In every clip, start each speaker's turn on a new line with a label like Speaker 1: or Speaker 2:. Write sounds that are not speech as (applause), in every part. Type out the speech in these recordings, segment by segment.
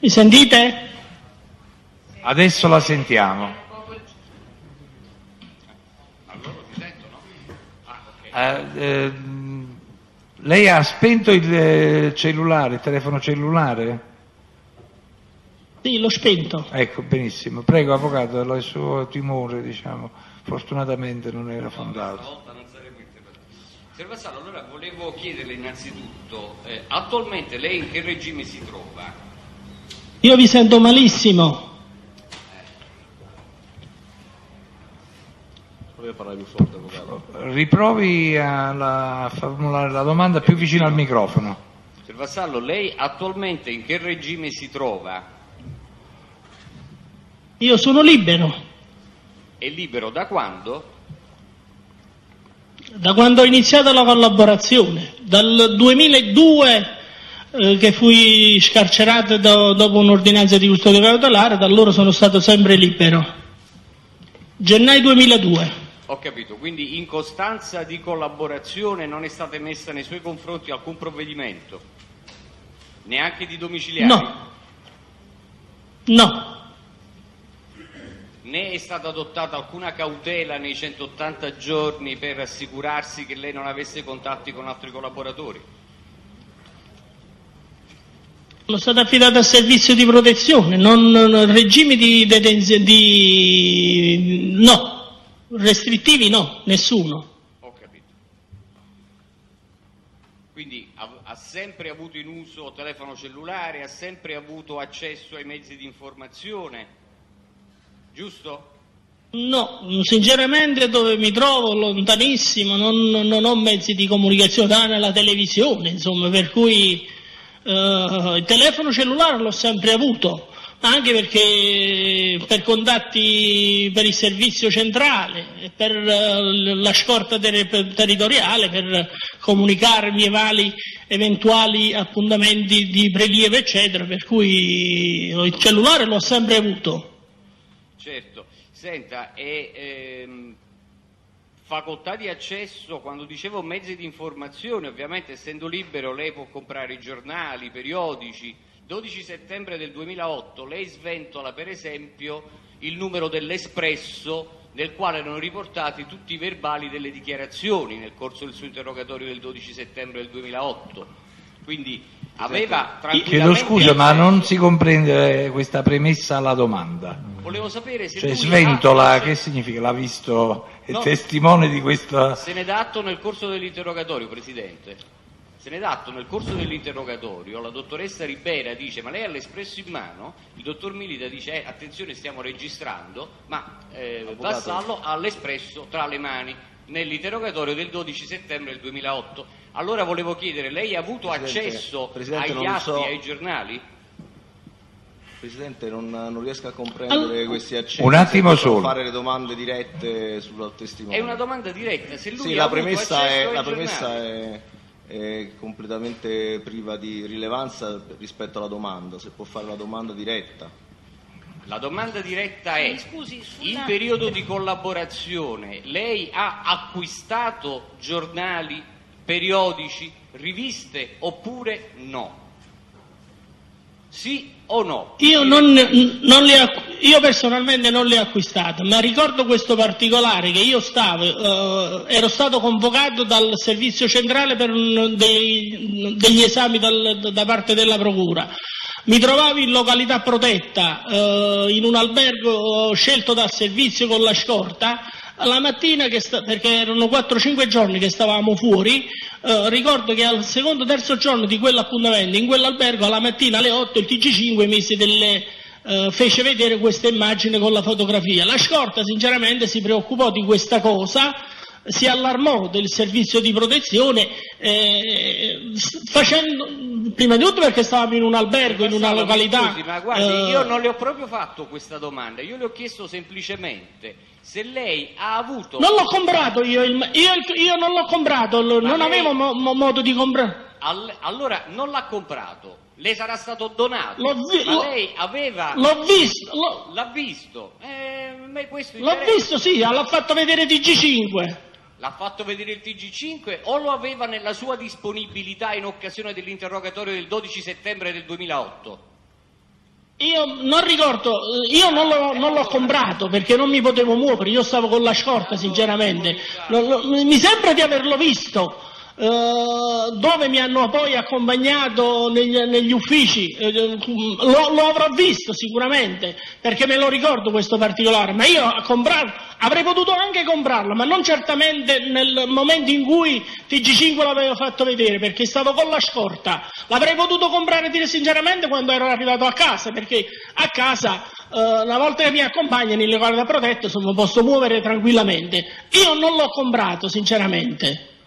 Speaker 1: Mi sentite?
Speaker 2: Adesso la sentiamo. Eh, ehm, lei ha spento il eh, cellulare, il telefono cellulare?
Speaker 1: Sì, l'ho spento.
Speaker 2: Ecco, benissimo. Prego, avvocato, il suo timore, diciamo, fortunatamente non era fondato.
Speaker 3: Signor Vassallo, allora volevo chiederle innanzitutto, eh, attualmente lei in che regime si trova?
Speaker 1: Io vi sento malissimo.
Speaker 4: Provi a parlare più forte, avvocato.
Speaker 2: Riprovi a, la- a formulare la domanda più vicino al microfono.
Speaker 3: Signor Vassallo, lei attualmente in che regime si trova?
Speaker 1: Io sono libero.
Speaker 3: È libero da quando?
Speaker 1: Da quando ho iniziato la collaborazione, dal 2002 eh, che fui scarcerato do- dopo un'ordinanza di custodia cautelare, da allora sono stato sempre libero. Gennaio 2002.
Speaker 3: Ho capito, quindi in costanza di collaborazione non è stata emessa nei suoi confronti alcun provvedimento? Neanche di domiciliari?
Speaker 1: No. No.
Speaker 3: Né è stata adottata alcuna cautela nei 180 giorni per assicurarsi che lei non avesse contatti con altri collaboratori?
Speaker 1: Sono stato affidato al servizio di protezione, non, non- regimi di detenzione, di... no, restrittivi no, nessuno.
Speaker 3: Ho capito. Quindi ha, ha sempre avuto in uso telefono cellulare, ha sempre avuto accesso ai mezzi di informazione, giusto?
Speaker 1: No, sinceramente dove mi trovo lontanissimo, non, non ho mezzi di comunicazione, tranne la televisione, insomma, per cui eh, il telefono cellulare l'ho sempre avuto, anche perché per contatti per il servizio centrale, e per eh, la scorta ter- territoriale, per comunicarmi eventuali, eventuali appuntamenti di prelievo, eccetera, per cui il cellulare l'ho sempre avuto.
Speaker 3: Certo. Senta, è ehm, facoltà di accesso, quando dicevo mezzi di informazione, ovviamente essendo libero lei può comprare i giornali, i periodici. 12 settembre del 2008 lei sventola per esempio il numero dell'Espresso nel quale erano riportati tutti i verbali delle dichiarazioni nel corso del suo interrogatorio del 12 settembre del 2008. Quindi aveva
Speaker 2: Chiedo
Speaker 3: tranquillamente
Speaker 2: scusa, ma non si comprende eh, questa premessa alla domanda.
Speaker 3: Volevo sapere se
Speaker 2: Cioè,
Speaker 3: lui
Speaker 2: sventola,
Speaker 3: ha-
Speaker 2: che significa? L'ha visto? È
Speaker 3: No.
Speaker 2: testimone di questa...
Speaker 3: Se ne dà atto nel corso dell'interrogatorio, Presidente. Se ne dà atto nel corso dell'interrogatorio, la dottoressa Ribera dice ma lei ha l'espresso in mano, il dottor Milita dice eh, attenzione stiamo registrando, ma eh. Vassallo ha l'espresso tra le mani nell'interrogatorio del 12 settembre del 2008. Allora volevo chiedere, lei ha avuto
Speaker 4: Presidente,
Speaker 3: accesso
Speaker 4: Presidente,
Speaker 3: agli atti
Speaker 4: so-
Speaker 3: e ai giornali?
Speaker 4: Presidente, non, non riesco a comprendere questi accenni.
Speaker 2: Un attimo solo.
Speaker 4: fare le domande dirette sul testimone.
Speaker 3: È una domanda diretta, se lui
Speaker 4: Sì,
Speaker 3: ha
Speaker 4: la premessa, è, la premessa è, è completamente priva di rilevanza rispetto alla domanda. Se può fare una domanda diretta.
Speaker 3: La domanda diretta è,
Speaker 5: Scusi, sulla-
Speaker 3: in periodo di collaborazione lei ha acquistato giornali, periodici, riviste oppure no? Sì o no?
Speaker 1: Io, non, non li acqu- io personalmente non li ho acquistati, ma ricordo questo particolare che io stavo, eh, ero stato convocato dal servizio centrale per un- dei- degli esami dal- da parte della procura. Mi trovavo in località protetta, eh, in un albergo scelto dal servizio con la scorta. La mattina, sta- perché erano 4-5 giorni che stavamo fuori, eh, ricordo che al secondo o terzo giorno di quell'appuntamento, in quell'albergo, alla mattina alle 8 il TG5 mise delle, eh, fece vedere questa immagine con la fotografia. La scorta sinceramente si preoccupò di questa cosa, si allarmò del servizio di protezione, eh, facendo, prima di tutto perché stavamo in un albergo, in una località...
Speaker 3: scusi, ma guardi,
Speaker 1: eh,
Speaker 3: io non le ho proprio fatto questa domanda, io le ho chiesto semplicemente se lei ha avuto...
Speaker 1: Non l'ho comprato io, il- io, io non l'ho comprato,
Speaker 3: Ma
Speaker 1: non
Speaker 3: lei-
Speaker 1: avevo mo- mo- modo di comprare.
Speaker 3: All- allora non l'ha comprato, le sarà stato donato,
Speaker 1: L'ho vi-
Speaker 3: ma lei aveva...
Speaker 1: L'ho visto, l'ho,
Speaker 3: L'ha visto? Eh, questo
Speaker 1: l'ho visto, sì, l'ha fatto vedere TG5.
Speaker 3: L'ha fatto vedere il TG5 o lo aveva nella sua disponibilità in occasione dell'interrogatorio del 12 settembre del 2008?
Speaker 1: Io non ricordo, io non l'ho, non l'ho, comprato perché non mi potevo muovere, io stavo con la scorta sinceramente, mi sembra di averlo visto, dove mi hanno poi accompagnato negli, negli uffici, eh, lo, lo, avrò visto sicuramente, perché me lo ricordo questo particolare, ma io comprarlo, avrei potuto anche comprarlo, ma non certamente nel momento in cui TG5 l'avevo fatto vedere, perché stavo con la scorta, l'avrei potuto comprare dire sinceramente quando ero arrivato a casa, perché a casa una volta che mi accompagnano in legale da protetto sono, posso muovere tranquillamente. Io non l'ho comprato, sinceramente.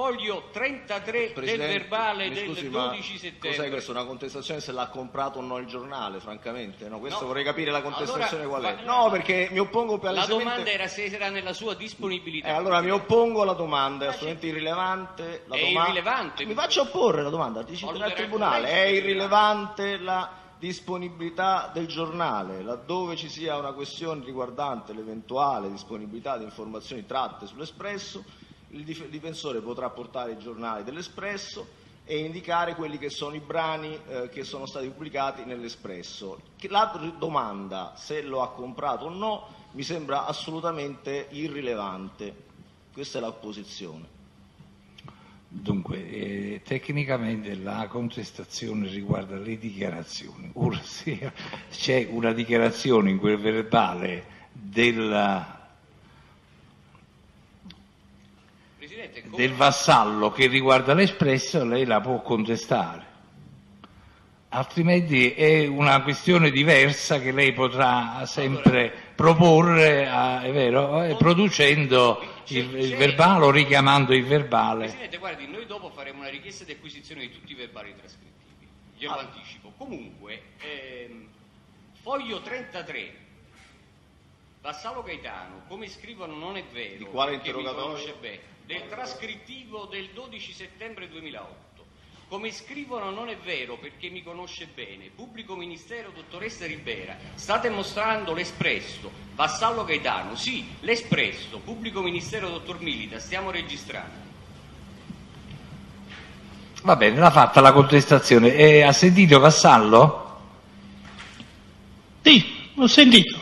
Speaker 3: Foglio 33 Presidente, del verbale
Speaker 4: scusi,
Speaker 3: del 12 settembre.
Speaker 4: Cos'è questo? Una contestazione se l'ha comprato o no il giornale, francamente? No, questo no. vorrei capire la contestazione allora, qual è. No, perché mi oppongo
Speaker 3: palesemente... La domanda era se era nella sua disponibilità.
Speaker 4: Eh, allora mi oppongo alla domanda, è assolutamente irrilevante. La
Speaker 3: è
Speaker 4: domanda...
Speaker 3: irrilevante.
Speaker 4: Mi faccio opporre la domanda, dici al Tribunale, è irrilevante la disponibilità del giornale, laddove ci sia una questione riguardante l'eventuale disponibilità di informazioni tratte sull'Espresso, il difensore potrà portare i giornali dell'Espresso e indicare quelli che sono i brani eh, che sono stati pubblicati nell'Espresso. La domanda se lo ha comprato o no mi sembra assolutamente irrilevante. Questa è la posizione.
Speaker 2: Dunque, eh, tecnicamente la contestazione riguarda le dichiarazioni. Ora, se c'è una dichiarazione in quel verbale della del vassallo che riguarda l'Espresso, lei la può contestare. Altrimenti è una questione diversa che lei potrà sempre proporre, a, è vero, eh, producendo il, il, verbale o richiamando il verbale.
Speaker 3: Presidente, guardi, noi dopo faremo una richiesta di acquisizione di tutti i verbali trascrittivi, glielo ah. anticipo. Comunque, ehm, foglio 33, Vassallo Gaetano, come scrivono non è vero,
Speaker 4: di quale interrogatorio?
Speaker 3: Del trascrittivo del 12 settembre 2008. Come scrivono non è vero perché mi conosce bene. Pubblico Ministero, dottoressa Ribera, state mostrando l'espresso. Vassallo Gaetano, sì, l'espresso. Pubblico Ministero, dottor Milita, stiamo registrando.
Speaker 2: Va bene, l'ha fatta la contestazione. E ha sentito Vassallo?
Speaker 1: Sì, ho sentito.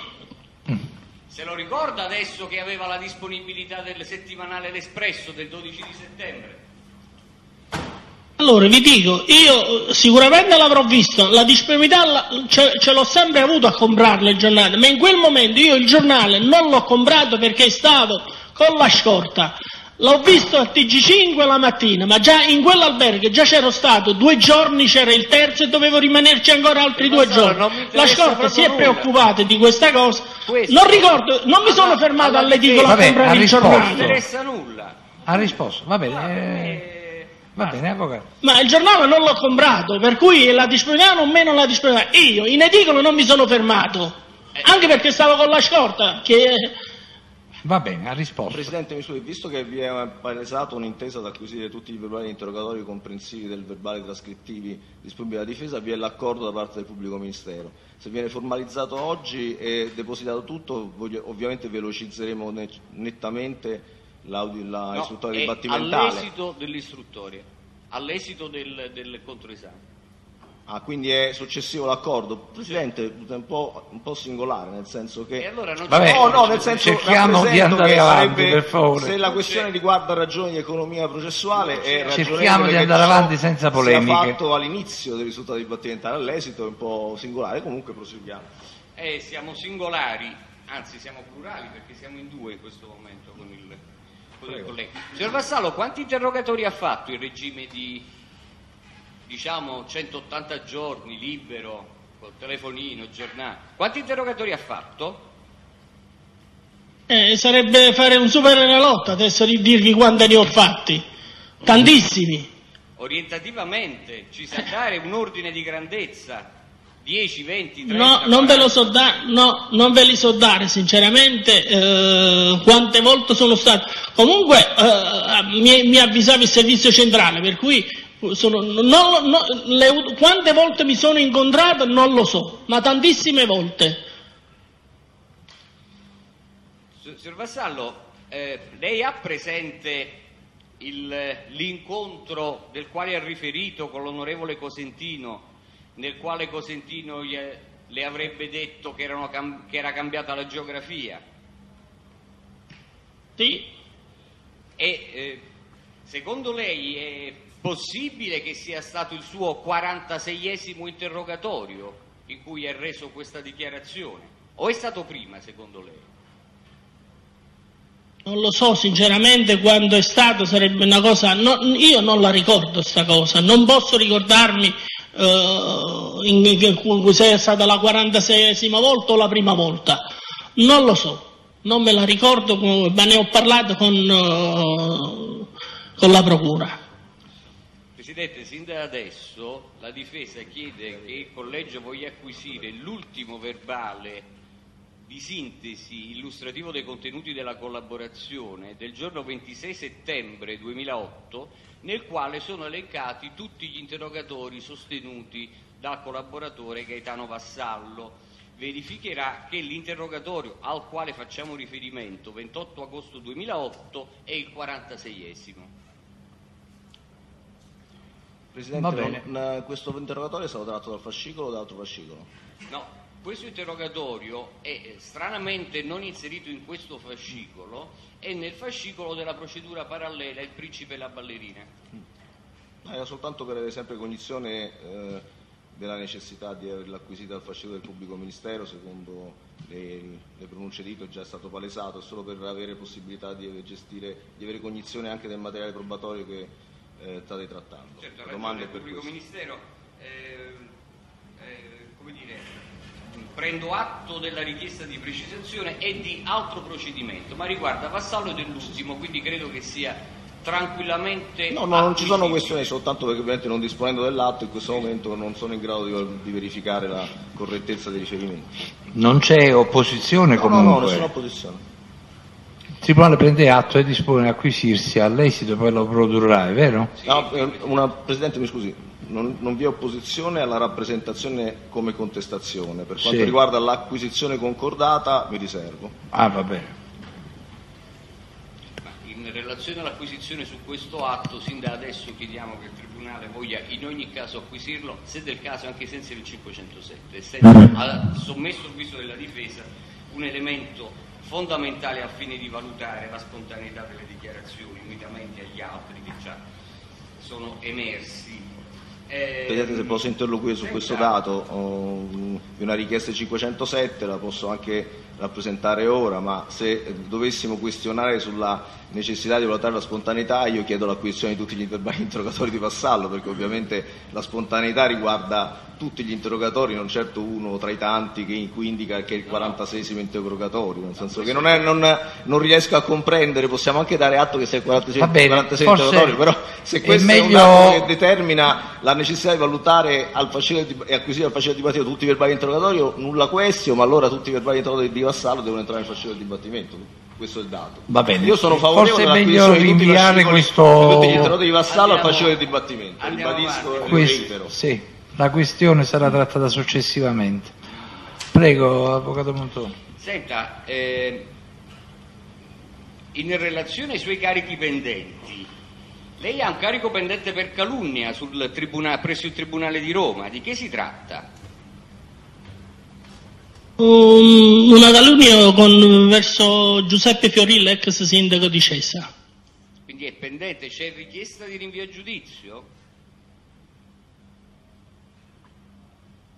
Speaker 3: Se lo ricorda adesso che aveva la disponibilità del settimanale L'Espresso del 12 di settembre?
Speaker 1: Allora vi dico, io sicuramente l'avrò visto, la disponibilità ce, ce l'ho sempre avuto a comprarlo il giornale, ma in quel momento io il giornale non l'ho comprato perché stavo con la scorta L'ho visto a TG5 la mattina, ma già in quell'albergo già c'ero stato due giorni, c'era il terzo e dovevo rimanerci ancora altri due giorni. La scorta si è preoccupata di questa cosa. Questo. Non ricordo, non mi sono fermato all'edicola a comprare il giornale. Non mi
Speaker 3: interessa nulla.
Speaker 2: Ha risposto, va bene. Eh... Va bene, avvocato.
Speaker 1: Ma il giornale non l'ho comprato, per cui la disponibilità non meno la disponibilità. Io in edicola non mi sono fermato, eh. anche perché stavo con la scorta, che
Speaker 2: Va bene, ha risposto.
Speaker 4: Presidente, mi scusi, visto che vi è palesato un'intesa ad acquisire tutti i verbali interrogatori comprensivi del verbale trascrittivi disponibili alla difesa, vi è l'accordo da parte del pubblico ministero. Se viene formalizzato oggi e depositato tutto, ovviamente velocizzeremo nettamente la, la
Speaker 3: no,
Speaker 4: istruttoria dibattimentale.
Speaker 3: All'esito dell'istruttoria, all'esito del, del controesame.
Speaker 4: Ah, quindi è successivo l'accordo. Presidente, è un po', un po', singolare, nel senso che...
Speaker 3: E allora non
Speaker 2: Vabbè, no, no, nel senso cerchiamo di andare avanti, per favore.
Speaker 4: Se la questione riguarda ragioni di economia processuale è
Speaker 2: Cerchiamo di andare avanti senza polemiche.
Speaker 4: Sia fatto all'inizio del risultato dibattimentale, all'esito è un po' singolare, comunque proseguiamo.
Speaker 3: Eh, siamo singolari, anzi siamo plurali perché siamo in due in questo momento con il, con il collega. Signor Vassallo, quanti interrogatori ha fatto il regime di diciamo 180 giorni libero, col telefonino, giornale. Quanti interrogatori ha fatto?
Speaker 1: Eh, sarebbe fare un super enalotto adesso di dirvi quanti ne ho fatti. Tantissimi.
Speaker 3: Orientativamente ci sa dare un ordine di grandezza? 10, 20, 30?
Speaker 1: No, non ve, lo so da, no, non ve li so dare sinceramente eh, quante volte sono stato. Comunque eh, mi, mi avvisava il servizio centrale, per cui sono, non, no, le, quante volte mi sono incontrato non lo so, ma tantissime volte.
Speaker 3: Signor Vassallo, eh, lei ha presente il- l'incontro del quale ha riferito con l'onorevole Cosentino, nel quale Cosentino gli- le avrebbe detto che, erano che era cambiata la geografia.
Speaker 1: Sì,
Speaker 3: E eh, secondo lei è possibile che sia stato il suo 46esimo interrogatorio in cui ha reso questa dichiarazione? O è stato prima, secondo lei?
Speaker 1: non lo so sinceramente quando è stato, sarebbe una cosa... no, io non la ricordo sta cosa, non posso ricordarmi eh, in, in- se è stata la 46esima volta o la prima volta. Non lo so, non me la ricordo, ma ne ho parlato con, eh, con la Procura.
Speaker 3: Presidente, sin da adesso la difesa chiede che il collegio voglia acquisire l'ultimo verbale di sintesi illustrativo dei contenuti della collaborazione del giorno 26 settembre 2008 nel quale sono elencati tutti gli interrogatori sostenuti dal collaboratore Gaetano Vassallo. Verificherà che l'interrogatorio al quale facciamo riferimento 28 agosto 2008 è il 46esimo.
Speaker 4: Presidente, non- questo interrogatorio è stato tratto dal fascicolo o da altro fascicolo?
Speaker 3: No, questo interrogatorio è eh, stranamente non inserito in questo fascicolo, è nel fascicolo della procedura parallela Il principe e la ballerina.
Speaker 4: No, Era soltanto per avere sempre cognizione eh, della necessità di averla acquisita dal fascicolo del pubblico ministero, secondo le, le pronunce dito è già stato palesato, solo per avere possibilità di avere, gestire, di avere cognizione anche del materiale probatorio che eh, state trattando.
Speaker 3: Certo,
Speaker 4: La domanda è
Speaker 3: il
Speaker 4: per questo.
Speaker 3: ministero, eh, eh, come dire, prendo atto della richiesta di precisazione e di altro procedimento, ma riguarda Vassallo dell'ultimo, quindi credo che sia tranquillamente...
Speaker 4: No, no, non ci sono questioni, soltanto perché ovviamente non disponendo dell'atto in questo momento non sono in grado di, di verificare la correttezza dei riferimenti.
Speaker 2: Non c'è opposizione
Speaker 4: No, no, no,
Speaker 2: comunque.
Speaker 4: nessuna opposizione.
Speaker 2: Il Tribunale prende atto e dispone acquisirsi all'esito poi lo produrrà, è vero?
Speaker 4: No, eh, una- Presidente, mi scusi, non, non vi è opposizione alla rappresentazione come contestazione. Per quanto
Speaker 2: Sì.
Speaker 4: riguarda l'acquisizione concordata, mi riservo.
Speaker 2: Ah, va bene.
Speaker 3: Ma In relazione all'acquisizione su questo atto, sin da adesso chiediamo che il Tribunale voglia in ogni caso acquisirlo, se del caso anche senza il 507, essendo ha sommesso il viso della difesa un elemento fondamentale al fine di valutare la spontaneità delle dichiarazioni, unitamente agli altri che già sono emersi. Eh,
Speaker 4: Presidente, se posso interloquire su questo
Speaker 3: senta,
Speaker 4: dato, di una richiesta 507 la posso anche rappresentare ora, ma se dovessimo questionare sulla necessità di valutare la spontaneità, io chiedo l'acquisizione di tutti gli (laughs) interrogatori di Vassallo, perché ovviamente la spontaneità riguarda tutti gli interrogatori, non certo uno tra i tanti che, in cui indica che è il 46esimo interrogatorio, nel senso che non, è- non- non riesco a comprendere, possiamo anche dare atto che sia il 46
Speaker 2: Va bene,
Speaker 4: 46
Speaker 2: forse
Speaker 4: interrogatorio, però se
Speaker 2: è
Speaker 4: questo è, un
Speaker 2: meglio-
Speaker 4: dato che determina la necessità di valutare e acquisire al fascicolo del dibattito tutti i verbali interrogatorio, nulla questio, ma allora tutti i verbali interrogatori di Vassallo devono entrare nel fascicolo del dibattimento. Questo è il dato.
Speaker 2: Va bene.
Speaker 4: Io sono favorevole
Speaker 2: Forse è meglio rinviare questo-
Speaker 4: tutti gli interrogatori di Vassallo al fascicolo del dibattimento.
Speaker 3: andiamo
Speaker 4: Ribadisco
Speaker 2: Questo- sì, la questione sarà trattata successivamente. Prego, Avvocato Montone.
Speaker 3: Senta, eh, in relazione ai suoi carichi pendenti, lei ha un carico pendente per calunnia sul tribuna- presso il Tribunale di Roma, di che si tratta?
Speaker 1: Um, una calunnia con- verso Giuseppe Fiorillo, ex sindaco di Cesa.
Speaker 3: Quindi è pendente, c'è richiesta di rinvio a giudizio?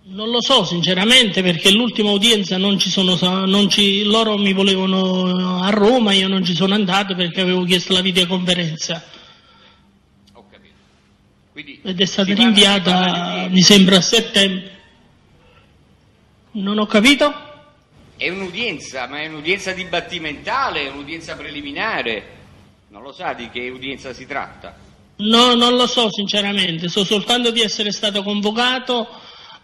Speaker 1: Non lo so sinceramente perché l'ultima udienza non ci sono, non ci- loro mi volevano a Roma, io non ci sono andato perché avevo chiesto la videoconferenza
Speaker 3: Ho capito. Quindi
Speaker 1: ed è stata rinviata, mi sembra a settembre. Non ho capito?
Speaker 3: È un'udienza, ma è un'udienza dibattimentale, è un'udienza preliminare. Non lo sa di che udienza si tratta?
Speaker 1: No, non lo so sinceramente, so soltanto di essere stato convocato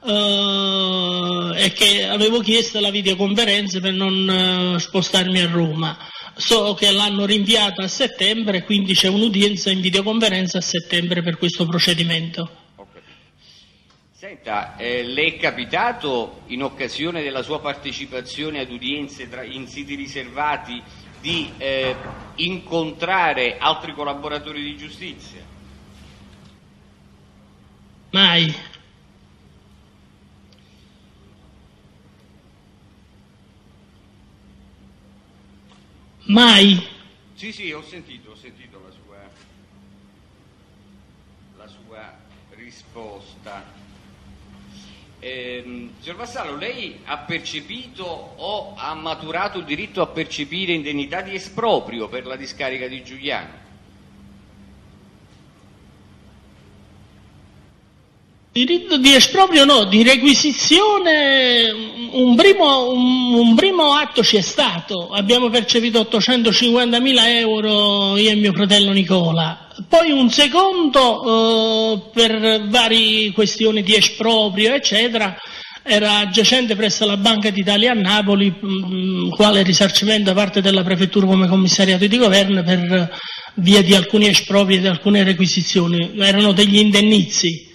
Speaker 1: eh, e che avevo chiesto la videoconferenza per non eh, spostarmi a Roma. So che l'hanno rinviata a settembre, quindi c'è un'udienza in videoconferenza a settembre per questo procedimento.
Speaker 3: Senta, eh, le è capitato in occasione della sua partecipazione ad udienze tra- in siti riservati di eh, incontrare altri collaboratori di giustizia?
Speaker 1: Mai. Mai.
Speaker 3: Sì, sì, ho sentito, ho sentito la sua, la sua risposta. Ehm, signor Vassallo, lei ha percepito o ha maturato il diritto a percepire indennità di esproprio per la discarica di Giuliano?
Speaker 1: Diritto di esproprio no, di requisizione un primo, un, un primo atto c'è stato, abbiamo percepito 850.000 euro io e mio fratello Nicola, poi un secondo eh, per varie questioni di esproprio eccetera era giacente presso la Banca d'Italia a Napoli, mh, quale risarcimento da parte della Prefettura come commissariato di governo per via di alcuni espropri e di alcune requisizioni, erano degli indennizi.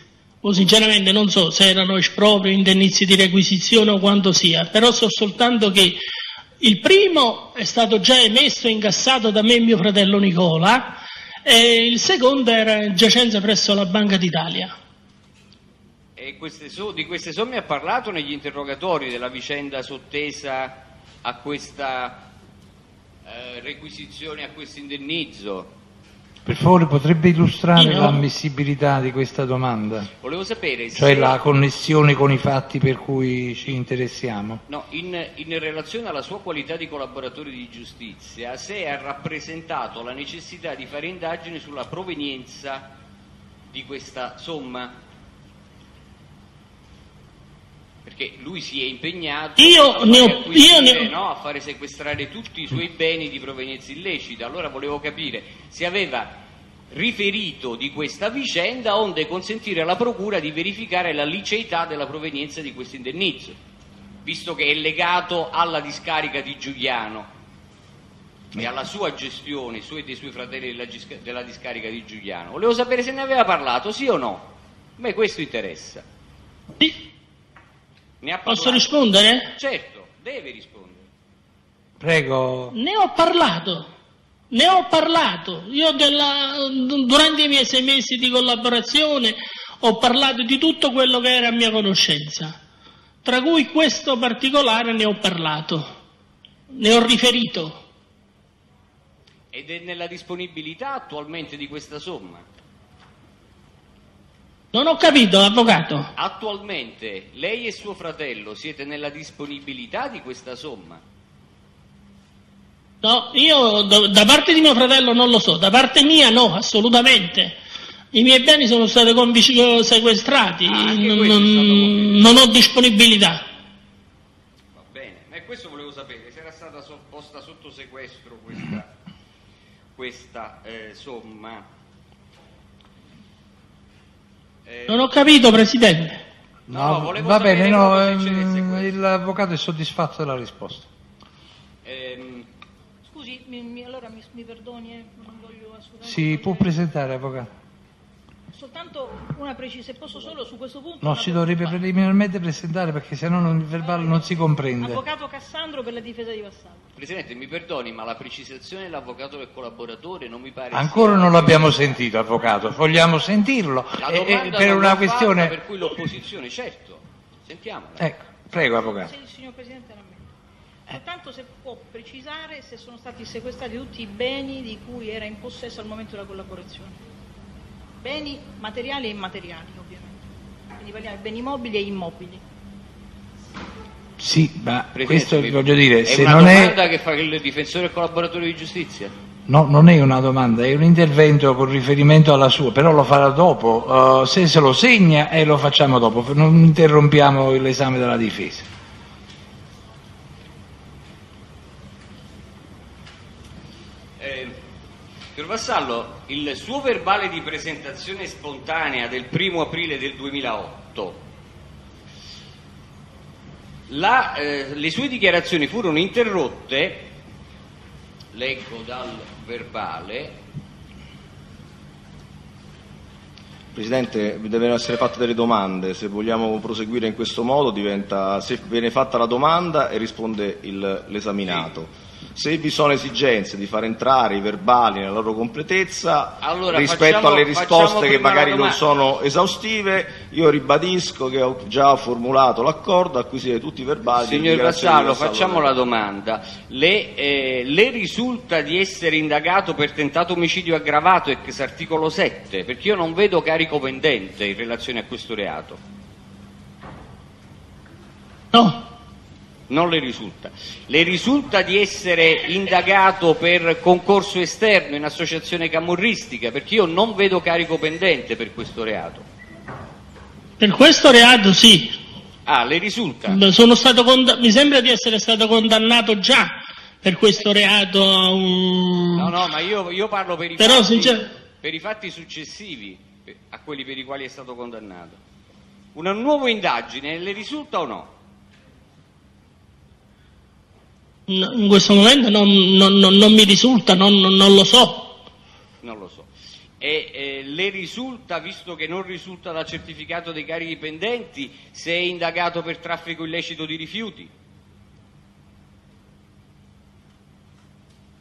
Speaker 1: O sinceramente non so se erano espropri, indennizi di requisizione o quanto sia, però so soltanto che il primo è stato già emesso e incassato da me e mio fratello Nicola e il secondo era in giacenza presso la Banca d'Italia.
Speaker 3: E queste di queste somme ha parlato negli interrogatori della vicenda sottesa a questa eh, requisizione, a questo indennizzo?
Speaker 2: Per favore potrebbe illustrare
Speaker 1: Io?
Speaker 2: l'ammissibilità di questa domanda?
Speaker 3: Volevo sapere
Speaker 2: Cioè
Speaker 3: se...
Speaker 2: la connessione con i fatti per cui ci interessiamo?
Speaker 3: No, in, in relazione alla sua qualità di collaboratore di giustizia, se ha rappresentato la necessità di fare indagini sulla provenienza di questa somma. Perché lui si è impegnato
Speaker 1: Io
Speaker 3: a,
Speaker 1: ne ho-
Speaker 3: fare acquisire,
Speaker 1: io ne ho-
Speaker 3: no, a fare sequestrare tutti i suoi beni di provenienza illecita. Allora volevo capire se aveva riferito di questa vicenda onde consentire alla Procura di verificare la liceità della provenienza di questo indennizzo, visto che è legato alla discarica di Giuliano e alla sua gestione, su e dei suoi fratelli della, della discarica di Giuliano. Volevo sapere se ne aveva parlato, sì o no? A me questo interessa.
Speaker 1: Sì,
Speaker 3: Ne ha
Speaker 1: Posso rispondere?
Speaker 3: Certo, deve rispondere.
Speaker 2: Prego.
Speaker 1: Ne ho parlato, ne ho parlato. Io della- durante i miei sei mesi di collaborazione ho parlato di tutto quello che era a mia conoscenza, tra cui questo particolare ne ho parlato, ne ho riferito.
Speaker 3: Ed è nella disponibilità attualmente di questa somma.
Speaker 1: Non ho capito, avvocato.
Speaker 3: Attualmente lei e suo fratello siete nella disponibilità di questa somma?
Speaker 1: No, io da da parte di mio fratello non lo so, da parte mia no, assolutamente. I miei beni sono stati convic- sequestrati,
Speaker 3: Ah,
Speaker 1: non, non- non ho disponibilità.
Speaker 3: Va bene, e questo volevo sapere, se era stata so- posta sotto sequestro questa, (coughs) questa eh, somma. Eh,
Speaker 1: Non ho capito, Presidente.
Speaker 3: No, no, volevo
Speaker 2: va
Speaker 3: sapere
Speaker 2: bene, no, ehm, l'avvocato è soddisfatto della risposta.
Speaker 3: ehm,
Speaker 5: mi, mi- allora mi, mi perdoni, eh, non voglio assolutamente...
Speaker 2: Si può presentare, avvocato?
Speaker 5: Soltanto una precisa, se posso solo su questo punto...
Speaker 2: No, si dovrebbe preliminarmente presentare perché sennò non- il verbale non si comprende.
Speaker 5: Avvocato Cassandro per la difesa di Vassallo.
Speaker 3: Presidente, mi perdoni, ma la precisazione dell'avvocato del collaboratore non mi pare
Speaker 2: Ancora
Speaker 3: sia-
Speaker 2: non l'abbiamo sentito, avvocato, vogliamo sentirlo.
Speaker 3: La
Speaker 2: E- e
Speaker 3: domanda
Speaker 2: per
Speaker 3: non
Speaker 2: una questione...
Speaker 3: per cui l'opposizione, certo. Sentiamola.
Speaker 2: Ecco, prego, avvocato.
Speaker 5: Il signor Presidente l'ammette. Soltanto se può precisare se sono stati sequestrati tutti i beni di cui era in possesso al momento della collaborazione. Beni materiali e immateriali, ovviamente. Quindi parliamo di beni mobili e immobili.
Speaker 2: Sì, ma
Speaker 3: Presidente,
Speaker 2: questo
Speaker 3: mi-
Speaker 2: voglio dire,
Speaker 3: è
Speaker 2: se
Speaker 3: una
Speaker 2: non è...
Speaker 3: domanda che fa il difensore e collaboratore di giustizia?
Speaker 2: No, non è una domanda, è un intervento con riferimento alla sua, però lo farà dopo. Uh, se se lo segna e lo facciamo dopo, non interrompiamo l'esame della difesa.
Speaker 3: Eh, signor Vassallo, il suo verbale di presentazione spontanea del primo aprile del 2008, la, eh, le sue dichiarazioni furono interrotte, leggo dal verbale,
Speaker 4: Presidente, devono essere fatte delle domande, se vogliamo proseguire in questo modo diventa, se viene fatta la domanda e risponde il- l'esaminato. Se vi sono esigenze di far entrare i verbali nella loro completezza,
Speaker 3: Allora,
Speaker 4: rispetto
Speaker 3: facciamo-
Speaker 4: alle risposte che magari non sono esaustive, io ribadisco che ho già formulato l'accordo a acquisire tutti i verbali.
Speaker 3: Signor Vassallo, facciamo la domanda. Le, eh, le risulta di essere indagato per tentato omicidio aggravato ex articolo 7? Perché io non vedo carico pendente in relazione a questo reato.
Speaker 1: No,
Speaker 3: Non le risulta. Le risulta di essere indagato per concorso esterno in associazione camorristica? Perché io non vedo carico pendente per questo reato.
Speaker 1: per questo reato sì.
Speaker 3: Ah, le risulta?
Speaker 1: Sono stato conda- mi sembra di essere stato condannato già per questo reato a un...
Speaker 3: No, no, ma io, io parlo per i,
Speaker 1: Però,
Speaker 3: fatti,
Speaker 1: sincer-
Speaker 3: per i fatti successivi pe- a quelli per i quali è stato condannato. Una nuova indagine le risulta o no?
Speaker 1: No, In questo momento non, non- non- non mi risulta, non, non- non lo so.
Speaker 3: Non lo so. E eh, le risulta, visto che non risulta dal certificato dei carichi pendenti, se è indagato per traffico illecito di rifiuti?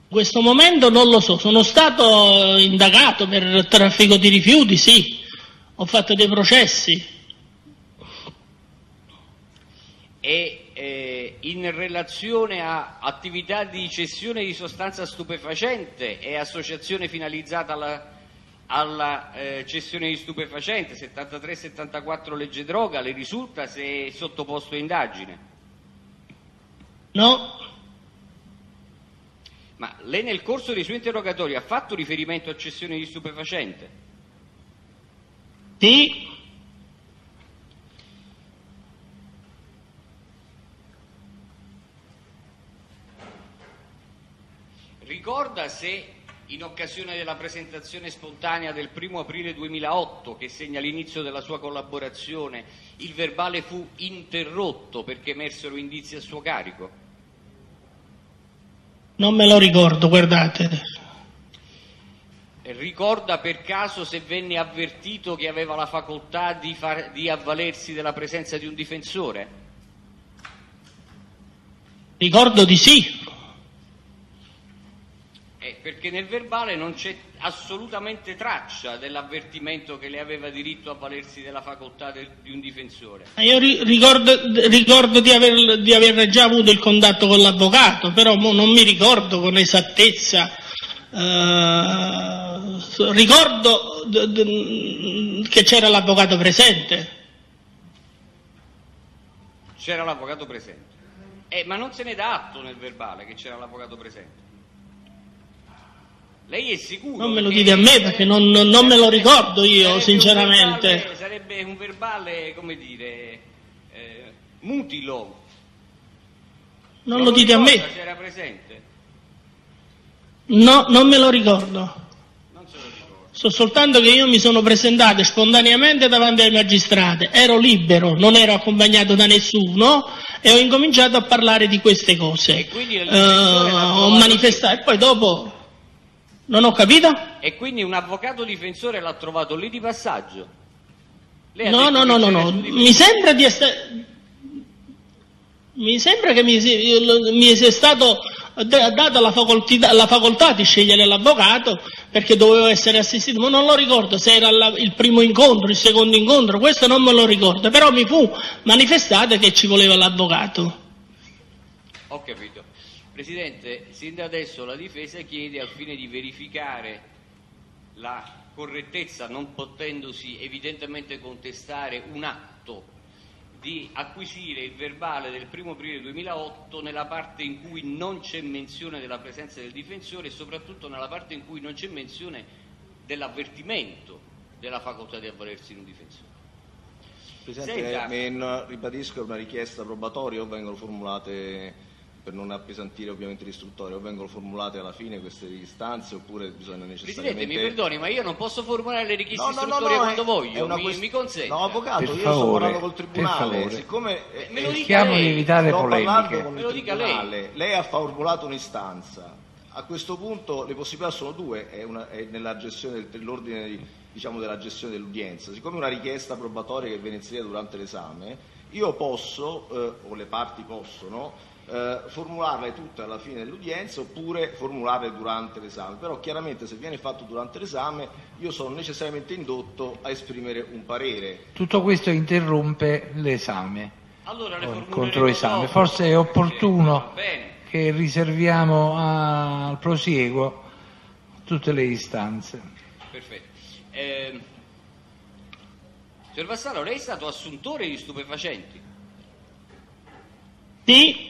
Speaker 1: In questo momento non lo so. Sono stato indagato per traffico di rifiuti, sì. Ho fatto dei processi.
Speaker 3: E eh, in relazione a attività di cessione di sostanza stupefacente e associazione finalizzata alla, alla, eh, cessione di stupefacente, 73-74 legge droga, le risulta se è sottoposto a indagine?
Speaker 1: No?
Speaker 3: Ma lei nel corso dei suoi interrogatori ha fatto riferimento a cessione di stupefacente?
Speaker 1: Sì?
Speaker 3: Ricorda se in occasione della presentazione spontanea del 1 aprile 2008, che segna l'inizio della sua collaborazione, il verbale fu interrotto perché emersero indizi a suo carico?
Speaker 1: Non me lo ricordo, guardate.
Speaker 3: Ricorda per caso se venne avvertito che aveva la facoltà di, far- di avvalersi della presenza di un difensore?
Speaker 1: Ricordo di sì.
Speaker 3: Eh, perché nel verbale non c'è assolutamente traccia dell'avvertimento che le aveva diritto a avvalersi della facoltà del- di un difensore.
Speaker 1: Io ri- ricordo, ricordo di, aver, di aver già avuto il contatto con l'avvocato, però non mi ricordo con esattezza. eh, ricordo che c'era l'avvocato presente.
Speaker 3: C'era l'avvocato presente. Eh, ma non se ne dà atto nel verbale che c'era l'avvocato presente. Lei è sicuro?
Speaker 1: Non me lo dite a me perché non, non- non me lo ricordo io,
Speaker 3: Sarebbe un
Speaker 1: sinceramente.
Speaker 3: verbale- sarebbe un verbale, come dire, eh, mutilo.
Speaker 1: Non lo dite a me.
Speaker 3: ricorda se era presente?
Speaker 1: No, non me lo ricordo.
Speaker 3: Non se lo ricordo.
Speaker 1: So soltanto che io mi sono presentato spontaneamente davanti ai magistrati, ero libero, non ero accompagnato da nessuno e ho incominciato a parlare di queste cose.
Speaker 3: E quindi l'ha
Speaker 1: ho manifestato e poi dopo non ho capito?
Speaker 3: E quindi un avvocato difensore l'ha trovato lì di passaggio? Lei
Speaker 1: No, no, no, no, no. Mi sembra di essere mi sembra che mi, si- mi sia stato da- data la facoltà, la facoltà di scegliere l'avvocato perché dovevo essere assistito, ma non lo ricordo se era la- il primo incontro, il secondo incontro, questo non me lo ricordo, però mi fu manifestato che ci voleva l'avvocato.
Speaker 3: Ho capito. Presidente, sin da adesso la difesa chiede al fine di verificare la correttezza, non potendosi evidentemente contestare un atto, di acquisire il verbale del 1 aprile 2008 nella parte in cui non c'è menzione della presenza del difensore e soprattutto nella parte in cui non c'è menzione dell'avvertimento della facoltà di avvalersi di un difensore.
Speaker 4: Presidente,
Speaker 3: Senta.
Speaker 4: eh, ribadisco una richiesta probatoria o vengono formulate, per non appesantire ovviamente l'istruttore, o vengono formulate alla fine queste istanze oppure bisogna necessariamente...
Speaker 3: Presidente, mi perdoni, ma io non posso formulare le richieste
Speaker 4: No, no, no,
Speaker 3: istruttorie
Speaker 4: no,
Speaker 3: quando
Speaker 4: è-
Speaker 3: voglio,
Speaker 4: è
Speaker 3: mi,
Speaker 4: quest-
Speaker 3: mi consenta.
Speaker 4: No, avvocato,
Speaker 2: Per
Speaker 4: io sto
Speaker 2: favore,
Speaker 4: parlando col tribunale, siccome eh,
Speaker 3: Me lo
Speaker 4: eh,
Speaker 3: dica
Speaker 2: Cerchiamo di
Speaker 3: lei.
Speaker 2: evitare
Speaker 4: sto parlando
Speaker 2: polemiche.
Speaker 4: con
Speaker 3: Me
Speaker 4: il
Speaker 3: lo dica lei.
Speaker 4: tribunale, lei ha formulato un'istanza, a questo punto le possibilità sono due, è, una- è nella gestione del- dell'ordine di- diciamo, della gestione dell'udienza, siccome è una richiesta probatoria che viene inserita durante l'esame, io posso, eh, o le parti possono, eh, formularle tutte alla fine dell'udienza oppure formularle durante l'esame. Però chiaramente se viene fatto durante l'esame io sono necessariamente indotto a esprimere un parere.
Speaker 2: Tutto questo interrompe l'esame
Speaker 3: Allora
Speaker 2: il controesame.
Speaker 3: dopo.
Speaker 2: Forse è opportuno che riserviamo a- al prosieguo tutte le istanze.
Speaker 3: Perfetto. Eh, signor Vassallo, lei è stato assuntore di stupefacenti.
Speaker 1: Sì,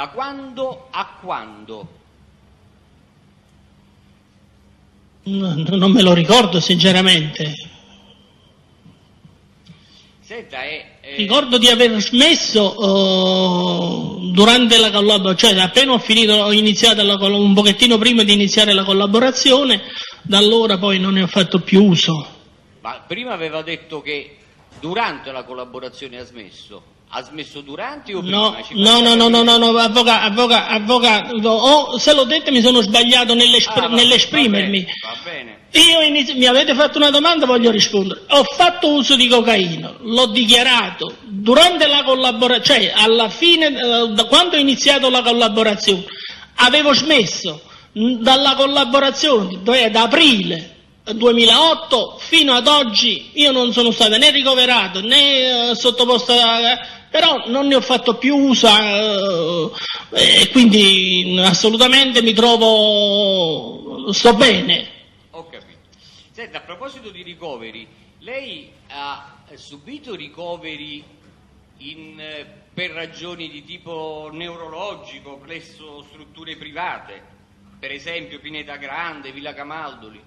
Speaker 3: Da quando a quando?
Speaker 1: non me lo ricordo sinceramente.
Speaker 3: Senta, è, è-
Speaker 1: Ricordo di aver smesso eh, durante la collaborazione, cioè appena ho finito, ho iniziato un pochettino prima di iniziare la collaborazione, da allora poi non ne ho fatto più uso.
Speaker 3: ma prima aveva detto che durante la collaborazione ha smesso. Ha smesso durante o prima?
Speaker 1: No, no, no, no, no, no, no, avvocato, avvocato, avvocato, oh, se l'ho detto mi sono sbagliato nell'espr-
Speaker 3: Ah, va-
Speaker 1: nell'esprimermi.
Speaker 3: Va bene, va bene.
Speaker 1: Io inizi- mi avete fatto una domanda, voglio rispondere. Ho fatto uso di cocaina, l'ho dichiarato durante la collaborazione, cioè alla fine, eh, da quando ho iniziato la collaborazione, avevo smesso dalla collaborazione, cioè da aprile 2008 fino ad oggi io non sono stato né ricoverato né eh, sottoposto a... però non ne ho fatto più uso eh, e quindi assolutamente mi trovo, sto bene.
Speaker 3: Ho capito. Senta, a proposito di ricoveri, lei ha subito ricoveri in, eh, per ragioni di tipo neurologico presso strutture private? Per esempio Pineta Grande, Villa Camaldoli?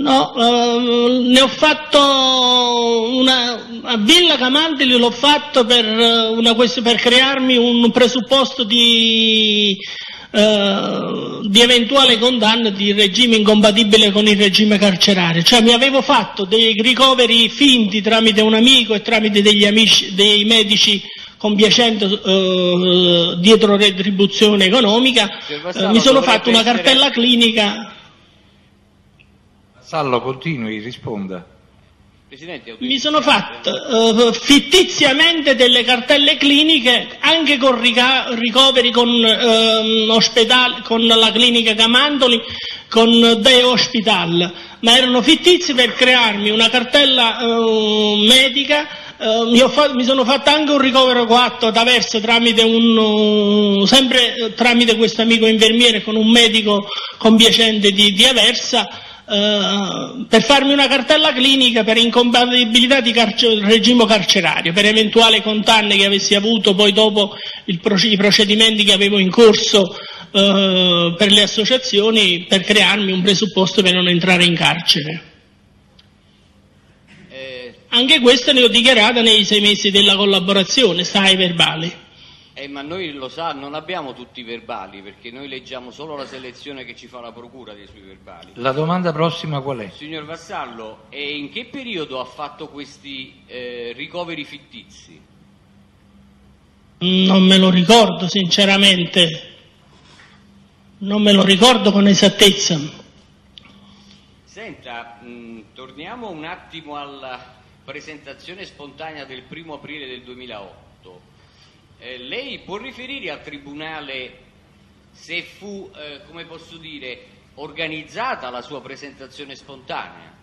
Speaker 1: No, eh, ne ho fatto una, a Villa Camaldoli l'ho fatto per, eh, una per crearmi un presupposto di, eh, di eventuale condanna di regime incompatibile con il regime carcerario. Cioè mi avevo fatto dei ricoveri finti tramite un amico e tramite degli amici, dei medici compiacendo eh, dietro retribuzione economica,
Speaker 3: Signor
Speaker 1: eh, mi sono fatto una
Speaker 3: essere-
Speaker 1: cartella clinica.
Speaker 2: Sallo, continui, risponda.
Speaker 3: Presidente,
Speaker 1: Mi sono fatto eh, fittiziamente delle cartelle cliniche anche con rica- ricoveri con, ehm, ospedali, con la clinica Camandoli, con The Hospital, ma erano fittizi per crearmi una cartella eh, medica. eh, mi, ho fa- mi sono fatto anche un ricovero coatto ad Aversa tramite un, eh, sempre eh, tramite questo amico infermiere con un medico compiacente di, di Aversa eh, per farmi una cartella clinica per incompatibilità di carce- regime carcerario, per eventuali condanne che avessi avuto poi dopo proce- i procedimenti che avevo in corso eh, per le associazioni, per crearmi un presupposto per non entrare in carcere.
Speaker 3: eh,
Speaker 1: Anche questo ne ho dichiarato nei sei mesi della collaborazione, sta ai verbali.
Speaker 3: Eh, ma noi lo sa, non abbiamo tutti i verbali perché noi leggiamo solo la selezione che ci fa la procura dei suoi verbali.
Speaker 2: La domanda prossima qual è?
Speaker 3: Signor Vassallo, e in che periodo ha fatto questi eh, ricoveri fittizi?
Speaker 1: Non me lo ricordo sinceramente, non me lo ricordo con esattezza.
Speaker 3: Senta, mh, torniamo un attimo alla presentazione spontanea del primo aprile del 2008. Eh, lei può riferire al Tribunale se fu, eh, come posso dire, organizzata la sua presentazione spontanea?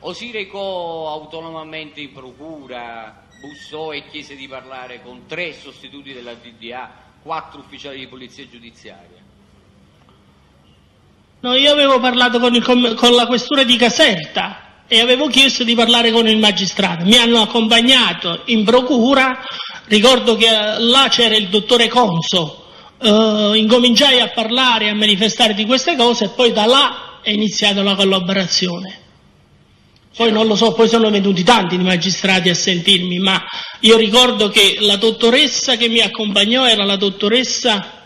Speaker 3: O si recò autonomamente in procura, bussò e chiese di parlare con tre sostituti della DDA, quattro ufficiali di polizia giudiziaria?
Speaker 1: No, io avevo parlato con, il con la questura di Caserta e avevo chiesto di parlare con il magistrato. Mi hanno accompagnato in procura, ricordo che eh, là c'era il dottore Conso, eh, incominciai a parlare a manifestare di queste cose e poi da là è iniziata la collaborazione. Poi non lo so, poi sono venuti tanti di magistrati a sentirmi, ma io ricordo che la dottoressa che mi accompagnò era la dottoressa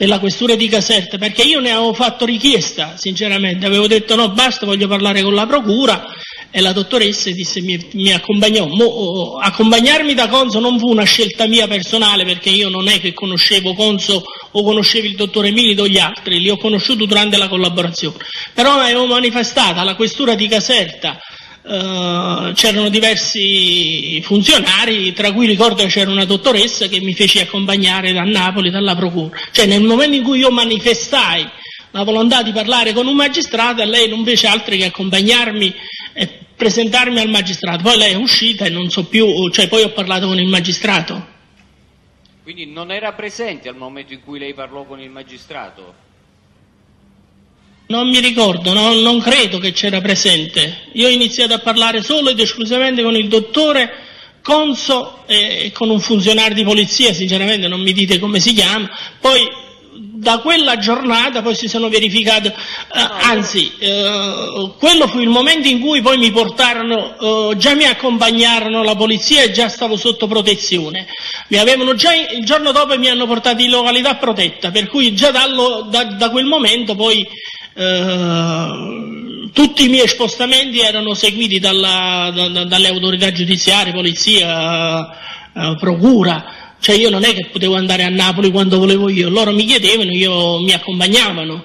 Speaker 1: della questura di Caserta, perché io ne avevo fatto richiesta, sinceramente, avevo detto no, basta, voglio parlare con la procura. E la dottoressa disse, mi, mi accompagnò. Mo, oh, accompagnarmi da Conso non fu una scelta mia personale, perché io non è che conoscevo Conso o conoscevo il dottore Milito o gli altri, li ho conosciuti durante la collaborazione, però avevo manifestato alla questura di Caserta eh, c'erano diversi funzionari, tra cui ricordo che c'era una dottoressa che mi fece accompagnare da Napoli, dalla procura. Cioè nel momento in cui io manifestai la volontà di parlare con un magistrato, lei non fece altro che accompagnarmi e presentarmi al magistrato. Poi lei è uscita e non so più, cioè poi ho parlato con il magistrato.
Speaker 3: Quindi non era presente al momento in cui lei parlò con il magistrato?
Speaker 1: Non mi ricordo, no, non credo che c'era presente. Io ho iniziato a parlare solo ed esclusivamente con il dottore Conso e con un funzionario di polizia, sinceramente non mi dite come si chiama. Poi da quella giornata poi si sono verificate, eh, anzi, eh, quello fu il momento in cui poi mi portarono, eh, già mi accompagnarono la polizia e già stavo sotto protezione. Già, il giorno dopo mi hanno portato in località protetta, per cui già dallo, da, da, quel momento poi eh, tutti i miei spostamenti erano seguiti dalla, da, dalle autorità giudiziarie, polizia, eh, procura. Cioè io non è che potevo andare a Napoli quando volevo io, loro mi chiedevano, io mi accompagnavano,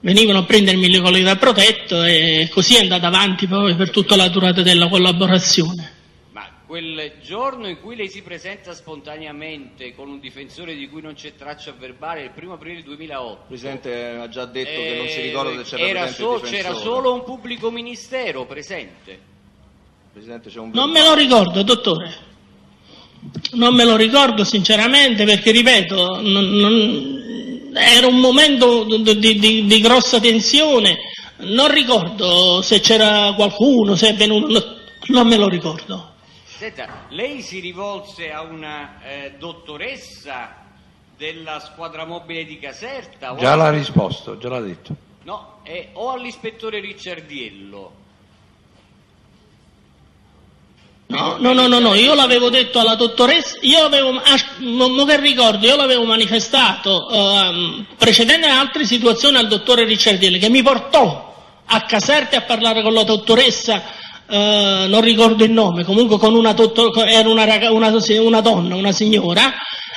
Speaker 1: venivano a prendermi le località protette e così è andata avanti poi per tutta la durata della collaborazione
Speaker 3: quel giorno in cui lei si presenta spontaneamente con un difensore di cui non c'è traccia verbale, il primo aprile 2008. Il
Speaker 4: Presidente ha già detto eh, che non si ricorda se c'era
Speaker 3: era
Speaker 4: so,
Speaker 3: C'era solo un pubblico ministero presente.
Speaker 1: Presidente, un non me lo ricordo, dottore. Non me lo ricordo sinceramente perché, ripeto, non, non, era un momento di, di, di grossa tensione. Non ricordo se c'era qualcuno, se è venuto, non me lo ricordo.
Speaker 3: Senta, lei si rivolse a una eh, dottoressa della squadra mobile di Caserta?
Speaker 2: Già l'ha risposto, già l'ha detto.
Speaker 3: No, eh, o all'ispettore Ricciardiello?
Speaker 1: No, no, no, no, no, io l'avevo detto alla dottoressa, io avevo, non che ricordo, io l'avevo manifestato eh, precedendo altre situazioni al dottore Ricciardiello che mi portò a Caserta a parlare con la dottoressa eh, non ricordo il nome, comunque con una, era una, una, una, donna, una signora,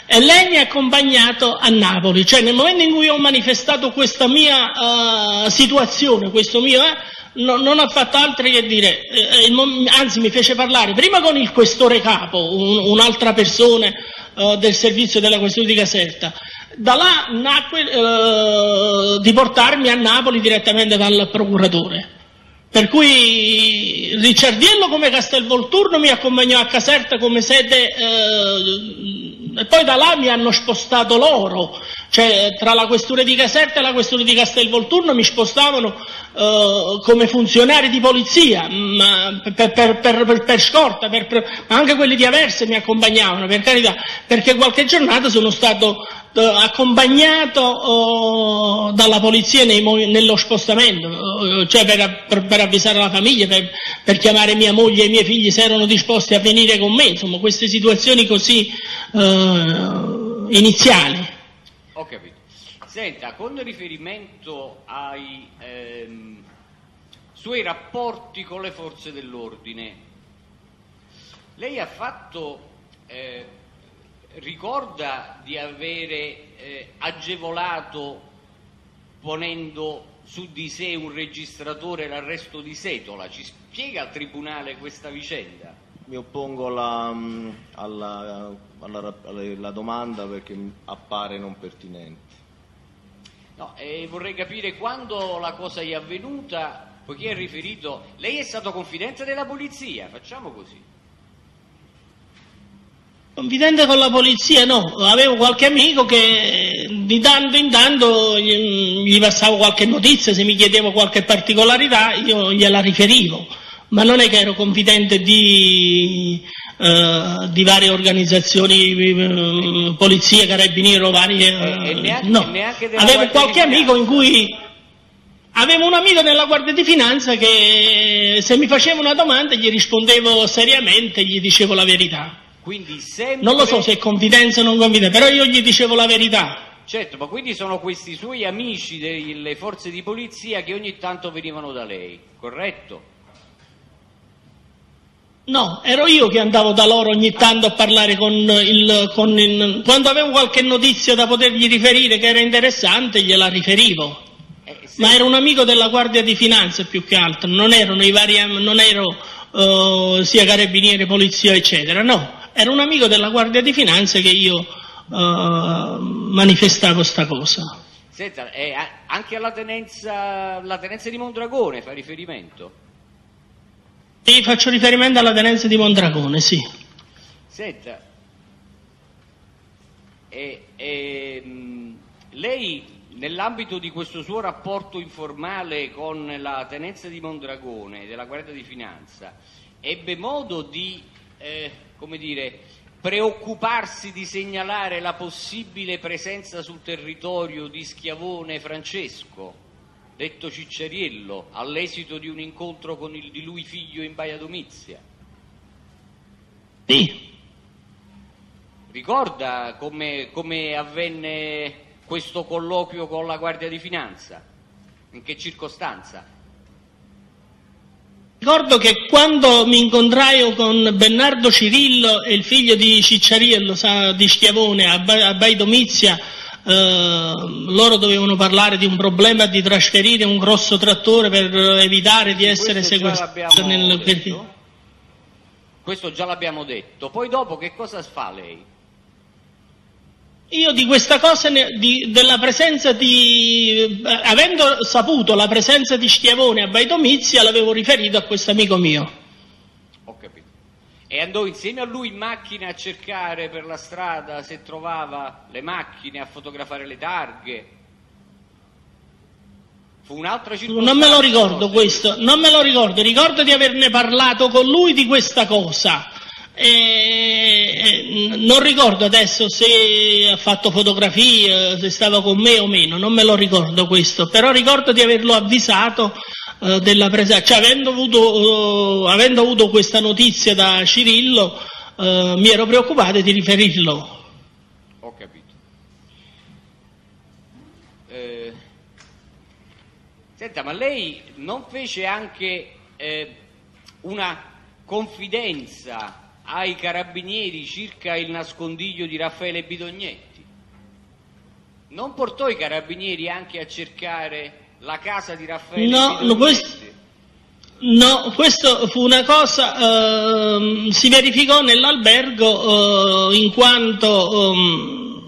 Speaker 1: e lei mi ha accompagnato a Napoli, cioè nel momento in cui ho manifestato questa mia uh, situazione, questo mio, eh, no, non ha fatto altro che dire, eh, il, anzi mi fece parlare prima con il questore capo, un, un'altra persona uh, del servizio della questione di Caserta, da là nacque uh, di portarmi a Napoli direttamente dal procuratore. Per cui Ricciardiello come Castelvolturno mi accompagnò a Caserta come sede eh, e poi da là mi hanno spostato loro, cioè tra la questura di Caserta e la questura di Castelvolturno mi spostavano eh, come funzionari di polizia, ma per, per, per, per scorta, ma anche quelli di Averse mi accompagnavano, per carità, perché qualche giornata sono stato eh, accompagnato oh, dalla polizia nei, nello spostamento, eh, cioè per, avvisare la famiglia, per, per, chiamare mia moglie e i miei figli se erano disposti a venire con me, insomma queste situazioni così uh, iniziali.
Speaker 3: Senta, con riferimento ai ehm, suoi rapporti con le forze dell'ordine, lei ha fatto... Eh, ricorda di avere eh, agevolato ponendo su di sé un registratore l'arresto di Setola. Ci spiega al Tribunale questa vicenda?
Speaker 4: Mi oppongo alla, mm, alla, alla, alla domanda perché appare non pertinente.
Speaker 3: No, eh, vorrei capire quando la cosa è avvenuta, poiché è riferito... Lei è stato confidente della polizia, facciamo così.
Speaker 1: Confidente con la polizia no, avevo qualche amico che di tanto in tanto gli, passavo qualche notizia, se mi chiedevo qualche particolarità io gliela riferivo, ma non è che ero confidente di, uh, di varie organizzazioni, uh, polizia, carabinieri, varie... Uh, e neanche, no, avevo qualche amico in cui... Avevo un amico nella Guardia di Finanza che se mi faceva una domanda gli rispondevo seriamente gli dicevo la verità. Sempre... Non lo so se è confidenza o non confidenza, però io gli dicevo la verità.
Speaker 3: Certo, ma quindi sono questi suoi amici delle forze di polizia che ogni tanto venivano da lei, corretto?
Speaker 1: No, ero io che andavo da loro ogni tanto a parlare con il, con il... Quando avevo qualche notizia da potergli riferire che era interessante, gliela riferivo. Eh. Ma ero un amico della Guardia di Finanza più che altro, non, erano i vari, non ero uh, sia carabinieri, polizia, eccetera. No, era un amico della Guardia di Finanza che io uh, manifestavo sta cosa.
Speaker 3: Senta, eh, anche alla tenenza, tenenza di Mondragone fa riferimento?
Speaker 1: Sì, faccio riferimento alla tenenza di Mondragone, sì.
Speaker 3: Senta, e, e, lei nell'ambito di questo suo rapporto informale con la tenenza di Mondragone della Guardia di Finanza ebbe modo di, eh, come dire, preoccuparsi di segnalare la possibile presenza sul territorio di Schiavone Francesco, detto Cicciariello, all'esito di un incontro con il di lui figlio in Baia Domizia?
Speaker 1: Sì.
Speaker 3: Ricorda come, come avvenne questo colloquio con la Guardia di Finanza? In che circostanza?
Speaker 1: Ricordo che quando mi incontrai con Bernardo Cirillo e il figlio di Cicciariello di Schiavone a, ba- a Baidomizia, eh, loro dovevano parlare di un problema di trasferire un grosso trattore per evitare di essere sequestrati nel
Speaker 3: detto. Questo già l'abbiamo detto. Poi dopo che cosa fa lei?
Speaker 1: Io di questa cosa, di, della presenza di, eh, avendo saputo la presenza di Schiavone a Baidomizia, l'avevo riferito a questo amico mio.
Speaker 3: E andò insieme a lui in macchina a cercare per la strada se trovava le macchine, a fotografare le targhe. Fu un'altra circostanza.
Speaker 1: Non me lo ricordo questo, non me lo ricordo, ricordo di averne parlato con lui di questa cosa e non ricordo adesso se ha fatto fotografie, se stava con me o meno, non me lo ricordo questo, però ricordo di averlo avvisato eh, della presenza, cioè avendo avuto, eh, avendo avuto, questa notizia da Cirillo eh, mi ero preoccupato di riferirlo.
Speaker 3: Ho capito. Eh, senta, ma lei non fece anche eh, una confidenza ai carabinieri circa il nascondiglio di Raffaele Bidognetti? Non portò i carabinieri anche a cercare la casa di Raffaele
Speaker 1: no? Questo, no, questo fu una cosa, eh, si verificò nell'albergo eh, in quanto eh,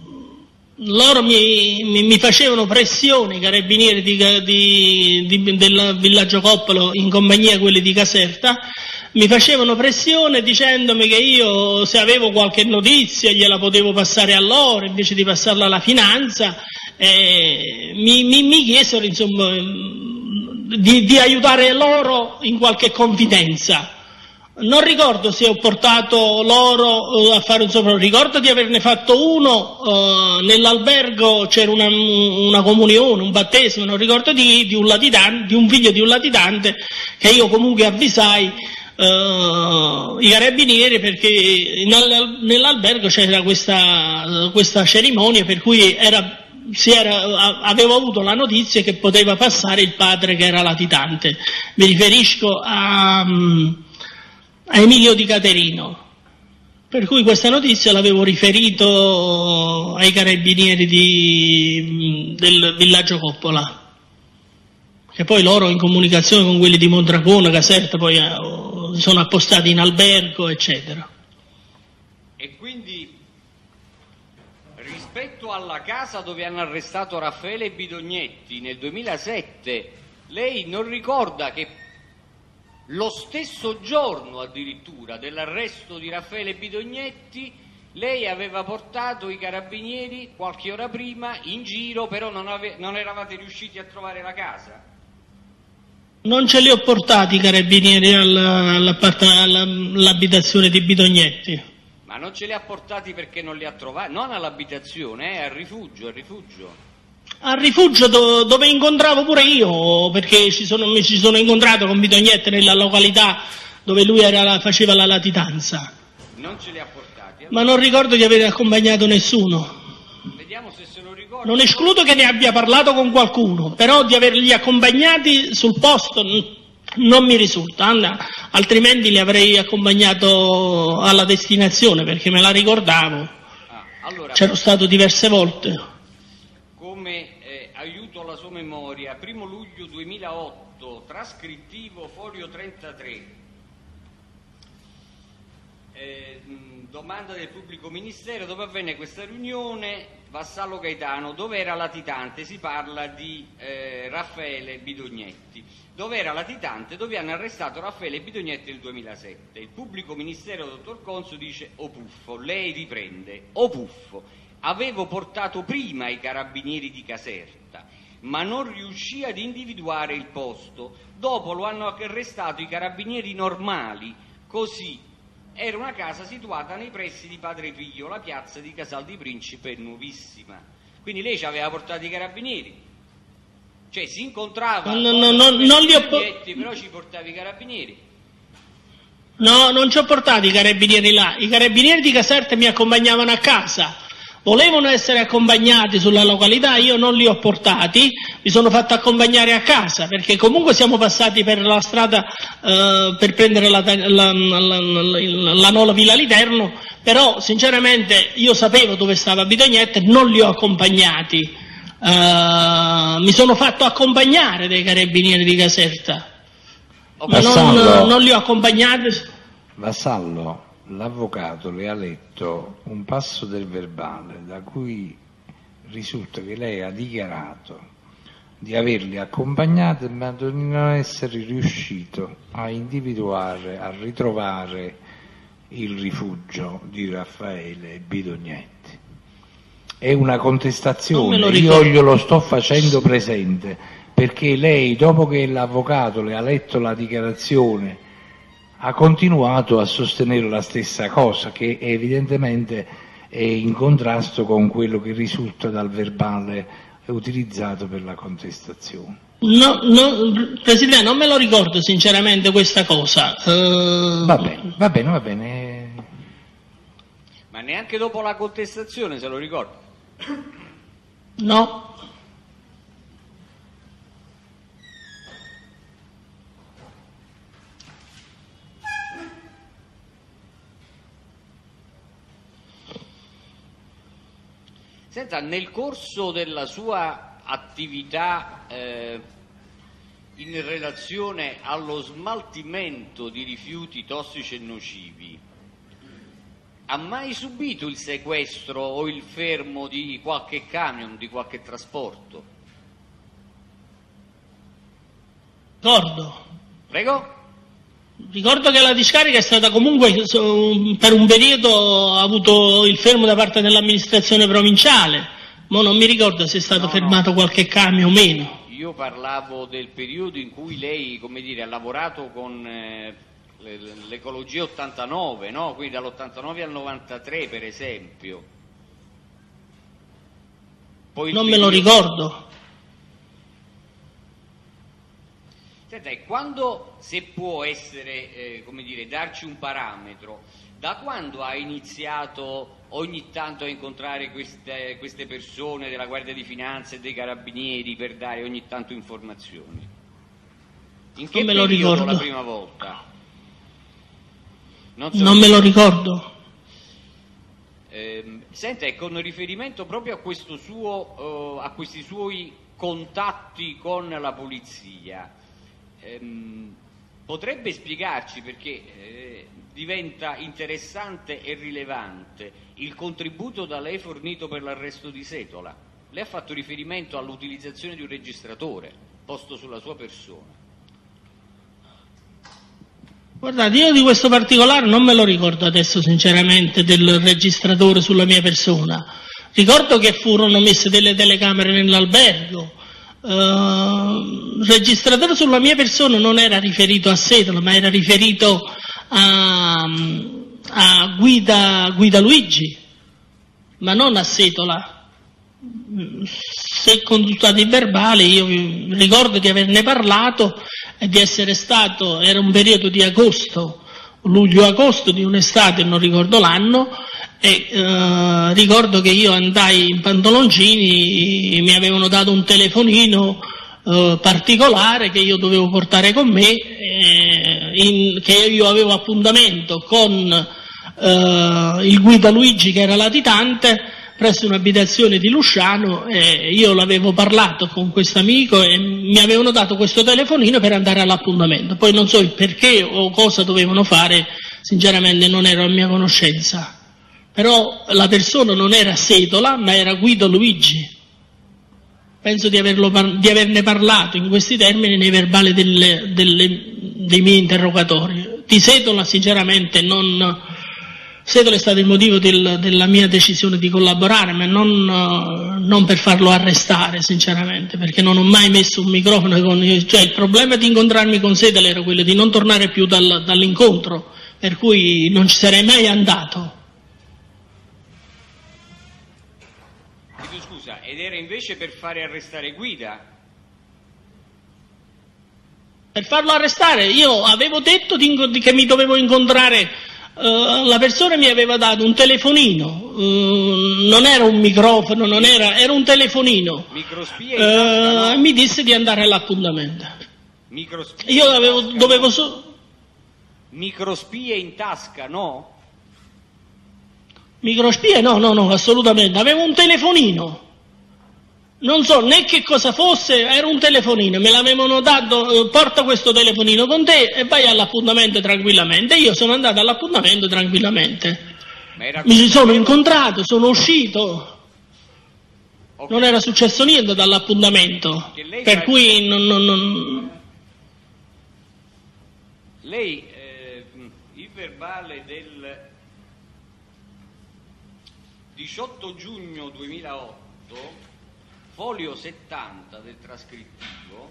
Speaker 1: loro mi, mi, mi, facevano pressione, i carabinieri di, di, di, del villaggio Coppolo in compagnia quelli di Caserta, mi facevano pressione dicendomi che io se avevo qualche notizia gliela potevo passare a loro invece di passarla alla finanza, eh, mi, mi, mi, chiesero insomma, di, di, aiutare loro in qualche confidenza. Non ricordo se ho portato loro eh, a fare un sopralluogo, ricordo di averne fatto uno, eh, nell'albergo c'era una, una, comunione, un battesimo, non ricordo di, di, un latitante, di un figlio di un latitante che io comunque avvisai uh, i carabinieri perché nell'albergo c'era questa, questa cerimonia per cui era, era, avevo avuto la notizia che poteva passare il padre che era latitante. Mi riferisco a, a Emilio Di Caterino. Per cui questa notizia l'avevo riferito ai carabinieri di, del villaggio Coppola che poi loro in comunicazione con quelli di Mondragone, Caserta, poi eh, sono appostati in albergo, eccetera.
Speaker 3: E quindi rispetto alla casa dove hanno arrestato Raffaele Bidognetti nel 2007, lei non ricorda che lo stesso giorno addirittura dell'arresto di Raffaele Bidognetti lei aveva portato i carabinieri qualche ora prima in giro, però non, ave- non eravate riusciti a trovare la casa?
Speaker 1: Non ce li ho portati i carabinieri all'abitazione di Bidognetti.
Speaker 3: Ma non ce li ha portati perché non li ha trovati? Non all'abitazione, eh, al rifugio, al rifugio.
Speaker 1: Al rifugio do, dove incontravo pure io, perché ci sono, mi ci sono incontrato con Bidognetti nella località dove lui era, faceva la latitanza.
Speaker 3: Non ce li ha portati?
Speaker 1: Allora... Ma non ricordo di aver accompagnato nessuno.
Speaker 3: Vediamo se se lo ricordo.
Speaker 1: Non escludo che ne abbia parlato con qualcuno, però di averli accompagnati sul posto non mi risulta, altrimenti li avrei accompagnato alla destinazione perché me la ricordavo. Ah, allora, C'ero stato diverse volte.
Speaker 3: Come eh, aiuto alla sua memoria, 1 luglio 2008, trascrittivo Foglio 33, Eh, domanda del pubblico ministero, dove avvenne questa riunione? Vassallo Gaetano, dove era latitante? Si parla di eh, Raffaele Bidognetti. Dove era latitante? Dove hanno arrestato Raffaele Bidognetti nel 2007. Il pubblico ministero, dottor Conso, dice o puffo, lei riprende, o puffo. Avevo portato prima i carabinieri di Caserta, ma non riuscì ad individuare il posto. Dopo lo hanno arrestato i carabinieri normali, così era una casa situata nei pressi di Padre Figlio, la piazza di Casal di Principe nuovissima. Quindi lei ci aveva portato i carabinieri, cioè si incontrava
Speaker 1: no, no, no, non li ho
Speaker 3: biglietti, però ci portava i carabinieri.
Speaker 1: No, non ci ho portato i carabinieri là, i carabinieri di Caserta mi accompagnavano a casa volevano essere accompagnati sulla località, io non li ho portati, mi sono fatto accompagnare a casa perché comunque siamo passati per la strada eh, per prendere la, la, la, la Nola Villa Literno, però sinceramente io sapevo dove stava Bidognette non li ho accompagnati. Uh, mi sono fatto accompagnare dai carabinieri di Caserta, ma non, non li ho accompagnati.
Speaker 2: Vassallo, l'avvocato le ha letto un passo del verbale da cui risulta che lei ha dichiarato di averli accompagnati ma di non essere riuscito a individuare, a ritrovare il rifugio di Raffaele Bidognetti. È una contestazione, io glielo sto facendo presente perché lei dopo che l'avvocato le ha letto la dichiarazione ha continuato a sostenere la stessa cosa, che evidentemente è in contrasto con quello che risulta dal verbale utilizzato per la contestazione.
Speaker 1: No, no, Presidente, non me lo ricordo sinceramente questa cosa.
Speaker 2: Uh... Va bene, va bene, va bene.
Speaker 3: Ma neanche dopo la contestazione se lo ricordo?
Speaker 1: No.
Speaker 3: Senta, nel corso della sua attività eh, in relazione allo smaltimento di rifiuti tossici e nocivi, ha mai subito il sequestro o il fermo di qualche camion, di qualche trasporto?
Speaker 1: Ricordo.
Speaker 3: Prego?
Speaker 1: Ricordo che la discarica è stata comunque per un periodo ha avuto il fermo da parte dell'amministrazione provinciale, ma non mi ricordo se è stato no, fermato no. qualche camion o meno.
Speaker 3: Io parlavo del periodo in cui lei, come dire, ha lavorato con eh, l'ecologia 89, no? quindi dall'89 al 93 per esempio.
Speaker 1: Poi non periodo... me lo ricordo.
Speaker 3: Senta, e quando, se può essere, eh, come dire, darci un parametro, da quando ha iniziato ogni tanto a incontrare queste, queste persone della Guardia di Finanza e dei Carabinieri per dare ogni tanto informazioni? In che
Speaker 1: non me lo ricordo.
Speaker 3: la prima volta?
Speaker 1: Non, so non me lo ricordo.
Speaker 3: Eh, senta, e con riferimento proprio a, suo, uh, a questi suoi contatti con la polizia, ehm, potrebbe spiegarci perché eh, diventa interessante e rilevante il contributo da lei fornito per l'arresto di Setola? Lei ha fatto riferimento all'utilizzazione di un registratore posto sulla sua persona.
Speaker 1: Guardate, io di questo particolare non me lo ricordo adesso sinceramente del registratore sulla mia persona. Ricordo che furono messe delle telecamere nell'albergo, Uh, registratore sulla mia persona non era riferito a Setola, ma era riferito a, a Guida, Guida, Luigi, ma non a Setola. Se consultate i verbali, io ricordo di averne parlato e di essere stato, era un periodo di agosto, luglio-agosto di un'estate, non ricordo l'anno, e eh, ricordo che io andai in pantaloncini, mi avevano dato un telefonino eh, particolare che io dovevo portare con me, eh, in, che io avevo appuntamento con eh, il guida Luigi che era latitante, presso un'abitazione di Lusciano e io l'avevo parlato con questo amico e mi avevano dato questo telefonino per andare all'appuntamento. Poi non so il perché o cosa dovevano fare, sinceramente non ero a mia conoscenza. Però la persona non era Setola, ma era Guido Luigi. Penso di, averlo, di averne parlato in questi termini nei verbali delle, delle, dei miei interrogatori. Di Setola sinceramente non, Setola è stato il motivo del, della mia decisione di collaborare, ma non, non, per farlo arrestare, sinceramente, perché non ho mai messo un microfono con... Cioè, il problema di incontrarmi con Setola era quello di non tornare più dal, dall'incontro, per cui non ci sarei mai andato.
Speaker 3: Ed era invece per fare arrestare Guida.
Speaker 1: Per farlo arrestare, io avevo detto di, che mi dovevo incontrare, uh, la persona mi aveva dato un telefonino, uh, non era un microfono, non era, era un telefonino.
Speaker 3: Microspia in tasca,
Speaker 1: uh, no? Mi disse di andare all'appuntamento. Io avevo, dovevo
Speaker 3: no?
Speaker 1: so-
Speaker 3: Microspie in tasca, no?
Speaker 1: Microspie no, no, no, assolutamente. Avevo un telefonino non so né che cosa fosse, era un telefonino, me l'avevano dato, porta questo telefonino con te e vai all'appuntamento tranquillamente. Io sono andato all'appuntamento tranquillamente. Mi sono incontrato, sono uscito. Okay. Non era successo niente dall'appuntamento, per cui non... non, non...
Speaker 3: Lei, eh, il verbale del 18 giugno 2008 folio 70 del trascrittivo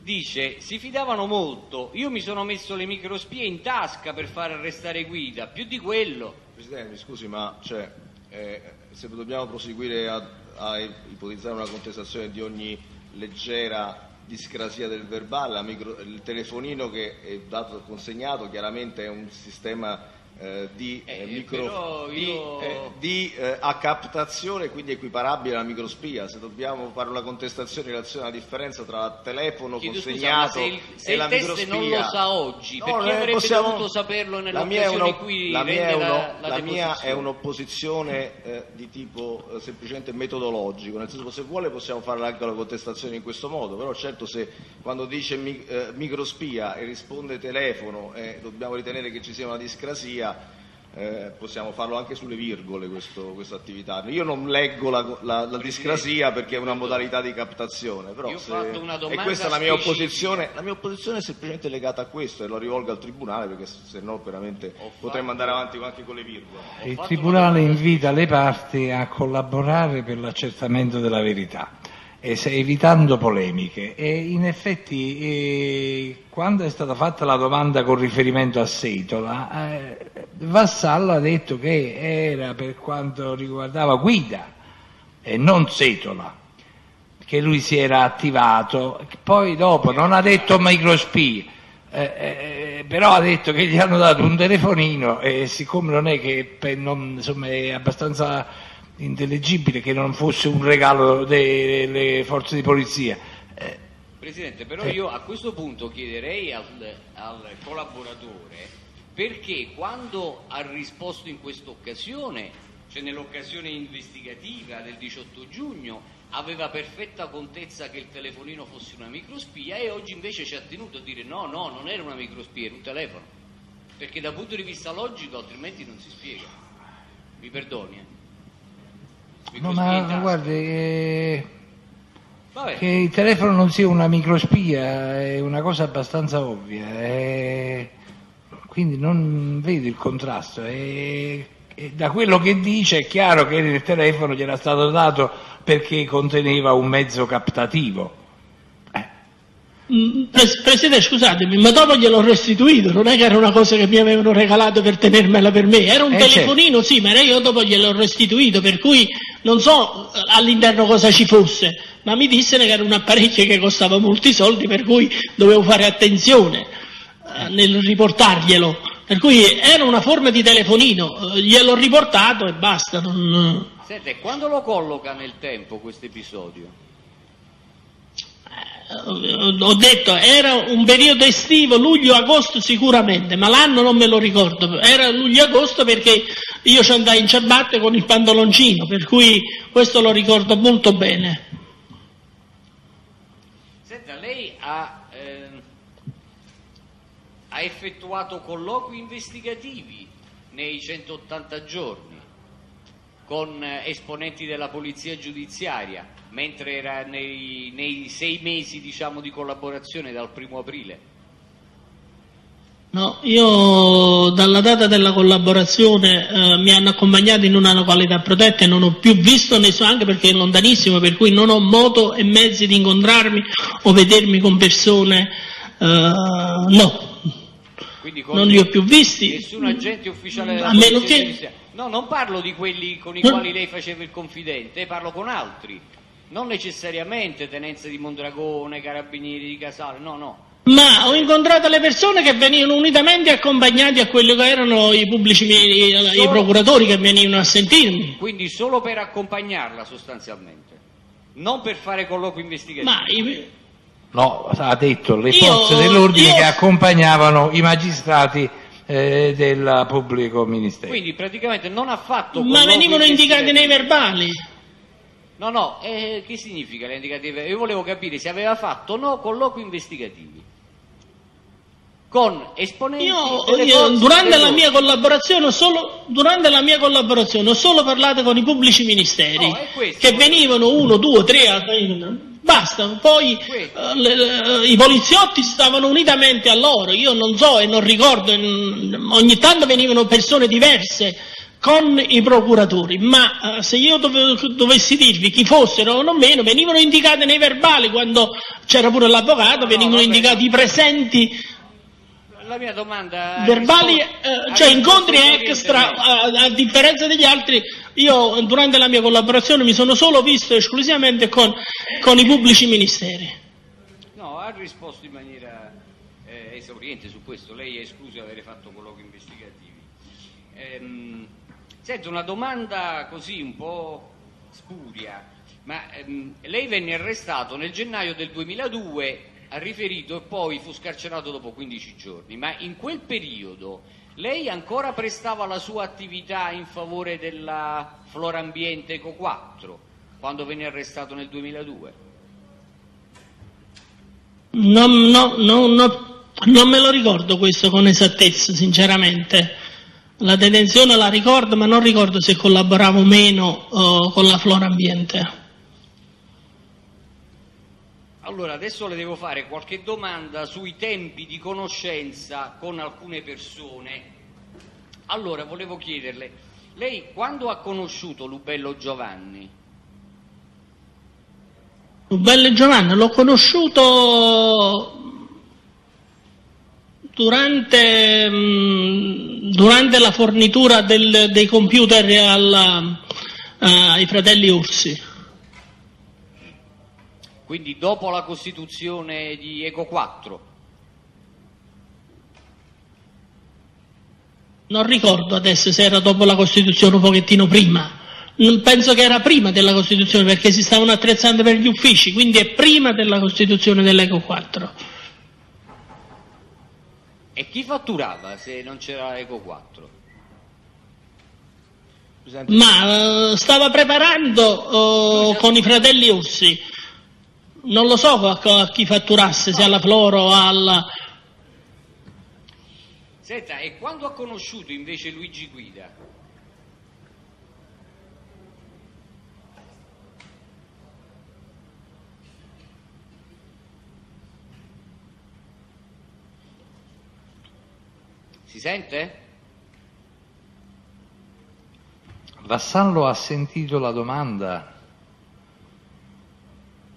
Speaker 3: dice si fidavano molto, io mi sono messo le microspie in tasca per far arrestare Guida, più di quello.
Speaker 4: Presidente, mi scusi, ma cioè, eh, se dobbiamo proseguire a, a, ipotizzare una contestazione di ogni leggera discrasia del verbale, micro, il telefonino che è dato consegnato chiaramente è un sistema eh, di, eh, micro, io... di, eh, di eh, a captazione, quindi equiparabile alla microspia. Se dobbiamo fare una contestazione in relazione alla differenza tra telefono
Speaker 3: Chiedo
Speaker 4: consegnato
Speaker 3: scusa, se il, se
Speaker 4: e la
Speaker 3: microspia non lo sa oggi,
Speaker 4: no,
Speaker 3: perché avrebbe
Speaker 4: possiamo...
Speaker 3: dovuto saperlo
Speaker 4: nell'occasione
Speaker 3: una... in cui
Speaker 4: la mia è uno...
Speaker 3: la, la,
Speaker 4: la mia è un'opposizione eh, di tipo eh, semplicemente metodologico, nel senso se vuole possiamo fare anche la contestazione in questo modo, però certo se quando dice mi, microspia e risponde telefono dobbiamo ritenere che ci sia una discrasia eh, possiamo farlo anche sulle virgole questa attività. Io non leggo la, la, la discrasia perché è una modalità di captazione, però se,
Speaker 3: e
Speaker 4: questa è la mia opposizione, la mia opposizione è semplicemente legata a questo e lo rivolgo al Tribunale perché se no veramente potremmo andare avanti anche con le virgole.
Speaker 2: Il Tribunale invita le parti a collaborare per l'accertamento della verità evitando polemiche. E in effetti eh, quando è stata fatta la domanda con riferimento a Setola eh, Vassallo ha detto che era per quanto riguardava Guida e non Setola che lui si era attivato. Poi dopo non ha detto microspie eh, eh, però ha detto che gli hanno dato un telefonino e siccome non è che non, insomma, è abbastanza intellegibile che non fosse un regalo delle forze di polizia.
Speaker 3: Eh, Presidente, però eh. io a questo punto chiederei al, al collaboratore perché quando ha risposto in questa occasione, cioè nell'occasione investigativa del 18 giugno, aveva perfetta contezza che il telefonino fosse una microspia e oggi invece ci ha tenuto a dire no, no, non era una microspia, era un telefono. Perché dal punto di vista logico altrimenti non si spiega. Mi perdoni.
Speaker 2: No, ma guardi, eh, che il telefono non sia una microspia è una cosa abbastanza ovvia, eh, quindi non vedo il contrasto. Eh, da quello che dice è chiaro che il telefono gli era stato dato perché conteneva un mezzo captativo.
Speaker 1: Presidente, scusatemi, ma dopo gliel'ho restituito, non è che era una cosa che mi avevano regalato per tenermela per me, era un eh telefonino, certo. sì, ma io dopo gliel'ho restituito, per cui non so eh, all'interno cosa ci fosse, ma mi dissero che era un apparecchio che costava molti soldi, per cui dovevo fare attenzione eh, nel riportarglielo. Per cui era una forma di telefonino, eh, gliel'ho riportato e basta. Non...
Speaker 3: Sente, quando lo colloca nel tempo questo episodio?
Speaker 1: Eh, ho detto era un periodo estivo, luglio-agosto sicuramente, ma l'anno non me lo ricordo, era luglio-agosto perché io ci andai in ciabatte con il pantaloncino, per cui questo lo ricordo molto bene.
Speaker 3: Senta, lei ha, eh, ha effettuato colloqui investigativi nei 180 giorni con eh, esponenti della polizia giudiziaria, mentre era nei, nei sei mesi diciamo, di collaborazione dal primo aprile.
Speaker 1: No, io dalla data della collaborazione eh, mi hanno accompagnato in una località protetta e non ho più visto nessuno, anche perché è lontanissimo, per cui non ho modo e mezzi di incontrarmi o vedermi con persone, eh, no. Non li ho più visti.
Speaker 3: Nessun agente ufficiale della
Speaker 1: a meno che...
Speaker 3: No, non parlo di quelli con i quali lei faceva il confidente, parlo con altri. Non necessariamente tenenze di Mondragone, carabinieri di Casale, no, no
Speaker 1: ma ho incontrato le persone che venivano unitamente accompagnati a quelli che erano i pubblici, i, i procuratori che venivano a sentirmi.
Speaker 3: Quindi solo per accompagnarla sostanzialmente, non per fare colloqui investigativi.
Speaker 2: Ma. No, ha detto le forze io, dell'ordine io... che accompagnavano i magistrati eh, del pubblico ministero.
Speaker 3: Quindi praticamente non ha fatto...
Speaker 1: Ma venivano indicati nei verbali.
Speaker 3: No, no, eh, che significa le indicative? Io volevo capire se aveva fatto o no colloqui investigativi con esponenti
Speaker 1: io, io durante, la mia collaborazione solo, durante la mia collaborazione ho solo parlato con i pubblici ministeri no, questo, che venivano uno, due, tre basta poi uh, le, le, i poliziotti stavano unitamente a loro. Io non so e non ricordo ogni tanto venivano persone diverse con i procuratori, ma uh, se io dove, dovessi dirvi chi fossero o non meno, venivano indicate nei verbali quando c'era pure l'avvocato, no, venivano no, indicati i presenti.
Speaker 3: La mia domanda
Speaker 1: verbali, eh, cioè incontri extra, a, a, differenza degli altri, io durante la mia collaborazione mi sono solo visto esclusivamente con, con i pubblici ministeri.
Speaker 3: No, ha risposto in maniera eh, esauriente su questo, lei è escluso di avere fatto colloqui investigativi. Ehm, sento una domanda così un po' spuria, ma ehm, lei venne arrestato nel gennaio del 2002 ha riferito e poi fu scarcerato dopo 15 giorni, ma in quel periodo lei ancora prestava la sua attività in favore della Flora Ambiente Eco 4 quando venne arrestato nel 2002?
Speaker 1: No, no, no, no, non me lo ricordo questo con esattezza, sinceramente. La detenzione la ricordo, ma non ricordo se collaboravo o meno uh, con la Flora Ambiente.
Speaker 3: Allora, adesso le devo fare qualche domanda sui tempi di conoscenza con alcune persone. Allora, volevo chiederle, lei quando ha conosciuto Lubello Giovanni?
Speaker 1: Lubello Giovanni l'ho conosciuto durante, mm, durante la fornitura del, dei computer alla, ai fratelli Ursi
Speaker 3: quindi dopo la costituzione di Eco 4.
Speaker 1: Non ricordo adesso se era dopo la Costituzione o un pochettino prima. Penso che era prima della Costituzione perché si stavano attrezzando per gli uffici, quindi è prima della Costituzione dell'Eco 4.
Speaker 3: E chi fatturava se non c'era Eco 4?
Speaker 1: Ma uh, stava preparando uh, con i fratelli Ursi non lo so a, chi fatturasse, se alla Floro o alla...
Speaker 3: Senta, e quando ha conosciuto invece Luigi Guida? Si sente?
Speaker 2: Vassallo ha sentito la domanda.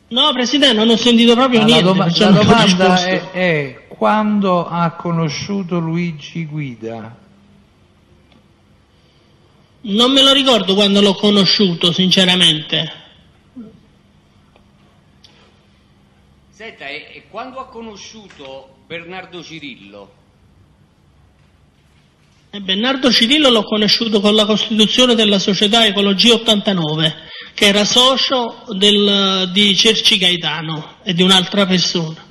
Speaker 1: No, Presidente, non ho sentito proprio
Speaker 2: Ma
Speaker 1: niente.
Speaker 2: La, doma- la domanda è, è quando ha conosciuto Luigi Guida?
Speaker 1: Non me lo ricordo quando l'ho conosciuto, sinceramente.
Speaker 3: Senta, e, e quando ha conosciuto Bernardo Cirillo?
Speaker 1: E Bernardo Cirillo l'ho conosciuto con la costituzione della società Ecologia 89 che era socio del, di Cerci Gaetano e di un'altra persona.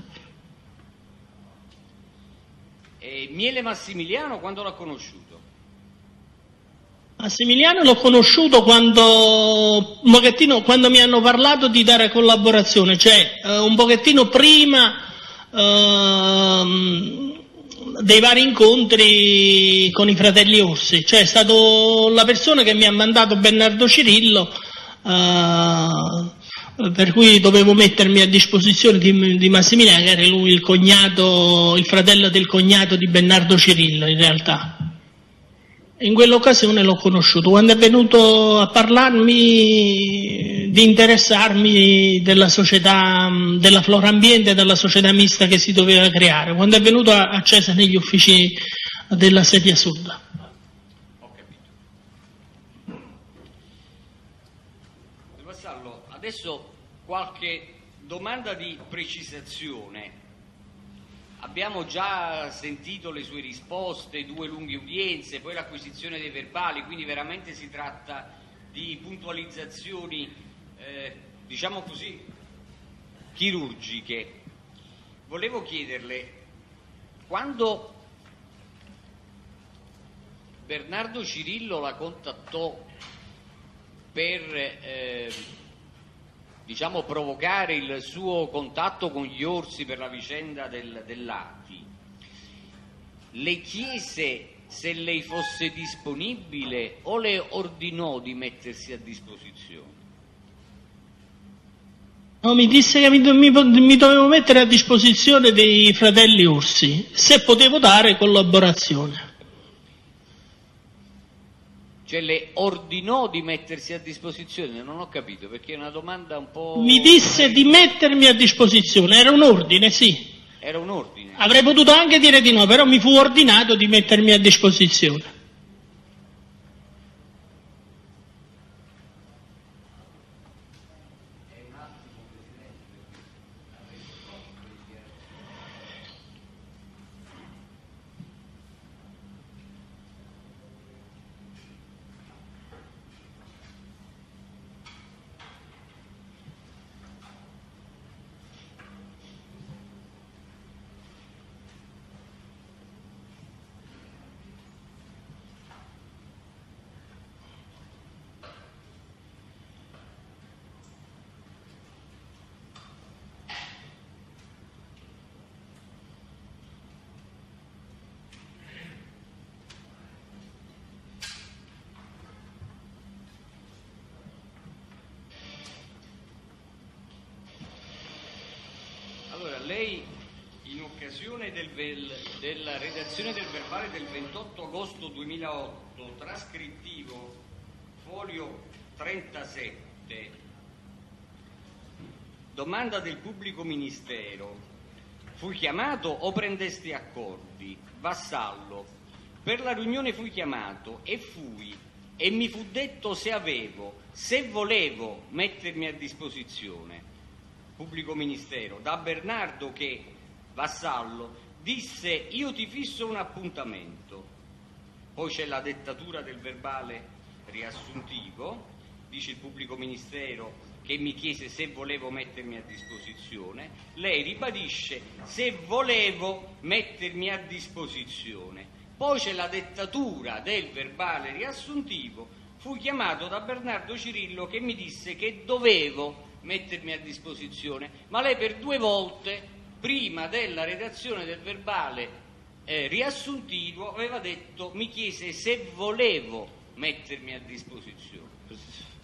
Speaker 3: E Miele Massimiliano quando l'ha conosciuto?
Speaker 1: Massimiliano l'ho conosciuto quando, un pochettino, quando mi hanno parlato di dare collaborazione, cioè eh, un pochettino prima eh, dei vari incontri con i fratelli Orsi, cioè è stato la persona che mi ha mandato Bernardo Cirillo, eh, per cui dovevo mettermi a disposizione di, di, Massimiliano, che era lui il cognato, il fratello del cognato di Bernardo Cirillo in realtà. In quell'occasione l'ho conosciuto, quando è venuto a parlarmi di interessarmi della società, della flora ambiente, della società mista che si doveva creare, quando è venuto a Cesare negli uffici della Sedia Sud.
Speaker 3: Ho capito. Vassallo, adesso qualche domanda di precisazione Abbiamo già sentito le sue risposte, due lunghe udienze, poi l'acquisizione dei verbali, quindi veramente si tratta di puntualizzazioni, eh, diciamo così, chirurgiche. Volevo chiederle, quando Bernardo Cirillo la contattò per eh, diciamo, provocare il suo contatto con gli orsi per la vicenda del, dell'Ati, le chiese se lei fosse disponibile o le ordinò di mettersi a disposizione?
Speaker 1: No, mi disse che mi, mi, mi, dovevo mettere a disposizione dei fratelli Orsi, se potevo dare collaborazione.
Speaker 3: Cioè le ordinò di mettersi a disposizione? Non ho capito perché è una domanda un po'.
Speaker 1: Mi disse di mettermi a disposizione, era un ordine, sì.
Speaker 3: Era un ordine.
Speaker 1: Avrei potuto anche dire di no, però mi fu ordinato di mettermi a disposizione.
Speaker 3: lei in occasione del, della redazione del verbale del 28 agosto 2008, trascrittivo, folio 37, domanda del pubblico ministero, fui chiamato o prendesti accordi? Vassallo, per la riunione fui chiamato e fui e mi fu detto se avevo, se volevo mettermi a disposizione. Pubblico ministero, da Bernardo che, vassallo, disse io ti fisso un appuntamento, poi c'è la dettatura del verbale riassuntivo, dice il pubblico ministero che mi chiese se volevo mettermi a disposizione, lei ribadisce se volevo mettermi a disposizione, poi c'è la dettatura del verbale riassuntivo, fui chiamato da Bernardo Cirillo che mi disse che dovevo mettermi a disposizione, ma lei per due volte, prima della redazione del verbale eh, riassuntivo, aveva detto, mi chiese se volevo mettermi a disposizione.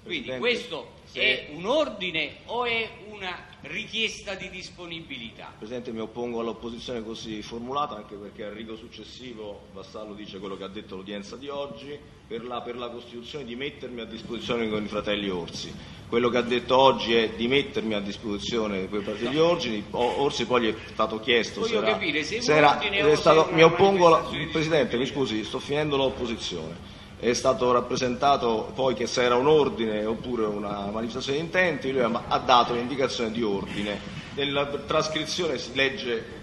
Speaker 3: Quindi questo se... è un ordine o è una richiesta di disponibilità?
Speaker 4: Presidente, mi oppongo all'opposizione così formulata anche perché al rigo successivo Vassallo dice quello che ha detto l'udienza di oggi per la, per la Costituzione di mettermi a disposizione con i fratelli Orsi. Quello che ha detto oggi è di mettermi a disposizione con i fratelli no. Orsi, Orsi poi gli è stato chiesto
Speaker 3: Voglio
Speaker 4: se era,
Speaker 3: capire se,
Speaker 4: se era, è stato, mi oppongo alla, Presidente, mi scusi, sto finendo l'opposizione è stato rappresentato poi che se era un ordine oppure una manifestazione di intenti, lui ha dato l'indicazione di ordine. Nella trascrizione si legge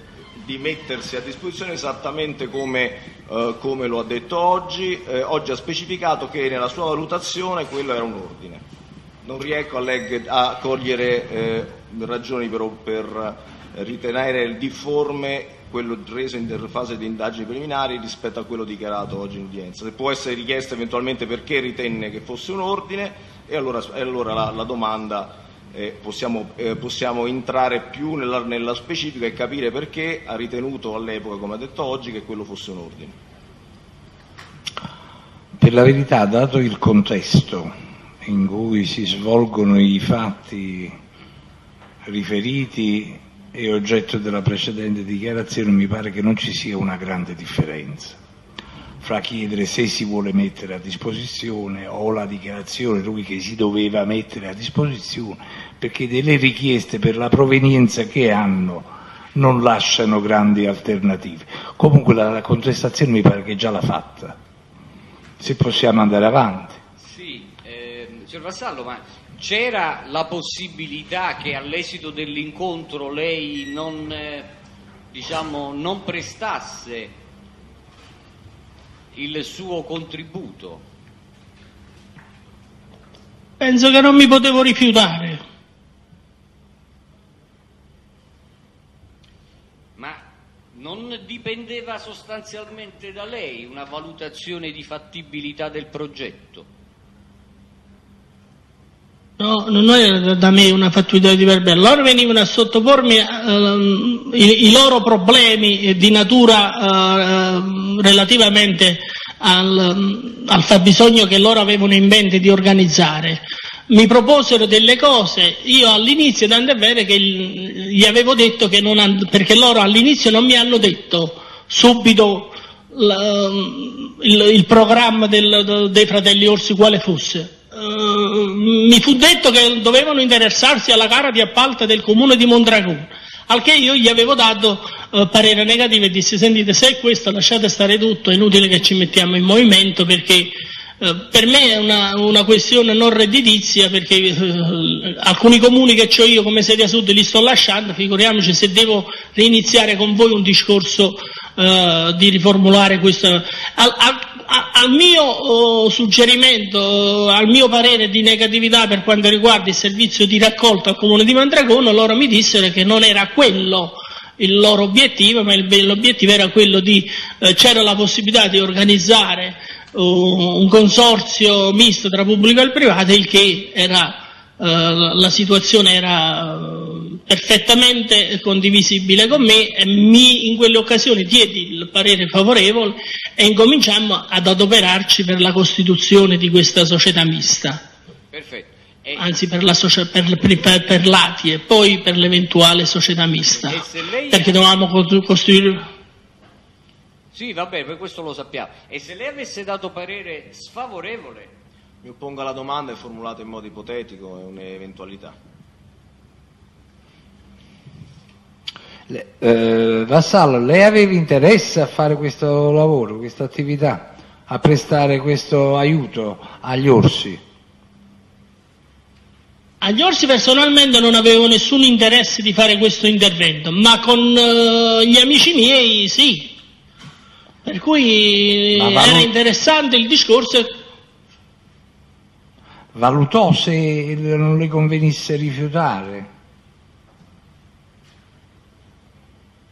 Speaker 4: di mettersi a disposizione esattamente come, eh, come lo ha detto oggi, eh, oggi ha specificato che nella sua valutazione quello era un ordine. non riesco a, legge, a cogliere eh, ragioni però per ritenere difforme quello reso in fase di indagini preliminari rispetto a quello dichiarato oggi in udienza. Se può essere richiesta eventualmente perché ritenne che fosse un ordine e allora, e allora la, la, domanda eh, possiamo, eh, possiamo, entrare più nella, nella specifica e capire perché ha ritenuto all'epoca, come ha detto oggi, che quello fosse un ordine.
Speaker 2: Per la verità, dato il contesto in cui si svolgono i fatti riferiti e oggetto della precedente dichiarazione, mi pare che non ci sia una grande differenza fra chiedere se si vuole mettere a disposizione o la dichiarazione lui che si doveva mettere a disposizione, perché delle richieste per la provenienza che hanno non lasciano grandi alternative. Comunque la, la contestazione mi pare che già l'ha fatta se possiamo andare avanti.
Speaker 3: Signor Vassallo, ma c'era la possibilità che all'esito dell'incontro lei non, eh, diciamo, non prestasse il suo contributo?
Speaker 1: Penso che non mi potevo rifiutare.
Speaker 3: non dipendeva sostanzialmente da lei una valutazione di fattibilità del progetto?
Speaker 1: No, non era da me una fattibilità di verbale, loro venivano a sottopormi uh, i, i, loro problemi di natura uh, relativamente al, al fabbisogno che loro avevano in mente di organizzare. Mi proposero delle cose, io all'inizio, tanto è vero che gli avevo detto che non, perché loro all'inizio non mi hanno detto subito la, il, il, programma del, dei fratelli Orsi quale fosse. Uh, mi fu detto che dovevano interessarsi alla gara di appalto del comune di Mondragone, al che io gli avevo dato uh, parere negativo e dissi sentite se è questo lasciate stare tutto, è inutile che ci mettiamo in movimento perché eh, per me è una, una, questione non redditizia perché eh, alcuni comuni che ho io come Sedia Sud li sto lasciando, figuriamoci se devo riniziare con voi un discorso eh, di riformulare questo. Al mio oh, suggerimento, al mio parere di negatività per quanto riguarda il servizio di raccolta al comune di Mandragono, loro mi dissero che non era quello il loro obiettivo, ma l'obiettivo era quello di, eh, c'era la possibilità di organizzare un consorzio misto tra pubblico e privato, il che era, la situazione era eh, perfettamente condivisibile con me e mi, in quelle occasioni diedi il parere favorevole e incominciamo ad adoperarci per la costituzione di questa società mista.
Speaker 3: Perfetto.
Speaker 1: E... Anzi per, la socia- per, per, per l'ATI e poi per l'eventuale società mista. Perché dovevamo costruire
Speaker 3: sì, vabbè, per questo lo sappiamo. E se lei avesse dato parere sfavorevole?
Speaker 4: Mi oppongo alla domanda, è formulata in modo ipotetico, è un'eventualità.
Speaker 2: Eh, Vassallo, lei aveva interesse a fare questo lavoro, questa attività, a prestare questo aiuto agli orsi?
Speaker 1: Agli orsi personalmente non avevo nessun interesse di fare questo intervento, ma con uh, gli amici miei sì, per cui valut- era interessante il discorso.
Speaker 2: Valutò se non le convenisse rifiutare.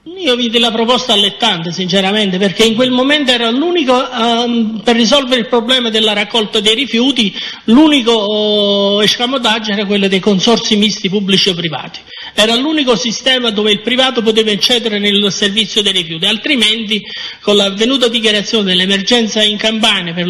Speaker 1: Io vidi la proposta allettante, sinceramente, perché in quel momento era l'unico, um, per risolvere il problema della raccolta dei rifiuti, l'unico uh, escamotaggio era quello dei consorsi misti pubblici o privati. Era l'unico sistema dove il privato poteva eccedere nel servizio dei rifiuti, altrimenti con la venuta dichiarazione dell'emergenza in Campania per,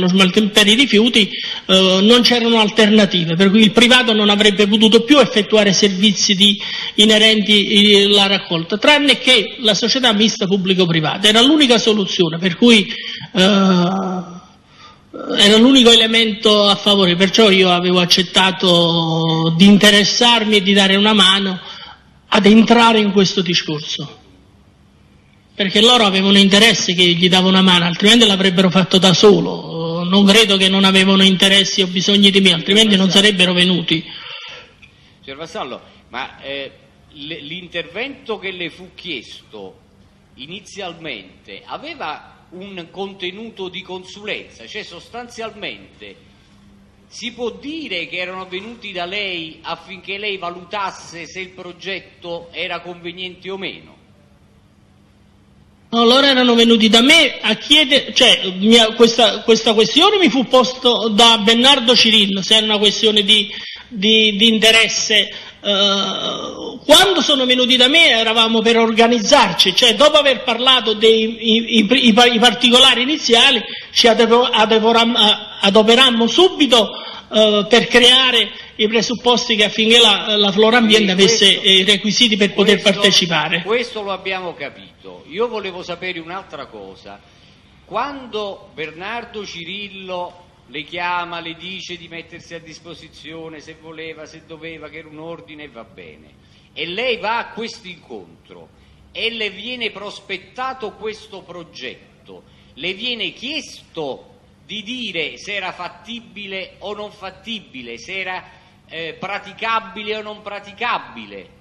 Speaker 1: per i rifiuti uh, non c'erano alternative, per cui il privato non avrebbe potuto più effettuare servizi di, inerenti alla raccolta, tranne che la società mista pubblico-privata. Era l'unica soluzione, per cui eh, era l'unico elemento a favore, perciò io avevo accettato di interessarmi e di dare una mano ad entrare in questo discorso. Perché loro avevano interesse che gli davo una mano, altrimenti l'avrebbero fatto da solo. Non credo che non avevano interessi o bisogni di me, altrimenti non sarebbero venuti.
Speaker 3: Signor Vassallo, ma eh, l'intervento che le fu chiesto inizialmente aveva un contenuto di consulenza, cioè sostanzialmente si può dire che erano venuti da lei affinché lei valutasse se il progetto era conveniente o meno?
Speaker 1: No, loro erano venuti da me a chiedere, cioè mia, questa, questa, questione mi fu posta da Bernardo Cirillo, se era una questione di, di, di interesse. Uh, quando sono venuti da me eravamo per organizzarci, cioè dopo aver parlato dei i, i, i particolari iniziali ci adoperammo subito uh, per creare i presupposti che affinché la, la Flora Ambiente avesse i requisiti per poter
Speaker 3: questo,
Speaker 1: partecipare.
Speaker 3: Questo lo abbiamo capito. Io volevo sapere un'altra cosa. Quando Bernardo Cirillo le chiama, le dice di mettersi a disposizione se voleva, se doveva, che era un ordine, va bene. E lei va a questo incontro e le viene prospettato questo progetto, le viene chiesto di dire se era fattibile o non fattibile, se era eh, praticabile o non praticabile.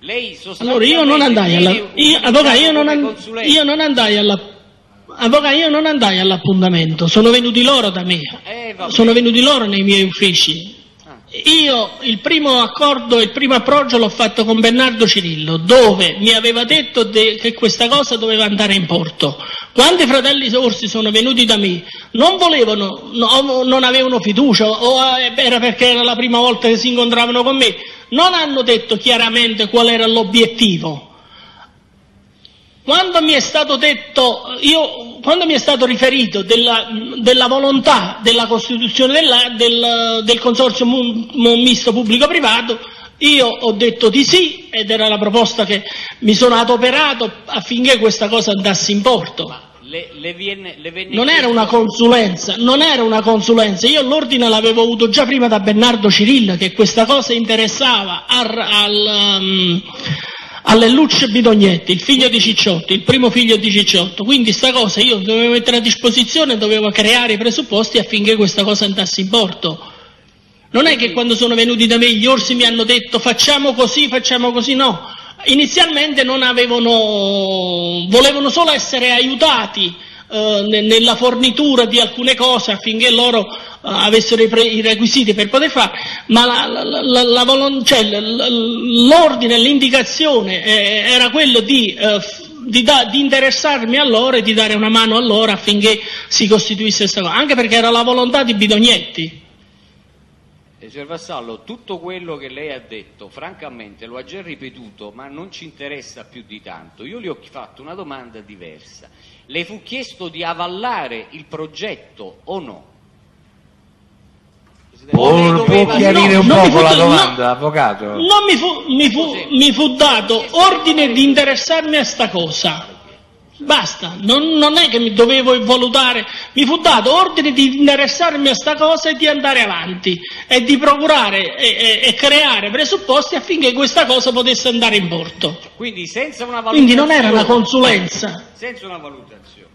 Speaker 3: Lei
Speaker 1: allora io non andai alla io, avvocato, io, non io non andai alla avvocato, io non andai all'appuntamento, sono venuti loro da me. Eh, sono venuti loro nei miei uffici. Ah. Io il primo accordo, il primo approccio l'ho fatto con Bernardo Cirillo, dove mi aveva detto de, che questa cosa doveva andare in porto. Quando i fratelli Orsi sono venuti da me, non volevano, no, non avevano fiducia, o eh, era perché era la prima volta che si incontravano con me, non hanno detto chiaramente qual era l'obiettivo. Quando mi è stato detto, io, quando mi è stato riferito della, della volontà della costituzione della, del, del consorzio misto pubblico-privato, io ho detto di sì ed era la proposta che mi sono adoperato affinché questa cosa andasse in porto.
Speaker 3: Le, le viene, le
Speaker 1: non era una consulenza, non era una consulenza, io l'ordine l'avevo avuto già prima da Bernardo Cirilla che questa cosa interessava al, al um, alle Luce Bidognetti, il figlio di Cicciotti, il primo figlio di Cicciotti. Quindi sta cosa io dovevo mettere a disposizione, dovevo creare i presupposti affinché questa cosa andasse in porto. Non è che quando sono venuti da me gli orsi mi hanno detto facciamo così, facciamo così, no. Inizialmente non avevano, volevano solo essere aiutati eh, nella fornitura di alcune cose affinché loro avessero i, pre- i, requisiti per poter fare, ma la, la, la, volon- cioè, l'ordine, l'indicazione eh, era quello di, eh, di, da- di, interessarmi a loro e di dare una mano a loro affinché si costituisse questa cosa, anche perché era la volontà di Bidognetti.
Speaker 3: Signor Vassallo, tutto quello che lei ha detto, francamente lo ha già ripetuto, ma non ci interessa più di tanto. Io le ho fatto una domanda diversa. Le fu chiesto di avallare il progetto o no?
Speaker 2: Può, può chiarire un po' la domanda, no, avvocato?
Speaker 1: Non mi fu, mi, fu, mi fu dato ordine di interessarmi a sta cosa. Basta, non, non, è che mi dovevo valutare, mi fu dato ordine di interessarmi a sta cosa e di andare avanti e di procurare e, e, e creare presupposti affinché questa cosa potesse andare in porto.
Speaker 3: Quindi senza una valutazione.
Speaker 1: Quindi non era una consulenza.
Speaker 3: Senza una valutazione.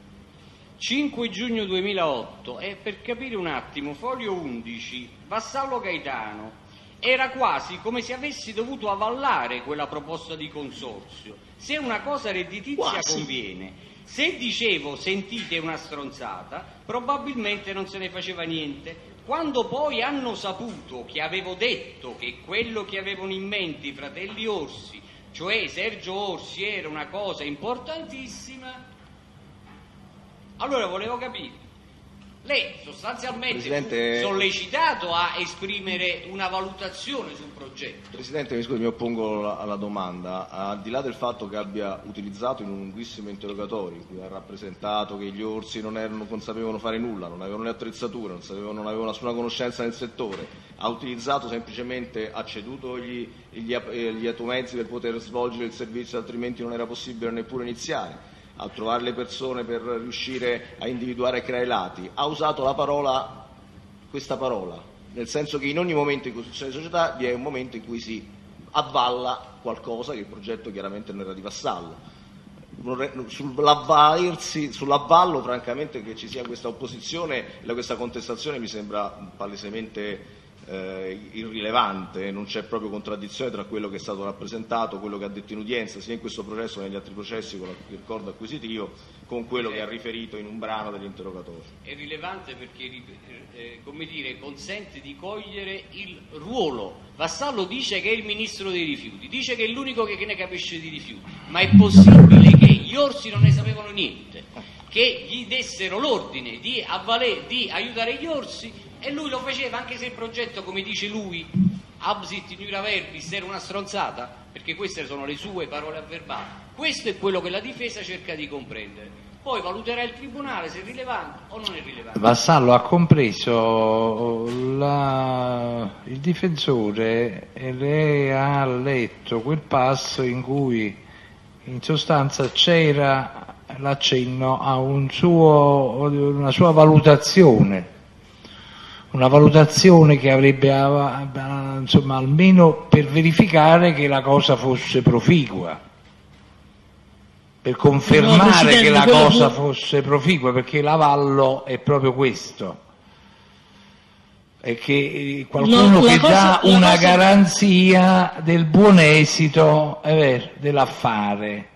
Speaker 3: 5 giugno 2008 e per capire un attimo, foglio 11, Vassallo Gaetano, era quasi come se avessi dovuto avallare quella proposta di consorzio se una cosa redditizia Quasi. conviene, se dicevo sentite una stronzata, probabilmente non se ne faceva niente. Quando poi hanno saputo che avevo detto che quello che avevano in mente i fratelli Orsi, cioè Sergio Orsi, era una cosa importantissima, allora volevo capire lei sostanzialmente Presidente... fu sollecitato a esprimere una valutazione sul progetto.
Speaker 4: Presidente, mi scusi, mi oppongo alla, domanda. Al di là del fatto che abbia utilizzato in un lunghissimo interrogatorio in cui ha rappresentato che gli orsi non, erano, non sapevano fare nulla, non avevano le attrezzature, non, sapevano, non avevano nessuna conoscenza nel settore, ha utilizzato semplicemente, ha ceduto gli, gli, gli automezzi per poter svolgere il servizio, altrimenti non era possibile neppure iniziare a trovare le persone per riuscire a individuare e creare lati, ha usato la parola, questa parola, nel senso che in ogni momento in costruzione di società vi è un momento in cui si avvalla qualcosa che il progetto chiaramente non era di vassallo. Sull'avvallo, francamente, che ci sia questa opposizione e questa contestazione mi sembra palesemente eh, irrilevante, non c'è proprio contraddizione tra quello che è stato rappresentato, quello che ha detto in udienza, sia in questo processo che negli altri processi con il ricordo acquisitivo, con quello che ha riferito in un brano dell'interrogatorio.
Speaker 3: È rilevante perché eh, come dire, consente di cogliere il ruolo. Vassallo dice che è il ministro dei rifiuti, dice che è l'unico che ne capisce di rifiuti, ma è possibile che gli orsi non ne sapevano niente, che gli dessero l'ordine di, di aiutare gli orsi e lui lo faceva anche se il progetto, come dice lui, absit iura verbis, era una stronzata, perché queste sono le sue parole a verbale. Questo è quello che la difesa cerca di comprendere. Poi valuterà il tribunale se è rilevante o non è rilevante.
Speaker 2: Vassallo ha compreso la... il difensore e lei ha letto quel passo in cui in sostanza c'era l'accenno a un suo, una sua valutazione una valutazione che avrebbe insomma, almeno per verificare che la cosa fosse proficua, per confermare no, che la cosa fosse proficua, perché l'avallo è proprio questo. È che qualcuno no, che cosa, dà una cosa... garanzia del buon esito eh, dell'affare.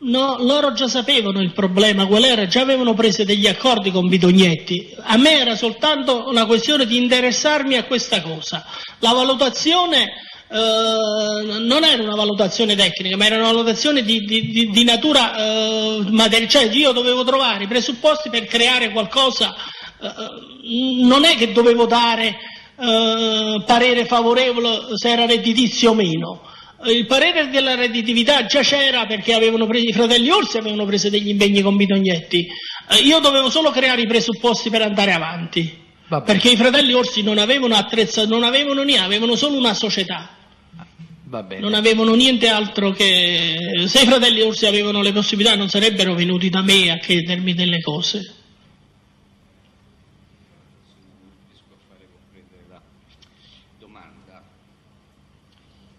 Speaker 1: No, loro già sapevano il problema qual era, già avevano preso degli accordi con Bidognetti. A me era soltanto una questione di interessarmi a questa cosa. La valutazione eh, non era una valutazione tecnica, ma era una valutazione di, di, di natura eh, materiale, cioè io dovevo trovare i presupposti per creare qualcosa, eh, non è che dovevo dare eh, parere favorevole se era redditizio o meno il parere della redditività già c'era perché avevano preso, i fratelli Orsi avevano preso degli impegni con Bidognetti. Eh, io dovevo solo creare i presupposti per andare avanti. Perché i fratelli Orsi non avevano attrezzato, non avevano niente, avevano solo una società. Non avevano niente altro che. Se i fratelli Orsi avevano le possibilità non sarebbero venuti da me a chiedermi delle cose.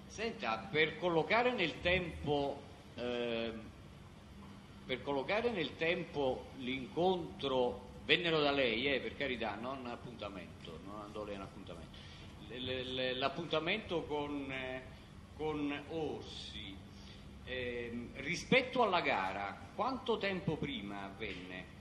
Speaker 3: Senta, per collocare nel tempo, eh, per collocare nel tempo l'incontro, vennero da lei, eh, per carità, non appuntamento, non andò lei un appuntamento, l'appuntamento con, eh, con Orsi, ehm, rispetto alla gara, quanto tempo prima avvenne?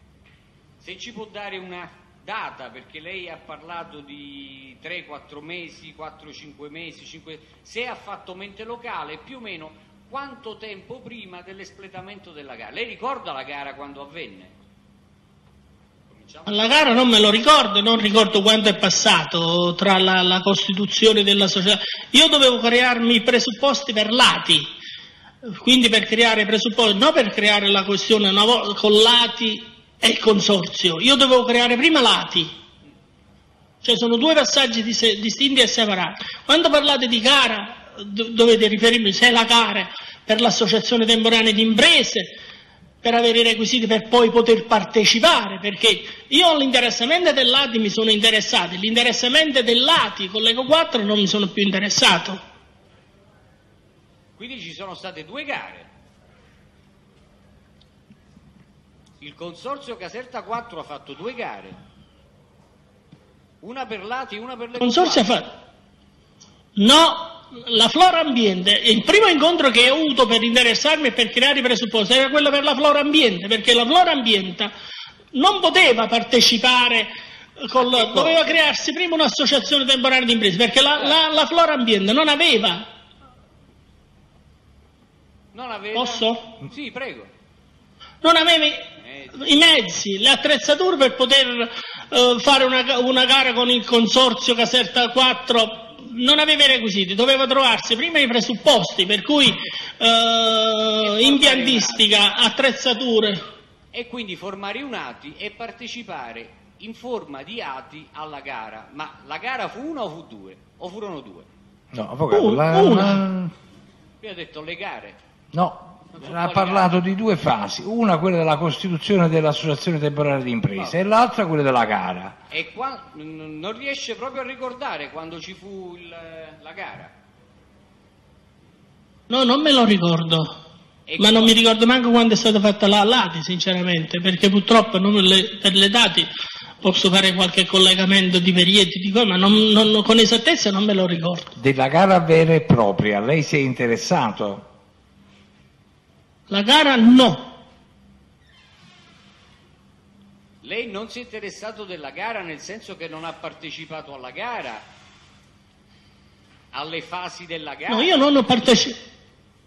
Speaker 3: Se ci può dare una data, perché lei ha parlato di 3-4 mesi, 4-5 mesi, 5... se ha fatto mente locale, più o meno quanto tempo prima dell'espletamento della gara? Lei ricorda la gara quando avvenne?
Speaker 1: La gara non me lo ricordo, non ricordo quanto è passato tra la, la costituzione della società. Io dovevo crearmi i presupposti per lati, quindi per creare presupposti, non per creare la questione con lati è il consorzio. Io dovevo creare prima lati, cioè sono due passaggi distinti e separati. Quando parlate di gara dovete riferirvi se è la gara per l'associazione temporanea di imprese, per avere i requisiti per poi poter partecipare, perché io all'interessamento del Lati mi sono interessato, l'interessamento del Lati con l'Eco 4 non mi sono più interessato.
Speaker 3: Quindi ci sono state due gare. Il consorzio Caserta 4 ha fatto due gare, una per Lati e una per le
Speaker 1: consorzio ha fatto... No, la Flora Ambiente, il primo incontro che ho avuto per interessarmi e per creare i presupposti era quello per la Flora Ambiente, perché la Flora Ambiente non poteva partecipare, col, doveva crearsi prima un'associazione temporanea di imprese, perché la, la, la Flora Ambiente non aveva...
Speaker 3: Non aveva...
Speaker 1: Posso?
Speaker 3: Sì, prego.
Speaker 1: Non aveva i mezzi, le attrezzature per poter uh, fare una, una, gara con il consorzio Caserta 4 non aveva i requisiti, doveva trovarsi prima i presupposti, per cui uh, impiantistica, attrezzature.
Speaker 3: E quindi formare un ATI e partecipare in forma di ATI alla gara. Ma la gara fu una o fu due? O furono due?
Speaker 2: No, avvocato, la... una.
Speaker 3: Vi ho detto le gare.
Speaker 2: No, ha parlato di due fasi, una quella della costituzione dell'associazione temporanea di imprese e l'altra quella della gara.
Speaker 3: E qua, non riesce proprio a ricordare quando ci fu il, la gara?
Speaker 1: No, non me lo ricordo. E Ma non mi ricordo manco quando è stata fatta la Lati, sinceramente, perché purtroppo le, per le dati posso fare qualche collegamento di Verietti, di ma non, non, con esattezza non me lo ricordo.
Speaker 2: Della gara vera e propria, lei si è interessato?
Speaker 1: La gara no.
Speaker 3: Lei non si è interessato della gara nel senso che non ha partecipato alla gara, alle fasi della gara?
Speaker 1: No, io non ho partecipato.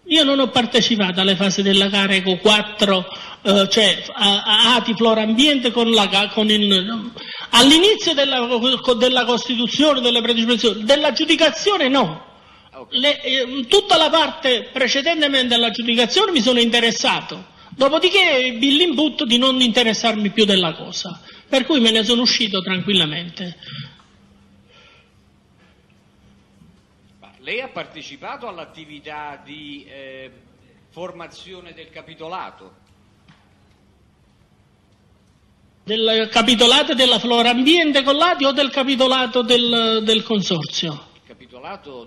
Speaker 1: Io non ho partecipato alle fasi della gara Eco 4, eh, cioè a, a Ati Flora Ambiente con la, con il, all'inizio della, della, Costituzione, delle partecipazioni, dell'aggiudicazione no. Okay. Le, eh, tutta la parte precedentemente all'aggiudicazione mi sono interessato, dopodiché ebbi l'input di non interessarmi più della cosa, per cui me ne sono uscito tranquillamente.
Speaker 3: Lei ha partecipato all'attività di eh, formazione del capitolato?
Speaker 1: Del capitolato della Flora Ambiente Collati o del capitolato del, del consorzio?
Speaker 3: Il capitolato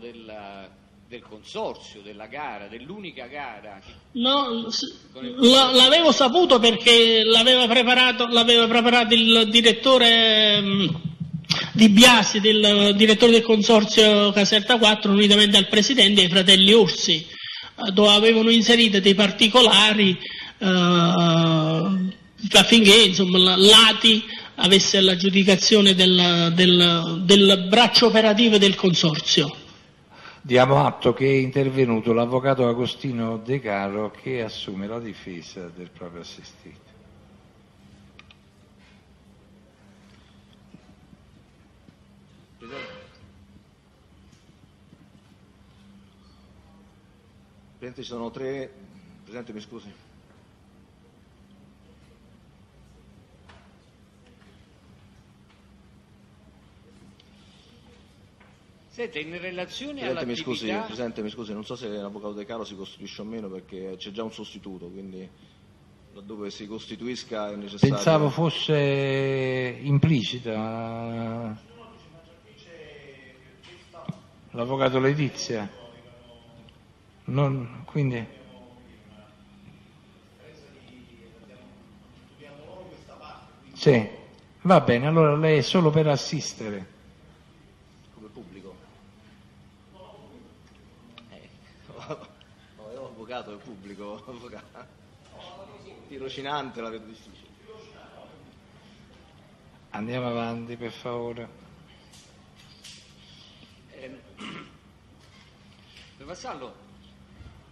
Speaker 3: del, consorzio, della gara, dell'unica gara.
Speaker 1: No, l'avevo saputo perché l'aveva preparato, l'aveva preparato il direttore mm, di Biasi, del direttore del consorzio Caserta 4, unitamente al presidente e ai fratelli Orsi, dove avevano inserito dei particolari eh, affinché insomma, l'ATI avesse l'aggiudicazione del, del, del braccio operativo del consorzio.
Speaker 2: Diamo atto che è intervenuto l'avvocato Agostino De Caro che assume la difesa del proprio assistito.
Speaker 4: Presidente, ci sono tre... Presidente, mi scusi.
Speaker 3: Senta, in relazione
Speaker 4: Presidente, mi scusi, Presidente, mi scusi, non so se l'Avvocato De Caro si costituisce o meno perché c'è già un sostituto, quindi laddove si costituisca è necessario...
Speaker 2: Pensavo fosse implicita l'Avvocato Letizia. Non, quindi... Sì, va bene, allora lei è solo per assistere.
Speaker 4: Come pubblico? Eh, no, io avvocato è pubblico, (laughs) avvocato. Tirocinante la vedo difficile.
Speaker 2: Andiamo avanti, per favore.
Speaker 3: Eh, per Vassallo,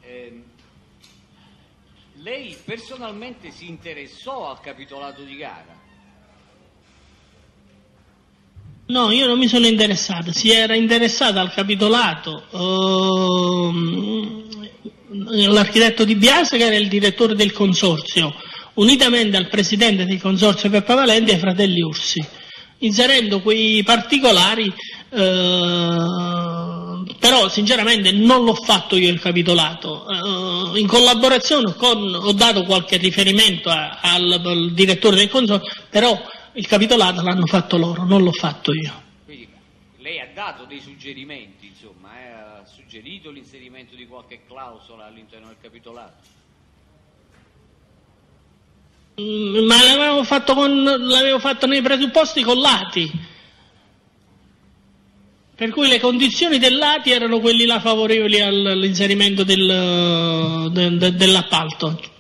Speaker 3: eh, lei personalmente si interessò al capitolato di gara?
Speaker 1: No, io non mi sono interessato, si era interessato al capitolato ehm, l'architetto Di Biase che era il direttore del consorzio, unitamente al presidente del consorzio Peppa Valenti e ai fratelli Ursi, inserendo quei particolari eh, però sinceramente non l'ho fatto io il capitolato, uh, in collaborazione con, ho dato qualche riferimento a, al, al, direttore del consorzio, però il capitolato l'hanno fatto loro, non l'ho fatto io.
Speaker 3: Lei ha dato dei suggerimenti, insomma, eh, ha suggerito l'inserimento di qualche clausola all'interno del capitolato?
Speaker 1: Mm, ma l'avevo fatto, con, l'avevo fatto nei presupposti collati per cui le condizioni dell'ATI erano quelli là favorevoli all'inserimento del, de, de, dell'appalto.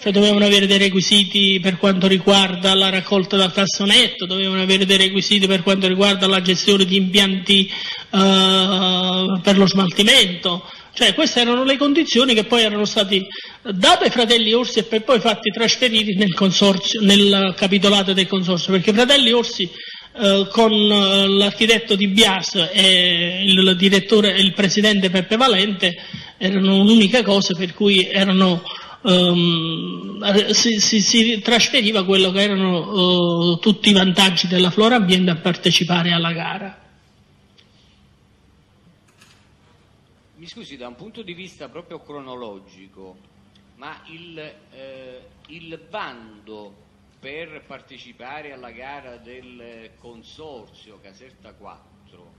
Speaker 1: Cioè dovevano avere dei requisiti per quanto riguarda la raccolta dal cassonetto, dovevano avere dei requisiti per quanto riguarda la gestione di impianti uh, per lo smaltimento. Cioè queste erano le condizioni che poi erano state date ai fratelli Orsi e per poi fatti trasferiti nel, nel capitolato del consorzio, perché fratelli Orsi eh, con eh, l'architetto di Bias e il il presidente Peppe Valente erano un'unica cosa per cui erano, um, si, si, si, trasferiva quello che erano uh, tutti i vantaggi della Flora Ambiente a partecipare alla gara.
Speaker 3: Mi scusi, da un punto di vista proprio cronologico, ma il, eh, il bando per partecipare alla gara del consorzio Caserta 4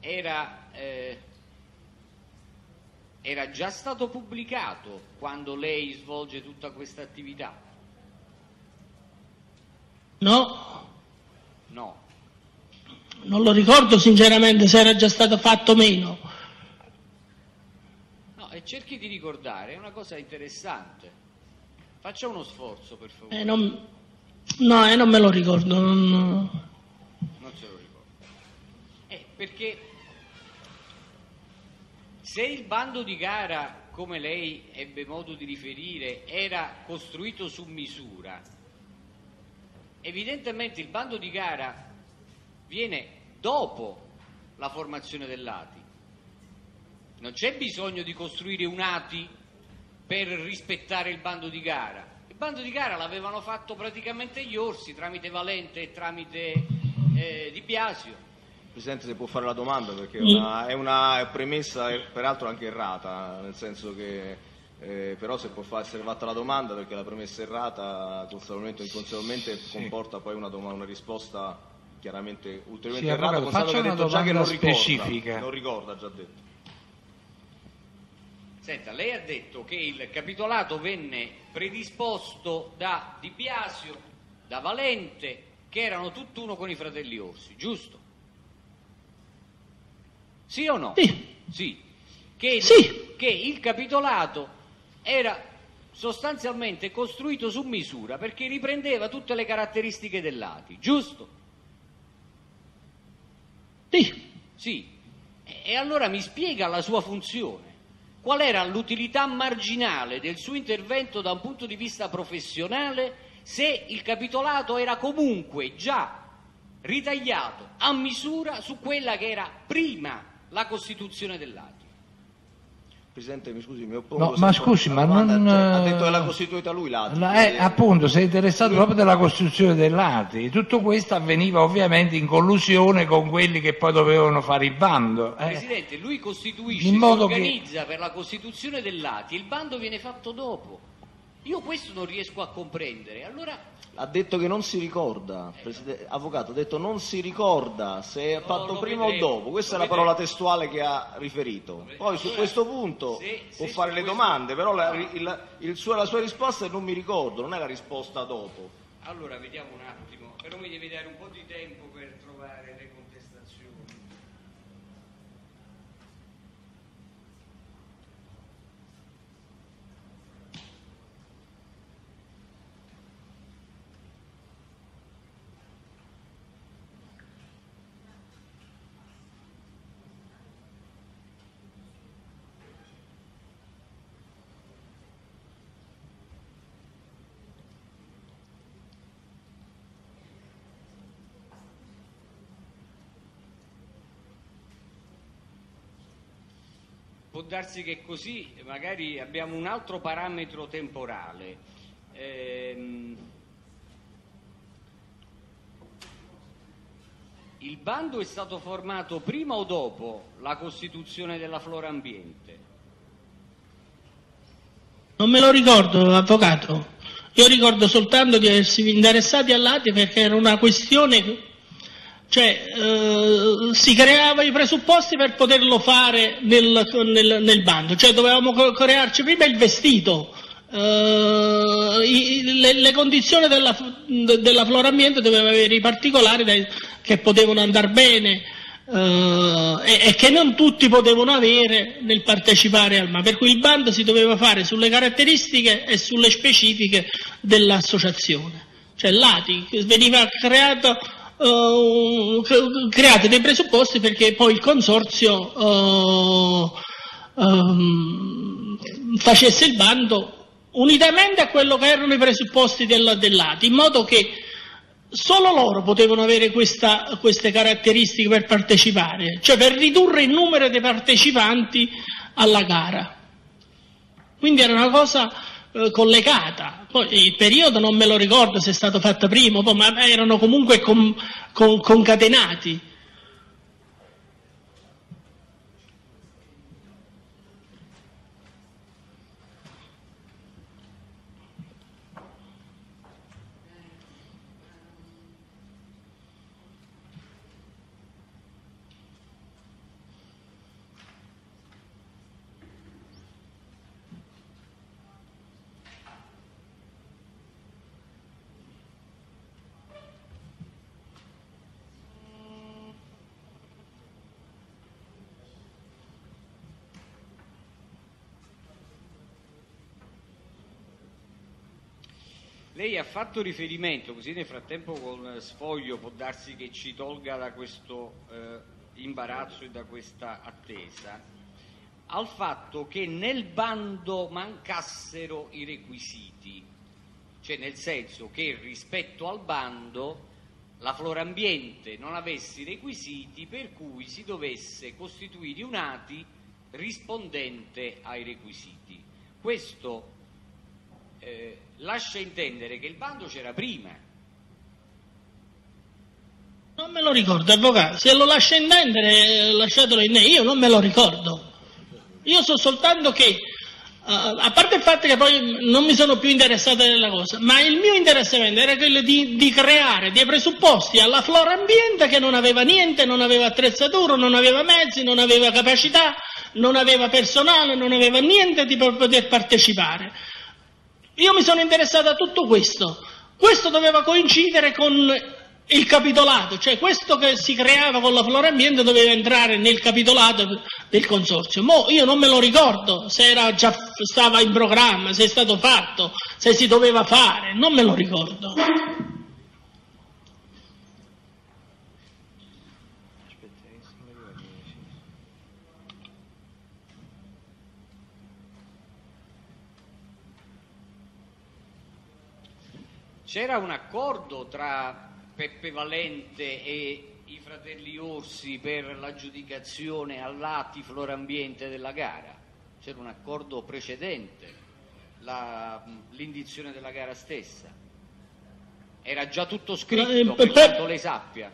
Speaker 3: era, eh, era già stato pubblicato quando lei svolge tutta questa attività?
Speaker 1: No,
Speaker 3: No.
Speaker 1: non lo ricordo sinceramente se era già stato fatto o meno.
Speaker 3: No, e cerchi di ricordare, è una cosa interessante. Faccia uno sforzo, per favore.
Speaker 1: Eh, non- no, eh, non me lo ricordo. non-
Speaker 3: Non se lo ricordo. Eh, perché se il bando di gara, come lei ebbe modo di riferire, era costruito su misura, evidentemente il bando di gara viene dopo la formazione dell'ATI. Non c'è bisogno di costruire un ATI per rispettare il bando di gara. Il bando di gara l'avevano fatto praticamente gli orsi tramite Valente e tramite eh, Di Biasio.
Speaker 4: Presidente, se può fare la domanda perché è una, è una premessa peraltro anche errata, nel senso che eh, però se può fa- essere fatta la domanda perché la premessa errata consapevolmente o inconsapevolmente comporta poi una, doma- una risposta chiaramente ulteriormente
Speaker 2: Sì,
Speaker 4: errata,
Speaker 2: faccia
Speaker 4: che ha detto già che non ricorda, non ricorda, ha già detto.
Speaker 3: Senta, lei ha detto che il capitolato venne predisposto da Di Biasio, da Valente, che erano tutt'uno con i fratelli Orsi, giusto? Sì o no?
Speaker 1: Sì.
Speaker 3: Sì. Che,
Speaker 1: Sì.
Speaker 3: che il capitolato era sostanzialmente costruito su misura perché riprendeva tutte le caratteristiche dell'ATI, giusto?
Speaker 1: Sì,
Speaker 3: Sì. E e allora mi spiega la sua funzione. Qual era l'utilità marginale del suo intervento da un punto di vista professionale se il capitolato era comunque già ritagliato a misura su quella che era prima la costituzione dell'ATI?
Speaker 4: Presidente, mi scusi, mi oppongo.
Speaker 2: No, ma scusi, ma non...
Speaker 4: cioè, ha
Speaker 2: eh,
Speaker 4: detto che l'ha costituita lui l'ATI.
Speaker 2: eh, appunto, sei interessato proprio della costruzione dell'ATI. Tutto questo avveniva ovviamente in collusione con quelli che poi dovevano fare il bando. eh.
Speaker 3: Presidente, lui costituisce,
Speaker 2: In
Speaker 3: si
Speaker 2: modo che-
Speaker 3: organizza per la costituzione dell'ATI, il bando viene fatto dopo. Io questo non riesco a comprendere. Allora
Speaker 4: Ha detto che non si ricorda, Preside- avvocato, ha detto non si ricorda se è
Speaker 3: No,
Speaker 4: fatto
Speaker 3: lo
Speaker 4: prima
Speaker 3: vedremo,
Speaker 4: o dopo, questa è la parola testuale che ha riferito. Poi su questo punto
Speaker 3: se-
Speaker 4: può
Speaker 3: se
Speaker 4: fare le
Speaker 3: questo-
Speaker 4: domande, però la, il- il suo- la sua risposta è non mi ricordo, non è la risposta dopo.
Speaker 3: Allora, vediamo un attimo, però mi devi dare un po' di tempo per trovare Può darsi che così magari abbiamo un altro parametro temporale. Ehm, il bando è stato formato prima o dopo la costituzione della Flora Ambiente?
Speaker 1: non me lo ricordo, avvocato. Io ricordo soltanto di essersi interessati all'ATI perché era una questione, cioè eh, si creava i presupposti per poterlo fare nel, nel- nel bando, cioè dovevamo crearci prima il vestito, eh, i- le, le condizioni della, de- della flora ambiente dovevano avere i particolari dai- che potevano andare bene eh, e, e che non tutti potevano avere nel partecipare al MA, per cui il bando si doveva fare sulle caratteristiche e sulle specifiche dell'associazione. Cioè l'ATI veniva creato, eh, cre- creati dei presupposti perché poi il consorzio eh, ehm, facesse il bando unitamente a quello che erano i presupposti del, dell'ATI, in modo che solo loro potevano avere questa- queste caratteristiche per partecipare, cioè per ridurre il numero dei partecipanti alla gara. Quindi era una cosa eh, collegata. Poi il periodo non me lo ricordo se è stato fatto prima, ma erano comunque con- con- concatenati.
Speaker 3: Lei ha fatto riferimento, così nel frattempo con sfoglio può darsi che ci tolga da questo eh, imbarazzo e da questa attesa, al fatto che nel bando mancassero i requisiti, cioè nel senso che rispetto al bando la Florambiente non avesse i requisiti per cui si dovesse costituire un ATI rispondente ai requisiti. Questo eh, lascia intendere che il bando c'era prima.
Speaker 1: Non me lo ricordo, avvocato. Se lo lascia intendere, lasciatelo in io non me lo ricordo. Io so soltanto che, uh, a parte il fatto che poi non mi sono più interessato della cosa, ma il mio interessamento era quello di, di creare dei presupposti alla flora ambiente che non aveva niente, non aveva attrezzatura, non aveva mezzi, non aveva capacità, non aveva personale, non aveva niente di poter partecipare. Io mi sono interessato a tutto questo. Questo doveva coincidere con il capitolato, cioè questo che si creava con la flora ambiente doveva entrare nel capitolato del consorzio. Mo io non me lo ricordo se era già stava in programma, se è stato fatto, se si doveva fare, non me lo ricordo.
Speaker 3: C'era un accordo tra Peppe Valente e i fratelli Orsi per l'aggiudicazione all'Ati Florambiente della gara? C'era un accordo precedente, l'indizione della gara stessa? Era già tutto scritto, eh, per quanto lei sappia?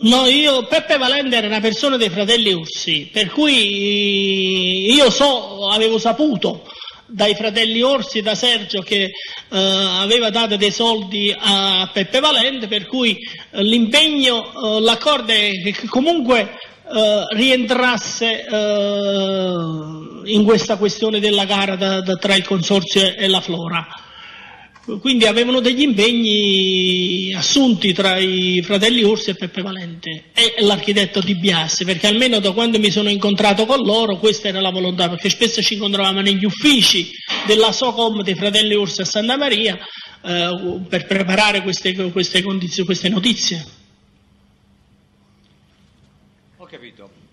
Speaker 1: No, io, Peppe Valente era una persona dei fratelli Orsi, per cui io so, avevo saputo dai fratelli Orsi e da Sergio che eh, aveva dato dei soldi a Peppe Valente, per cui eh, l'impegno, eh, l'accordo è che comunque eh, rientrasse eh, in questa questione della gara da, da, tra il Consorzio e la Flora. Quindi avevano degli impegni assunti tra i fratelli Orsi e Peppe Valente e l'architetto Di Biassi, perché almeno da quando mi sono incontrato con loro questa era la volontà, perché spesso ci incontravamo negli uffici della SOCOM dei fratelli Orsi a Santa Maria eh, per preparare queste, queste, queste notizie.
Speaker 3: Ho capito.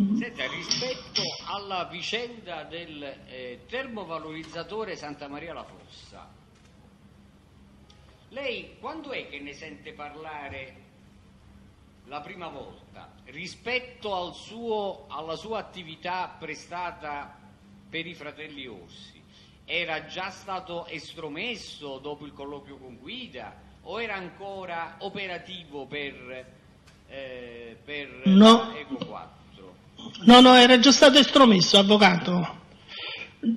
Speaker 3: Senta, rispetto alla vicenda del eh, termovalorizzatore Santa Maria la Fossa, lei quando è che ne sente parlare la prima volta rispetto al suo, alla sua attività prestata per i fratelli Orsi? Era già stato estromesso dopo il colloquio con guida o era ancora operativo per, eh, per
Speaker 1: no.
Speaker 3: Eco 4?
Speaker 1: No, no, era già stato estromesso, avvocato.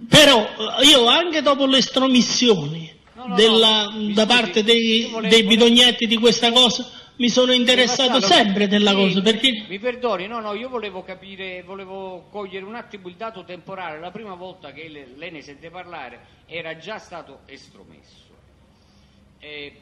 Speaker 1: Però io anche dopo le estromissioni no, no, della, no, da parte dei, volevo, dei bidognetti di questa cosa mi sono interessato sempre della sì, cosa. Perché...
Speaker 3: Mi perdoni, no, no, io volevo capire, volevo cogliere un attimo il dato temporale. La prima volta che lei ne sente parlare era già stato estromesso. Eh,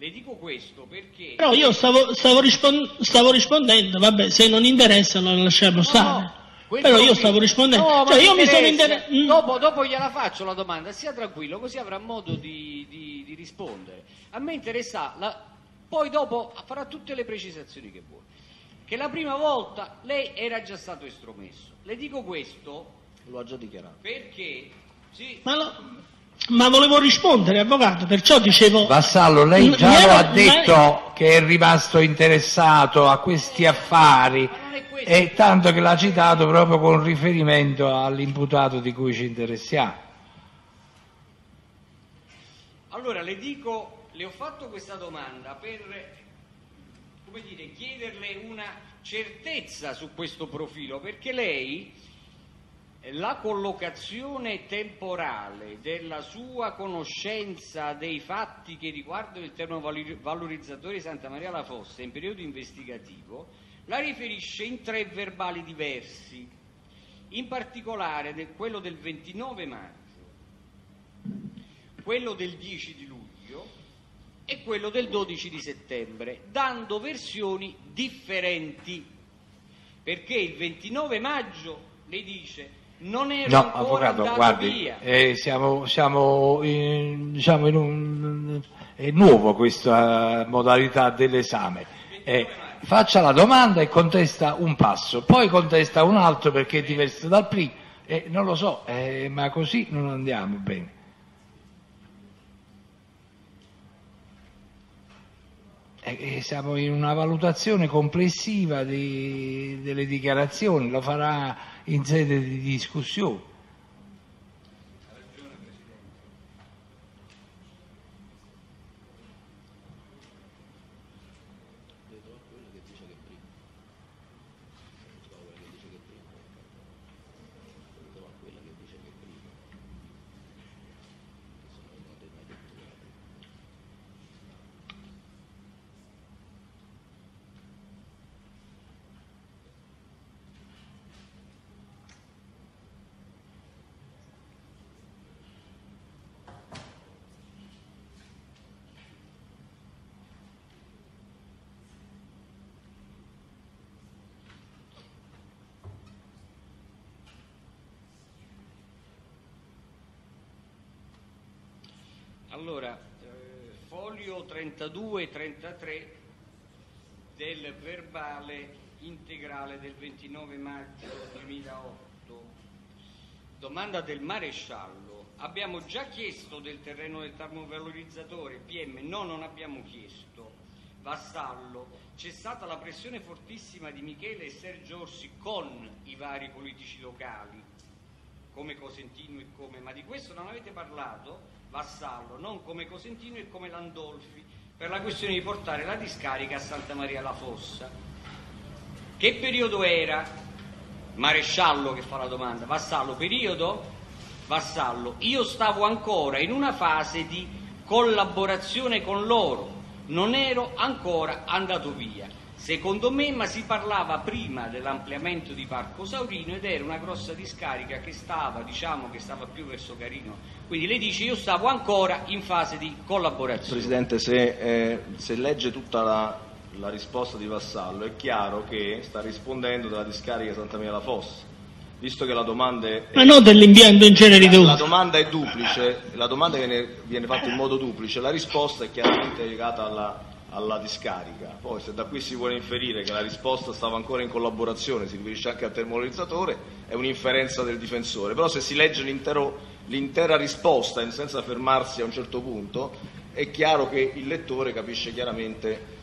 Speaker 3: le dico questo perché...
Speaker 1: Però io stavo, stavo, rispond- stavo rispondendo, vabbè, se non interessa lo lasciamo stare. No, Però io stavo rispondendo. No, cioè, io mi sono inter...
Speaker 3: Mm. dopo, dopo, gliela faccio la domanda, sia tranquillo, così avrà modo di, di, di rispondere. A me interessa, la... poi dopo farà tutte le precisazioni che vuole. Che la prima volta lei era già stato estromesso. Le dico questo...
Speaker 4: Lo ha già dichiarato.
Speaker 3: Perché... Sì,
Speaker 1: Ma lo... Ma volevo rispondere, avvocato, perciò dicevo...
Speaker 2: Vassallo, lei già lo ha detto ma... che è rimasto interessato a questi affari e tanto che l'ha citato proprio con riferimento all'imputato di cui ci interessiamo.
Speaker 3: Allora, le dico, le ho fatto questa domanda per, come dire, chiederle una certezza su questo profilo, perché lei la collocazione temporale della sua conoscenza dei fatti che riguardano il termovalorizzatore di Santa Maria la Fossa in periodo investigativo la riferisce in tre verbali diversi, in particolare quello del 29 maggio, quello del 10 di luglio e quello del 12 di settembre, dando versioni differenti, perché il 29 maggio lei dice non ero
Speaker 2: No, avvocato, guardi, eh, siamo, siamo in, diciamo in un, è nuovo questa modalità dell'esame. Eh, faccia la domanda e contesta un passo, poi contesta un altro perché è diverso dal primo. Eh, non lo so, eh, ma così non andiamo bene. Eh, eh, siamo in una valutazione complessiva di- delle dichiarazioni, lo farà in sede di discussione.
Speaker 3: Allora, eh, folio 32 e 33 del verbale integrale del 29 maggio 2008. Domanda del maresciallo. Abbiamo già chiesto del terreno del termovalorizzatore, PM? No, non abbiamo chiesto. Vassallo, c'è stata la pressione fortissima di Michele e Sergio Orsi con i vari politici locali come Cosentino e come, ma di questo non avete parlato, Vassallo, non come Cosentino e come Landolfi, per la questione di portare la discarica a Santa Maria la Fossa. Che periodo era? Maresciallo che fa la domanda, Vassallo, periodo? Vassallo, io stavo ancora in una fase di collaborazione con loro, non ero ancora andato via. Secondo me, ma si parlava prima dell'ampliamento di Parco Saurino ed era una grossa discarica che stava, diciamo che stava più verso Carino. Quindi lei dice io stavo ancora in fase di collaborazione.
Speaker 4: Presidente, se, eh, se legge tutta la, la risposta di Vassallo è chiaro che sta rispondendo della discarica Santa Maria la Fossa, visto che la domanda è,
Speaker 1: Ma non dell'impianto in genere
Speaker 4: la
Speaker 1: dovuto.
Speaker 4: domanda è duplice, la domanda viene, viene fatta in modo duplice, la risposta è chiaramente legata alla, alla discarica. Poi se da qui si vuole inferire che la risposta stava ancora in collaborazione, si riferisce anche al termovalorizzatore, è un'inferenza del difensore. Però se si legge l'intera risposta senza fermarsi a un certo punto, è chiaro che il lettore capisce chiaramente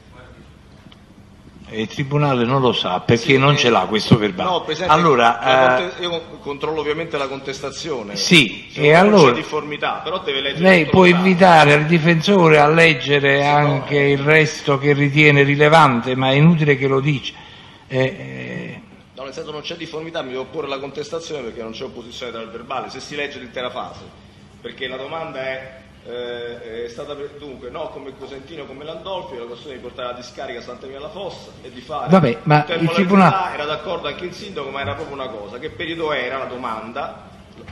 Speaker 2: il Tribunale non lo sa perché
Speaker 4: Sì,
Speaker 2: non
Speaker 4: eh,
Speaker 2: ce l'ha questo verbale.
Speaker 4: No, Presidente,
Speaker 2: allora, eh,
Speaker 4: io controllo ovviamente la contestazione.
Speaker 2: Sì,
Speaker 4: Se
Speaker 2: e allora-
Speaker 4: difformità, però deve leggere
Speaker 2: lei può invitare il difensore a leggere anche il resto che ritiene rilevante, ma è inutile che lo dice. Eh, eh,
Speaker 4: No, nel senso non c'è difformità, mi devo opporre la contestazione perché non c'è opposizione tra il verbale, se si legge l'intera fase. Perché la domanda è, eh, è stata per- dunque no come Cosentino come Landolfi, la questione di portare la discarica a Santa Maria alla Fossa e di fare
Speaker 2: Vabbè, ma il tribunale-
Speaker 4: era d'accordo anche il sindaco, ma era proprio una cosa, che periodo era la domanda?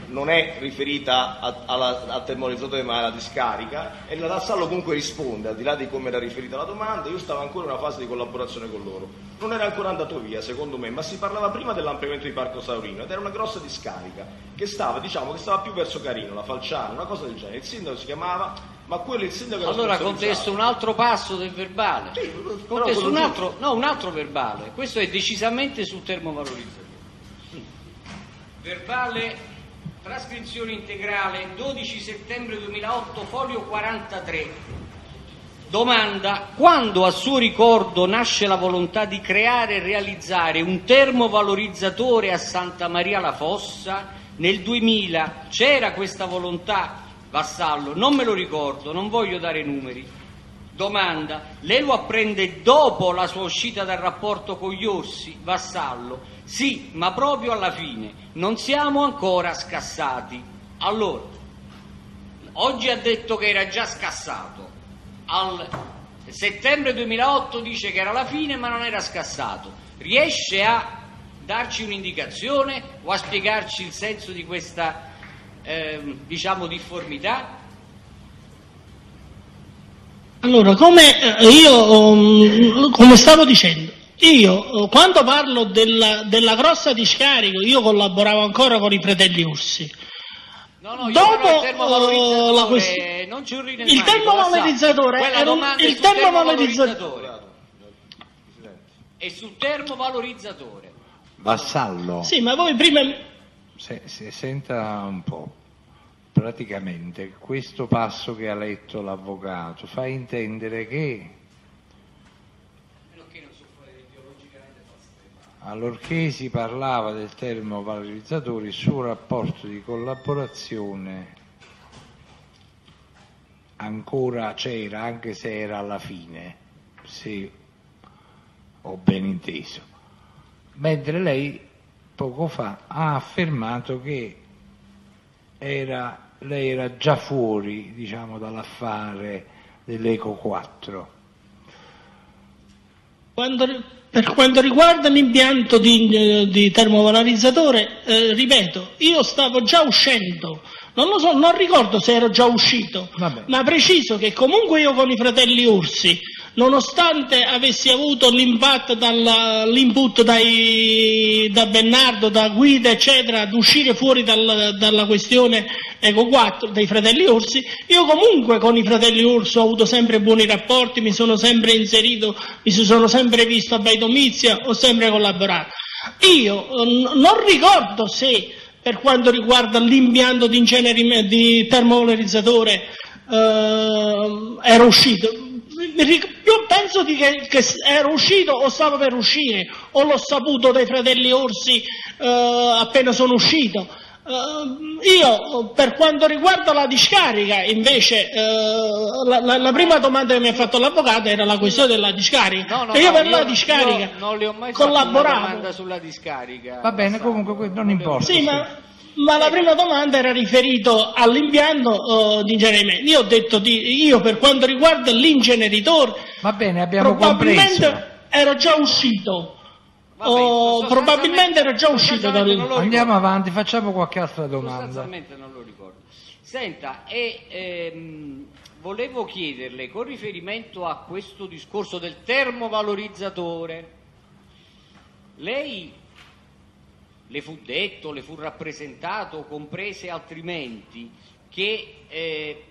Speaker 4: Non è riferita a- alla- al termorizzatore ma alla discarica e la Lassallo comunque risponde, al di là di come era riferita la domanda, io stavo ancora in una fase di collaborazione con loro. Non era ancora andato via, secondo me, ma si parlava prima dell'ampliamento di Parco Saurino ed era una grossa discarica che stava, diciamo, che stava più verso Carino, la Falciana, una cosa del genere. Il sindaco si chiamava, ma quello il sindaco era
Speaker 3: Allora contesto un altro passo del verbale.
Speaker 4: Sì,
Speaker 3: Contesto un altro, no, un altro verbale. Questo è decisamente sul termovalorizzatore. Verbale trascrizione integrale 12 settembre 2008, foglio 43. Domanda: quando a suo ricordo nasce la volontà di creare e realizzare un termovalorizzatore a Santa Maria la Fossa? Nel 2000 c'era questa volontà? Vassallo, non me lo ricordo, non voglio dare numeri. Domanda: lei lo apprende dopo la sua uscita dal rapporto con gli orsi? Vassallo: sì, ma proprio alla fine. Non siamo ancora scassati. Allora, oggi ha detto che era già scassato. Al settembre 2008 dice che era la fine, ma non era scassato. Riesce a darci un'indicazione o a spiegarci il senso di questa, ehm, diciamo, difformità?
Speaker 1: Allora, come eh, io um, come stavo dicendo, io quando parlo della, della grossa discarica, io collaboravo ancora con i fratelli Ursi.
Speaker 3: No, no,
Speaker 1: Dopo,
Speaker 3: però il termovalorizzatore,
Speaker 1: eh, la quest-
Speaker 3: non ci urli nel
Speaker 1: Il termovalorizzatore era un- il
Speaker 3: sul
Speaker 1: termovalorizzatore-.
Speaker 3: È sul termovalorizzatore.
Speaker 2: Vassallo,
Speaker 1: Sì, ma voi prima
Speaker 2: se, se senta un po', praticamente questo passo che ha letto l'avvocato fa intendere che allorché si parlava del termovalorizzatore il suo rapporto di collaborazione ancora c'era anche se era alla fine se ho ben inteso. Mentre lei poco fa ha affermato che era, lei era già fuori diciamo dall'affare dell'Eco 4
Speaker 1: Quando- per quanto riguarda l'impianto di, eh, di termovalorizzatore, eh, ripeto, io stavo già uscendo, non, lo so, non ricordo se ero già uscito,
Speaker 2: Vabbè.
Speaker 1: ma preciso che comunque io con i fratelli Ursi, nonostante avessi avuto l'impatto dalla- l'input dai- da Bennardo, da Guida, eccetera, ad uscire fuori dal- dalla questione Eco 4 dei fratelli Ursi, io comunque con i fratelli Ursi ho avuto sempre buoni rapporti, mi sono sempre inserito, mi sono sempre visto a Baidomizia, ho sempre collaborato. Io non ricordo se per quanto riguarda l'impianto di, incenerim- di termovalorizzatore eh, ero uscito. Io penso di che, che ero uscito o stavo per uscire, o l'ho saputo dai fratelli Orsi eh, appena sono uscito. Eh, io, per quanto riguarda la discarica, invece, eh, la, la- la prima domanda che mi ha fatto l'avvocato era la questione della discarica.
Speaker 3: No, no,
Speaker 1: E io
Speaker 3: no,
Speaker 1: per la
Speaker 3: io-
Speaker 1: discarica
Speaker 3: io non le ho mai fatto una domanda sulla discarica.
Speaker 2: Va bene, comunque, que- non
Speaker 3: ho
Speaker 2: importa.
Speaker 1: Sì, ma, ma la prima domanda era riferita all'impianto eh, di incenerimento. Io ho detto, di, io per quanto riguarda l'inceneritore,
Speaker 2: va bene abbiamo
Speaker 1: probabilmente
Speaker 2: compreso
Speaker 1: ero già uscito.
Speaker 3: Vabbè,
Speaker 1: Oh, probabilmente era già uscito
Speaker 3: non lo
Speaker 2: andiamo avanti facciamo qualche altra domanda
Speaker 3: Sostanzialmente non lo ricordo. Senta, e ehm, volevo chiederle, con riferimento a questo discorso del termovalorizzatore, lei le fu detto, le fu rappresentato, comprese altrimenti, che eh,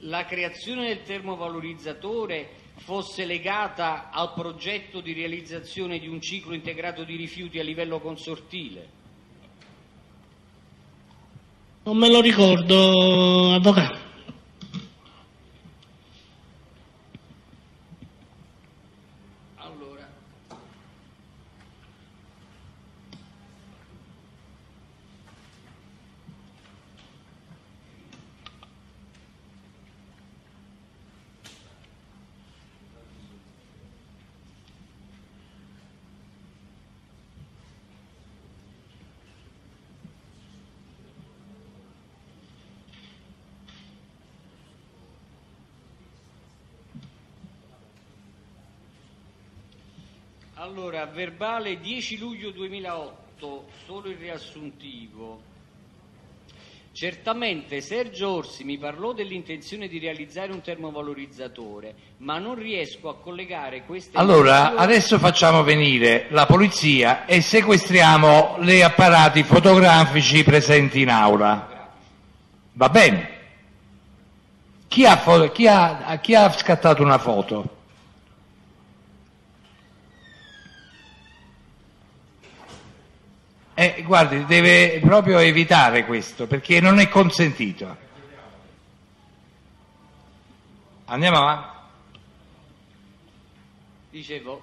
Speaker 3: la creazione del termovalorizzatore fosse legata al progetto di realizzazione di un ciclo integrato di rifiuti a livello consortile?
Speaker 1: Non me lo ricordo, avvocato.
Speaker 3: Allora, allora, verbale 10 luglio 2008, solo il riassuntivo. Certamente Sergio Orsi mi parlò dell'intenzione di realizzare un termovalorizzatore, ma non riesco a collegare queste
Speaker 2: allora adesso facciamo venire la polizia e sequestriamo gli apparati fotografici presenti in aula va bene chi ha, chi ha- chi ha scattato una foto? Guardi, deve proprio evitare questo perché non è consentito. Andiamo avanti.
Speaker 3: Dicevo,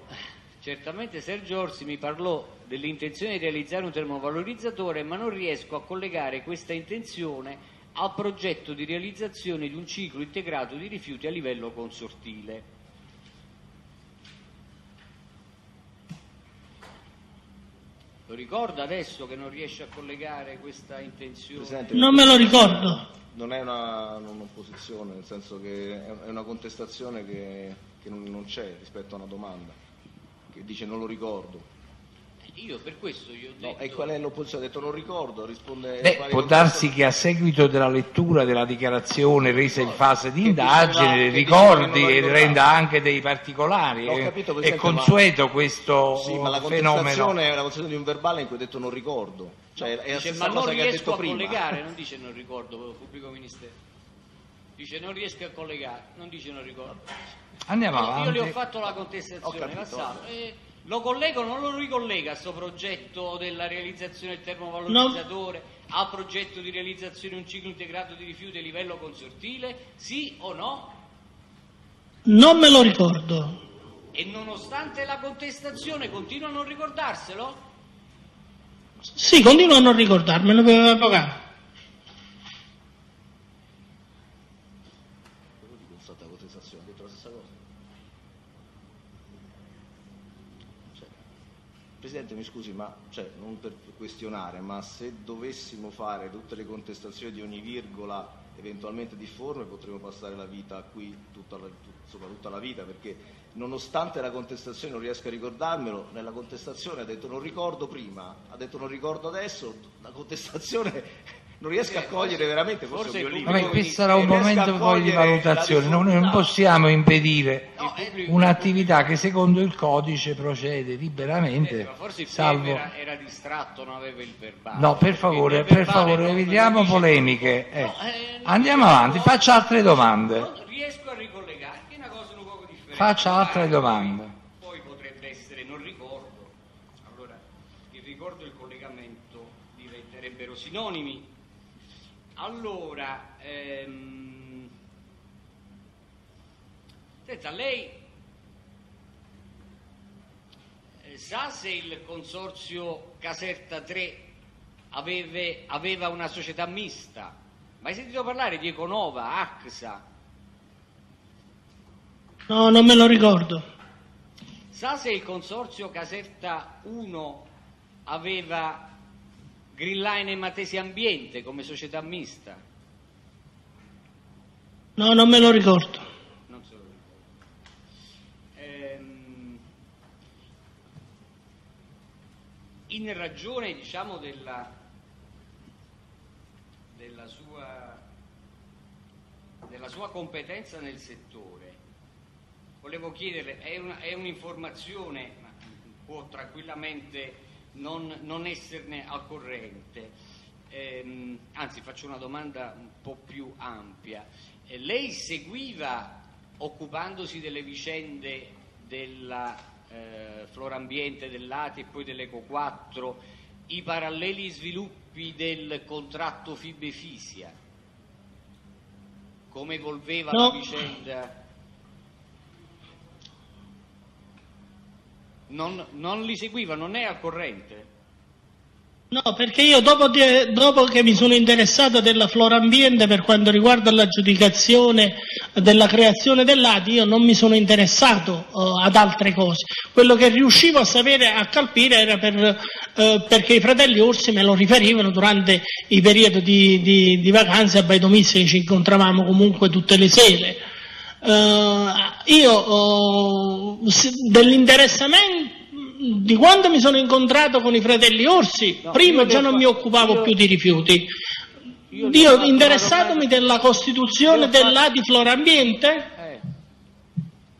Speaker 3: certamente Sergio Orsi mi parlò dell'intenzione di realizzare un termovalorizzatore, ma non riesco a collegare questa intenzione al progetto di realizzazione di un ciclo integrato di rifiuti a livello consortile. Lo ricorda adesso che non riesce a collegare questa intenzione?
Speaker 4: Presidente,
Speaker 1: Non me lo ricordo.
Speaker 4: Non è una, un'opposizione, nel senso che è è una contestazione che, che non, non c'è rispetto a una domanda, che dice non lo ricordo.
Speaker 3: Io per questo gli ho
Speaker 4: No,
Speaker 3: detto...
Speaker 4: e qual è l'opposizione? Ha detto non ricordo, risponde...
Speaker 2: Beh, può darsi che a seguito della lettura della dichiarazione resa in fase di indagine ricordi e
Speaker 4: la
Speaker 2: renda anche dei particolari.
Speaker 4: Ho
Speaker 2: eh.
Speaker 4: capito,
Speaker 2: È consueto questo
Speaker 4: Sì, ma la
Speaker 2: fenomeno.
Speaker 4: contestazione è una contestazione di un verbale in cui ha detto non ricordo. Cioè, è la
Speaker 3: Dice, ma non riesco
Speaker 4: detto
Speaker 3: a
Speaker 4: prima.
Speaker 3: collegare, non dice non ricordo, pubblico ministero. Dice non riesco a collegare, non dice non ricordo.
Speaker 2: Andiamo avanti.
Speaker 3: Io le ho fatto la
Speaker 4: Ho
Speaker 3: contestazione,
Speaker 4: capito.
Speaker 3: Vassalo, e lo collego o non lo ricollega a sto progetto della realizzazione del termovalorizzatore al progetto di realizzazione di un ciclo integrato di rifiuti a livello consortile? Sì o no?
Speaker 1: Non me lo ricordo.
Speaker 3: E nonostante la contestazione continua a non ricordarselo?
Speaker 1: Sì, continuo a non ricordarmelo, avvocato.
Speaker 4: Cosa dico, è stata la contestazione? Ha detto la stessa cosa? Cioè, Presidente, mi scusi, ma cioè, non per questionare, ma se dovessimo fare tutte le contestazioni di ogni virgola eventualmente difforme, potremmo passare la vita qui tutta la, tut- insomma, tutta la vita, perché nonostante la contestazione non riesca a ricordarmelo, nella contestazione ha detto non ricordo prima, ha detto non ricordo adesso, la contestazione non riesco a cogliere veramente,
Speaker 3: il
Speaker 4: violino.
Speaker 2: Vabbè, questo sarà un
Speaker 4: Non
Speaker 2: momento poi di valutazione. Noi non
Speaker 4: difformità.
Speaker 2: possiamo impedire
Speaker 3: No,
Speaker 2: un'attività che secondo il codice procede liberamente,
Speaker 3: Eh, forse il
Speaker 2: salvo...
Speaker 3: Era, era distratto, non aveva il verbale.
Speaker 2: No, per favore, per favore,
Speaker 3: non-
Speaker 2: evitiamo
Speaker 3: non
Speaker 2: polemiche. eh.
Speaker 3: No, eh, non
Speaker 2: Andiamo avanti, faccia altre domande.
Speaker 3: Non riesco a ricollegare, che è una cosa un poco differente.
Speaker 2: Faccia altre domande.
Speaker 3: Poi potrebbe essere non ricordo. Allora, il ricordo e il collegamento diventerebbero sinonimi. Allora, ehm, senta, lei eh, sa se il consorzio Caserta 3 aveve- aveva una società mista? Mai sentito parlare di Econova, AXA?
Speaker 1: No, non me lo ricordo.
Speaker 3: Sa se il consorzio Caserta 1 aveva Greenline e Matesi Ambiente come società mista?
Speaker 1: No, non me lo ricordo.
Speaker 3: Non se lo ricordo. Ehm, in ragione, diciamo, della, della sua, della sua competenza nel settore, volevo chiederle, è, una- è un'informazione, ma può tranquillamente non, non esserne al corrente, Ehm, anzi faccio una domanda un po' più ampia. Eh, lei seguiva, occupandosi delle vicende della eh, Florambiente, dell'ATI e poi dell'Eco 4, i paralleli sviluppi del contratto Fibe-Fisia? Come evolveva
Speaker 1: No.
Speaker 3: la vicenda? Non, non li seguiva, non è al corrente?
Speaker 1: No, perché io dopo, di- dopo che mi sono interessato della flora ambiente per quanto riguarda l'aggiudicazione della creazione dell'ADI, io non mi sono interessato eh, ad altre cose. Quello che riuscivo a sapere, a capire, era per, eh, perché i fratelli Orsi me lo riferivano durante i periodi di, di, di vacanze a Baidomizzi che ci incontravamo comunque tutte le sere. Eh, io se- dell'interessamento di quando mi sono incontrato con i fratelli Orsi,
Speaker 3: No,
Speaker 1: prima già non mi occupavo
Speaker 3: io-
Speaker 1: più di rifiuti.
Speaker 3: Io
Speaker 1: Io interessatomi della costituzione
Speaker 3: Io ho fatto-
Speaker 1: dell'Adi Flora Ambiente,
Speaker 3: Eh.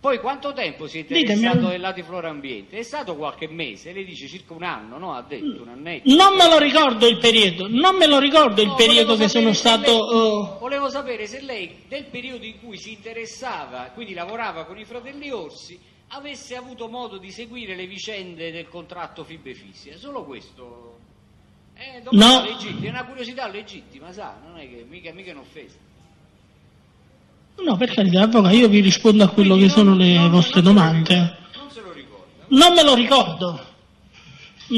Speaker 3: Poi quanto tempo si è
Speaker 1: Ditemi,
Speaker 3: interessato
Speaker 1: eh.
Speaker 3: dell'Atiflora Ambiente? È stato qualche mese, lei dice circa un anno, no? Ha detto un annetto.
Speaker 1: non me lo ricordo il periodo, non me lo ricordo il
Speaker 3: No,
Speaker 1: periodo
Speaker 3: volevo
Speaker 1: che sono stato...
Speaker 3: lei-
Speaker 1: eh,
Speaker 3: Volevo sapere se lei, nel periodo in cui si interessava, quindi lavorava con i fratelli Orsi, avesse avuto modo di seguire le vicende del contratto Fibe Fissia. Solo questo. È
Speaker 1: No.
Speaker 3: legittima, è una curiosità legittima, sa? Non è che mica, mica è un'offesa.
Speaker 1: No, per carità, avvocato, io vi rispondo a quello
Speaker 3: Quindi
Speaker 1: che sono le
Speaker 3: non-
Speaker 1: vostre
Speaker 3: non
Speaker 1: domande.
Speaker 3: Non se lo ricorda.
Speaker 1: Non me lo ricordo.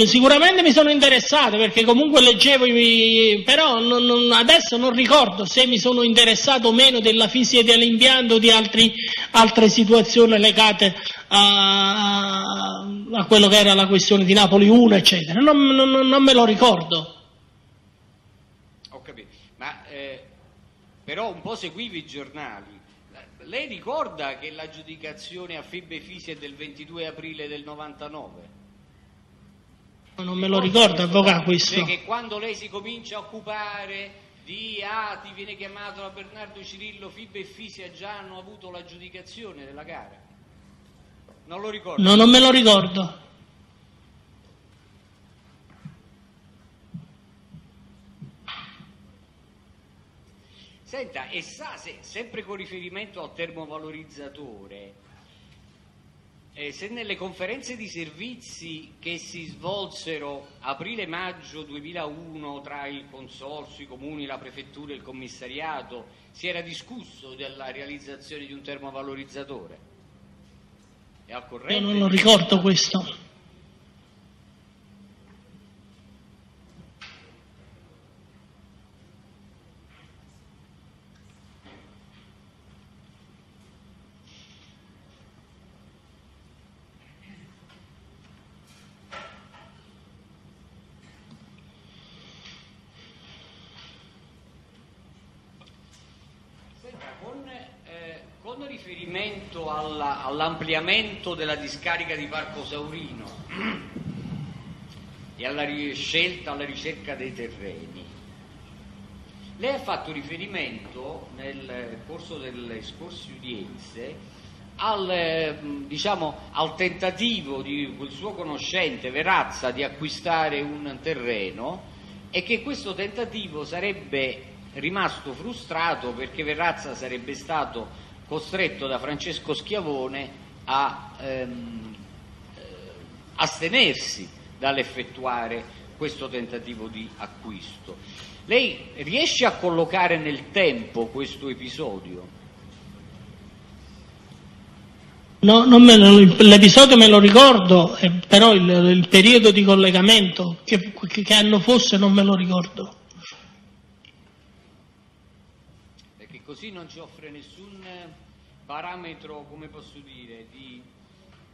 Speaker 1: Sicuramente mi sono interessato perché comunque leggevo i... però non- non- adesso non ricordo se mi sono interessato o meno della fisica dell'impianto o di altri- altre situazioni legate a, a quello che era la questione di Napoli 1, eccetera. Non- non me lo ricordo.
Speaker 3: Ho capito, ma eh, però un po' seguivi i giornali. Lei ricorda che l'aggiudicazione a Fibbe Fisi è del 22 aprile del 99?
Speaker 1: Non me lo ricordo, avvocato, questo.
Speaker 3: Cioè che quando lei si comincia a occupare di Ati, ah, viene chiamato da Bernardo Cirillo, Fibbe e Fisia già hanno avuto l'aggiudicazione della gara. Non lo ricordo.
Speaker 1: No, non me lo ricordo.
Speaker 3: Senta, e sa se, sempre con riferimento al termovalorizzatore, eh, se nelle conferenze di servizi che si svolsero aprile-maggio 2001 tra il consorzio, i comuni, la prefettura e il commissariato si era discusso della realizzazione di un termovalorizzatore? È al corrente?
Speaker 1: Io non lo ricordo questo.
Speaker 3: Alla, all'ampliamento della discarica di Parco Saurino e alla scelta, alla ricerca dei terreni, lei ha fatto riferimento nel corso delle scorse udienze al, diciamo, al tentativo di quel suo conoscente Verazza di acquistare un terreno e che questo tentativo sarebbe rimasto frustrato perché Verrazza sarebbe stato costretto da Francesco Schiavone a ehm, eh, astenersi dall'effettuare questo tentativo di acquisto. Lei riesce a collocare nel tempo questo episodio?
Speaker 1: No, l'episodio me lo ricordo, eh, però il, il, periodo di collegamento, che, che anno fosse non me lo ricordo.
Speaker 3: Perché così non ci offre nessun parametro, come posso dire, di,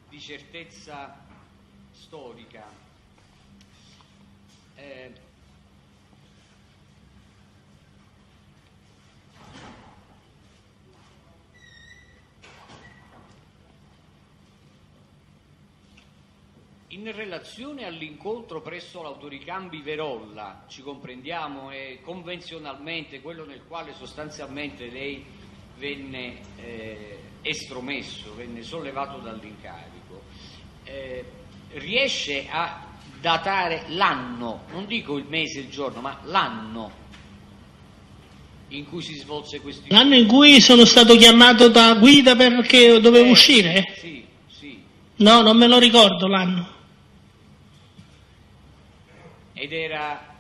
Speaker 3: di certezza storica. Eh, In relazione all'incontro presso l'autoricambi Verolla, ci comprendiamo, è convenzionalmente quello nel quale sostanzialmente lei venne eh, estromesso, venne sollevato dall'incarico, eh, riesce a datare l'anno, non dico il mese, il giorno, ma l'anno in cui si svolse questo
Speaker 1: L'anno in cui sono stato chiamato da guida perché dovevo eh, uscire?
Speaker 3: Sì, sì.
Speaker 1: No, non me lo ricordo l'anno.
Speaker 3: Ed era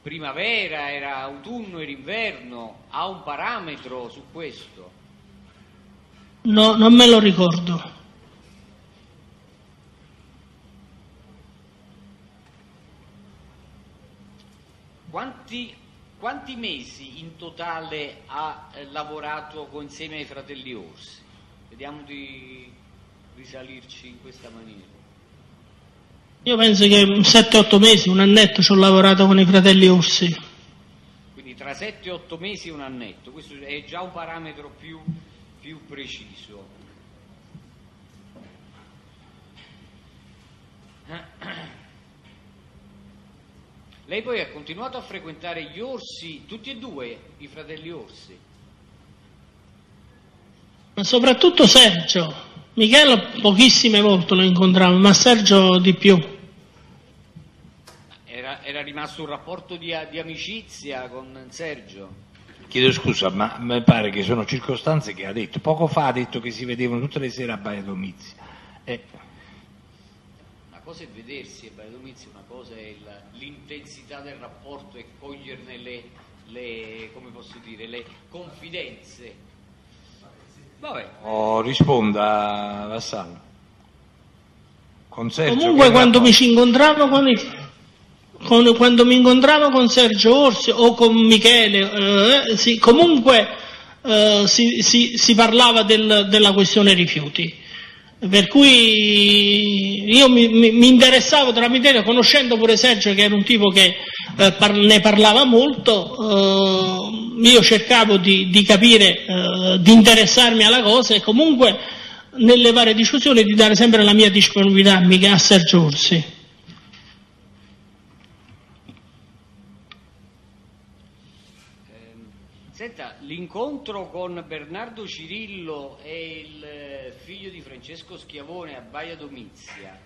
Speaker 3: primavera, era autunno, era inverno, ha un parametro su questo?
Speaker 1: No, non me lo ricordo.
Speaker 3: Quanti, quanti mesi in totale ha eh, lavorato insieme ai fratelli Orsi? Vediamo di risalirci in questa maniera.
Speaker 1: Io penso che 7-8 mesi, un annetto ci ho lavorato con i fratelli Orsi.
Speaker 3: Quindi tra 7 e 8 mesi un annetto, questo è già un parametro più, più preciso. Lei poi ha continuato a frequentare gli orsi, tutti e due i fratelli orsi?
Speaker 1: Ma soprattutto Sergio. Michele pochissime volte lo incontravo, ma Sergio di più.
Speaker 3: Era, rimasto un rapporto di, di, amicizia con Sergio?
Speaker 2: Chiedo scusa, ma mi pare che sono circostanze che ha detto. Poco fa ha detto che si vedevano tutte le sere a Baia Domizia. Eh.
Speaker 3: Una cosa è vedersi a Baia Domizia, una cosa è l'intensità del rapporto e coglierne le, le, dire, le confidenze
Speaker 2: Vabbè. Oh, risponda Vassallo.
Speaker 1: Con Sergio Comunque quando mi ci incontravo con, il, con, quando mi incontravo con Sergio Orsi o con Michele, eh, sì, comunque eh, si, si, si, parlava del, della questione rifiuti. Per cui io mi, mi, mi interessavo tramite, conoscendo pure Sergio che era un tipo che eh, par, ne parlava molto, eh, io cercavo di, di capire, eh, di interessarmi alla cosa e comunque nelle varie discussioni di dare sempre la mia disponibilità a Sergio Orsi.
Speaker 3: Senta, l'incontro con Bernardo Cirillo e il eh, figlio di Francesco Schiavone a Baia Domizia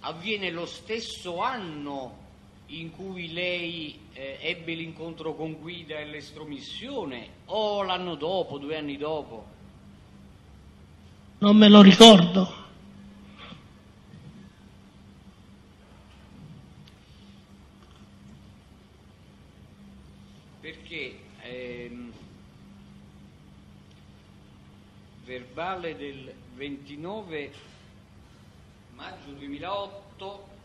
Speaker 3: avviene lo stesso anno in cui lei eh, ebbe l'incontro con Guida e l'estromissione o l'anno dopo, due anni dopo?
Speaker 1: Non me lo ricordo.
Speaker 3: Perché ehm, verbale del 29 maggio 2008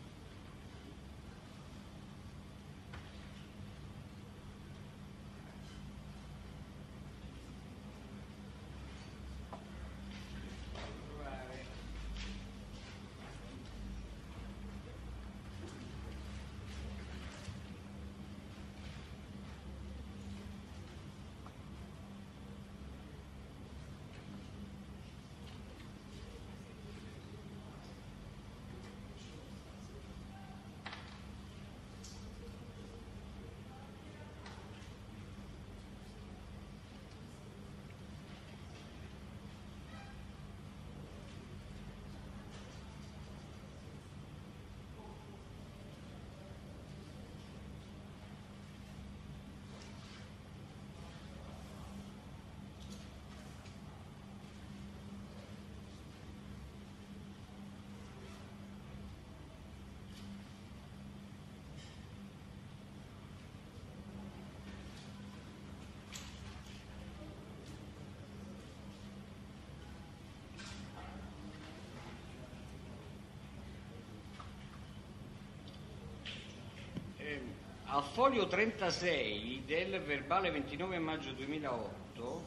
Speaker 3: Al foglio 36 del verbale 29 maggio 2008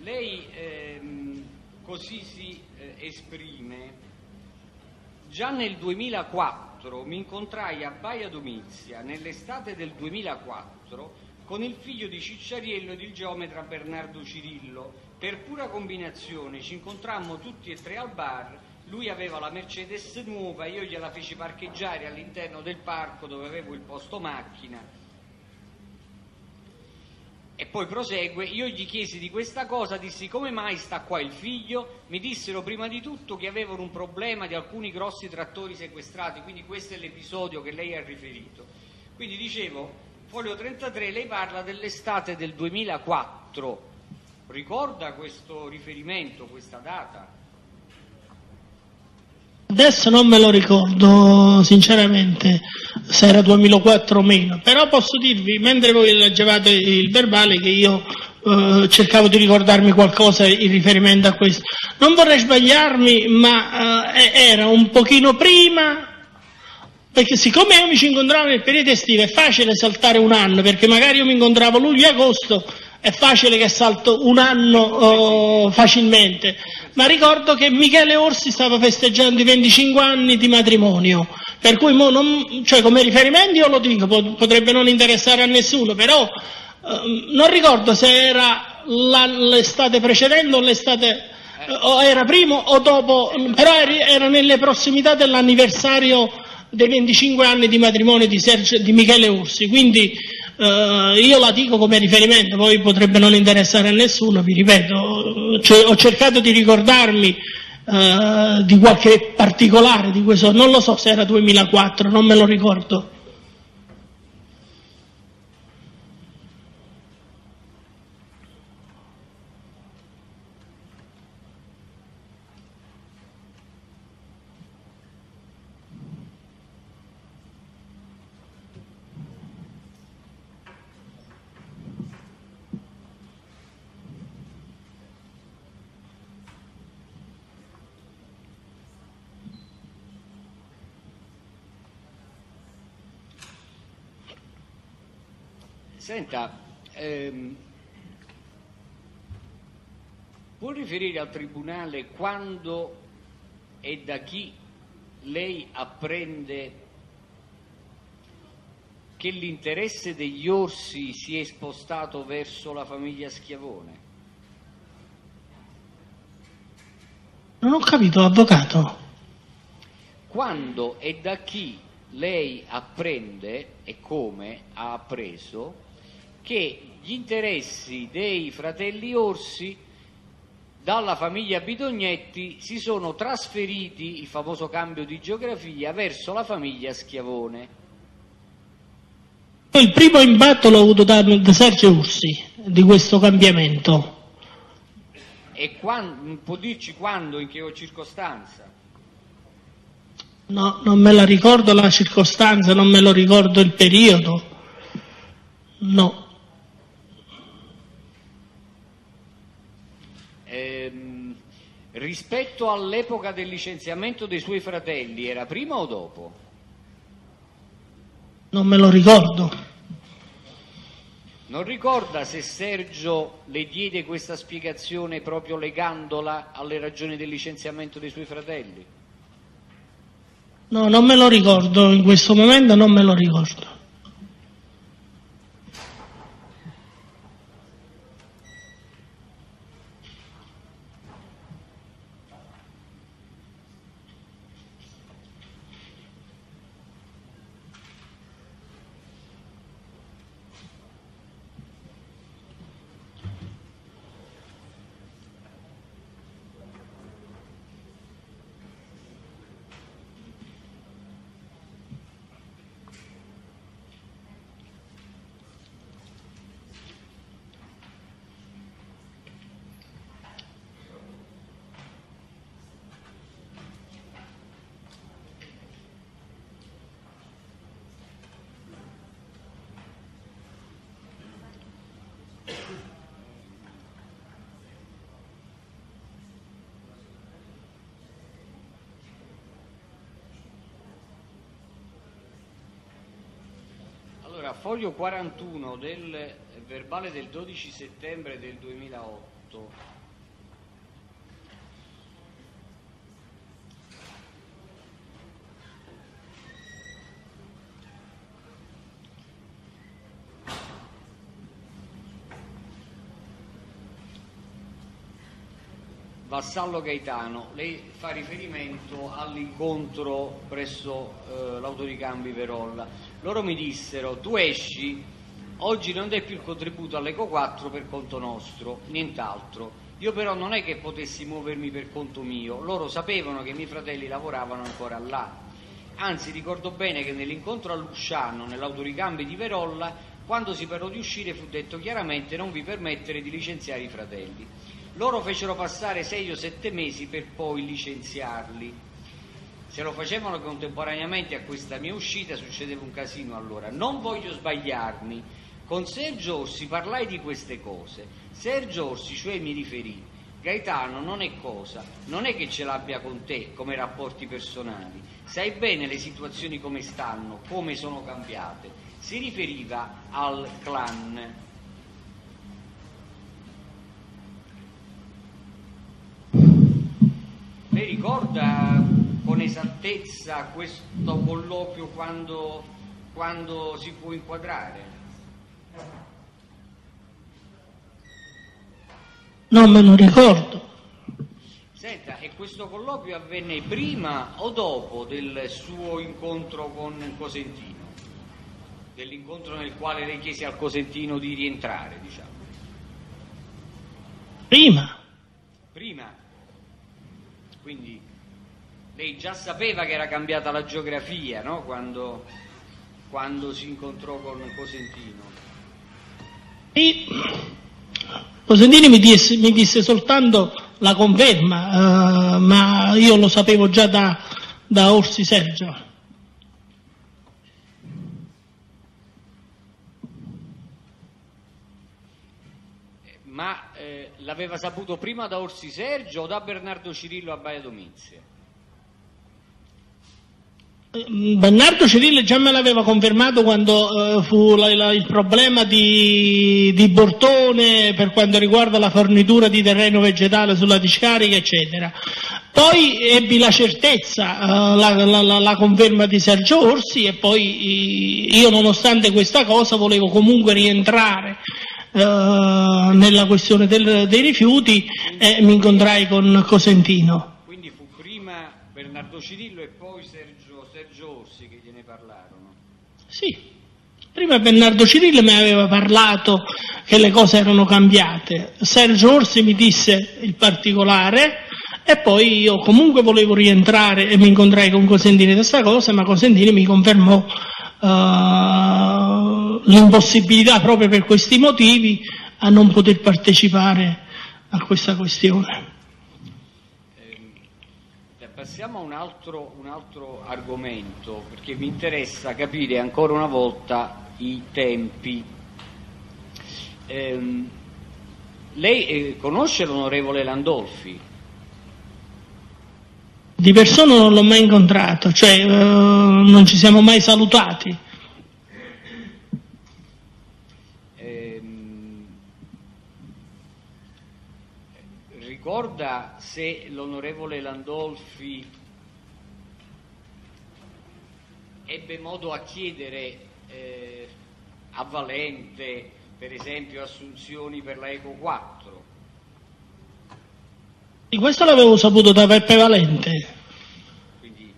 Speaker 3: lei ehm, così si eh, esprime Già nel 2004 mi incontrai a Baia Domizia, nell'estate del 2004, con il figlio di Cicciariello ed il geometra Bernardo Cirillo. Per pura combinazione ci incontrammo tutti e tre al bar lui aveva la Mercedes nuova, io gliela feci parcheggiare all'interno del parco dove avevo il posto macchina. E poi prosegue, io gli chiesi di questa cosa, dissi come mai sta qua il figlio, mi dissero prima di tutto che avevano un problema di alcuni grossi trattori sequestrati, quindi questo è l'episodio che lei ha riferito. Quindi dicevo, foglio 33, lei parla dell'estate del 2004, ricorda questo riferimento, questa data?
Speaker 1: Adesso non me lo ricordo sinceramente se era 2004 o meno, però posso dirvi, mentre voi leggevate il verbale, che io eh, cercavo di ricordarmi qualcosa in riferimento a questo. Non vorrei sbagliarmi, ma eh, era un pochino prima, perché siccome io mi ci incontravo nel periodo estivo è facile saltare un anno, perché magari io mi incontravo luglio-agosto è facile che salto un anno oh, facilmente, ma ricordo che Michele Orsi stava festeggiando i 25 anni di matrimonio, per cui non, cioè come riferimento io lo dico, potrebbe non interessare a nessuno, però eh, non ricordo se era l'estate precedente o l'estate o era prima o dopo, però era nelle prossimità dell'anniversario dei 25 anni di matrimonio di, Sergio, di Michele Orsi, quindi Uh, io la dico come riferimento, poi potrebbe non interessare a nessuno, vi ripeto, cioè, ho cercato di ricordarmi uh, di qualche particolare di questo, non lo so se era 2004, non me lo ricordo.
Speaker 3: Senta, ehm, può riferire al Tribunale quando e da chi lei apprende che l'interesse degli orsi si è spostato verso la famiglia Schiavone?
Speaker 1: Non ho capito, avvocato.
Speaker 3: Quando e da chi lei apprende e come ha appreso che gli interessi dei fratelli Orsi dalla famiglia Bidognetti si sono trasferiti, il famoso cambio di geografia, verso la famiglia Schiavone.
Speaker 1: Il primo impatto l'ho avuto da, da Sergio Ursi, di questo cambiamento.
Speaker 3: E quando, può dirci quando, in che circostanza?
Speaker 1: No, non me la ricordo la circostanza, non me lo ricordo il periodo. No.
Speaker 3: Ehm, rispetto all'epoca del licenziamento dei suoi fratelli, era prima o dopo?
Speaker 1: Non me lo ricordo.
Speaker 3: Non ricorda se Sergio le diede questa spiegazione proprio legandola alle ragioni del licenziamento dei suoi fratelli?
Speaker 1: No, non me lo ricordo, in questo momento non me lo ricordo.
Speaker 3: Allora, foglio 41 del verbale del 12 settembre del 2008. Vassallo Gaetano, lei fa riferimento all'incontro presso eh, l'autoricambi Verolla. Loro mi dissero, tu esci, oggi non dai più il contributo all'Eco 4 per conto nostro, nient'altro. Io però non è che potessi muovermi per conto mio, loro sapevano che i miei fratelli lavoravano ancora là. Anzi, ricordo bene che nell'incontro a Lusciano, nell'autoricambi di Verolla, quando si parlò di uscire fu detto chiaramente non vi permettere di licenziare i fratelli. Loro fecero passare sei o sette mesi per poi licenziarli. Se lo facevano contemporaneamente a questa mia uscita succedeva un casino allora. Non voglio sbagliarmi. Con Sergio Orsi parlai di queste cose. Sergio Orsi, cioè mi riferì, Gaetano non è cosa, non è che ce l'abbia con te come rapporti personali. Sai bene le situazioni come stanno, come sono cambiate. Si riferiva al clan. Lei ricorda con esattezza questo colloquio quando, quando si può inquadrare?
Speaker 1: Non me lo ricordo.
Speaker 3: Senta, e questo colloquio avvenne prima o dopo del suo incontro con Cosentino? Dell'incontro nel quale lei chiese al Cosentino di rientrare, diciamo.
Speaker 1: Prima.
Speaker 3: Prima? Quindi lei già sapeva che era cambiata la geografia, no? Quando, quando si incontrò con Cosentino.
Speaker 1: E Cosentini mi disse, mi disse soltanto la conferma, eh, ma io lo sapevo già da, da Orsi Sergio.
Speaker 3: Ma eh, l'aveva saputo prima da Orsi Sergio o da Bernardo Cirillo a Baia Domizia?
Speaker 1: Bernardo Cirillo già me l'aveva confermato quando eh, fu la- la- il problema di, di Bortone per quanto riguarda la fornitura di terreno vegetale sulla discarica, eccetera. Poi ebbi la certezza, eh, la- la conferma di Sergio Orsi e poi eh, io nonostante questa cosa volevo comunque rientrare eh, nella questione del- dei rifiuti e mi incontrai con Cosentino.
Speaker 3: Quindi fu prima Bernardo Cirillo e poi Sergio, Sergio Orsi che gliene parlarono.
Speaker 1: Sì, Prima Bernardo Cirillo mi aveva parlato che le cose erano cambiate, Sergio Orsi mi disse il particolare e poi io comunque volevo rientrare e mi incontrai con Cosentini di questa cosa, ma Cosentini mi confermò uh, l'impossibilità proprio per questi motivi a non poter partecipare a questa questione.
Speaker 3: Passiamo a un altro, un altro, argomento, perché mi interessa capire ancora una volta i tempi. Eh, lei eh, conosce l'onorevole Landolfi?
Speaker 1: Di persona non l'ho mai incontrato, cioè eh, non ci siamo mai salutati.
Speaker 3: Ricorda se l'onorevole Landolfi ebbe modo a chiedere eh, a Valente, per esempio, assunzioni per la Eco 4?
Speaker 1: Di questo l'avevo saputo da Peppe Valente.
Speaker 3: Quindi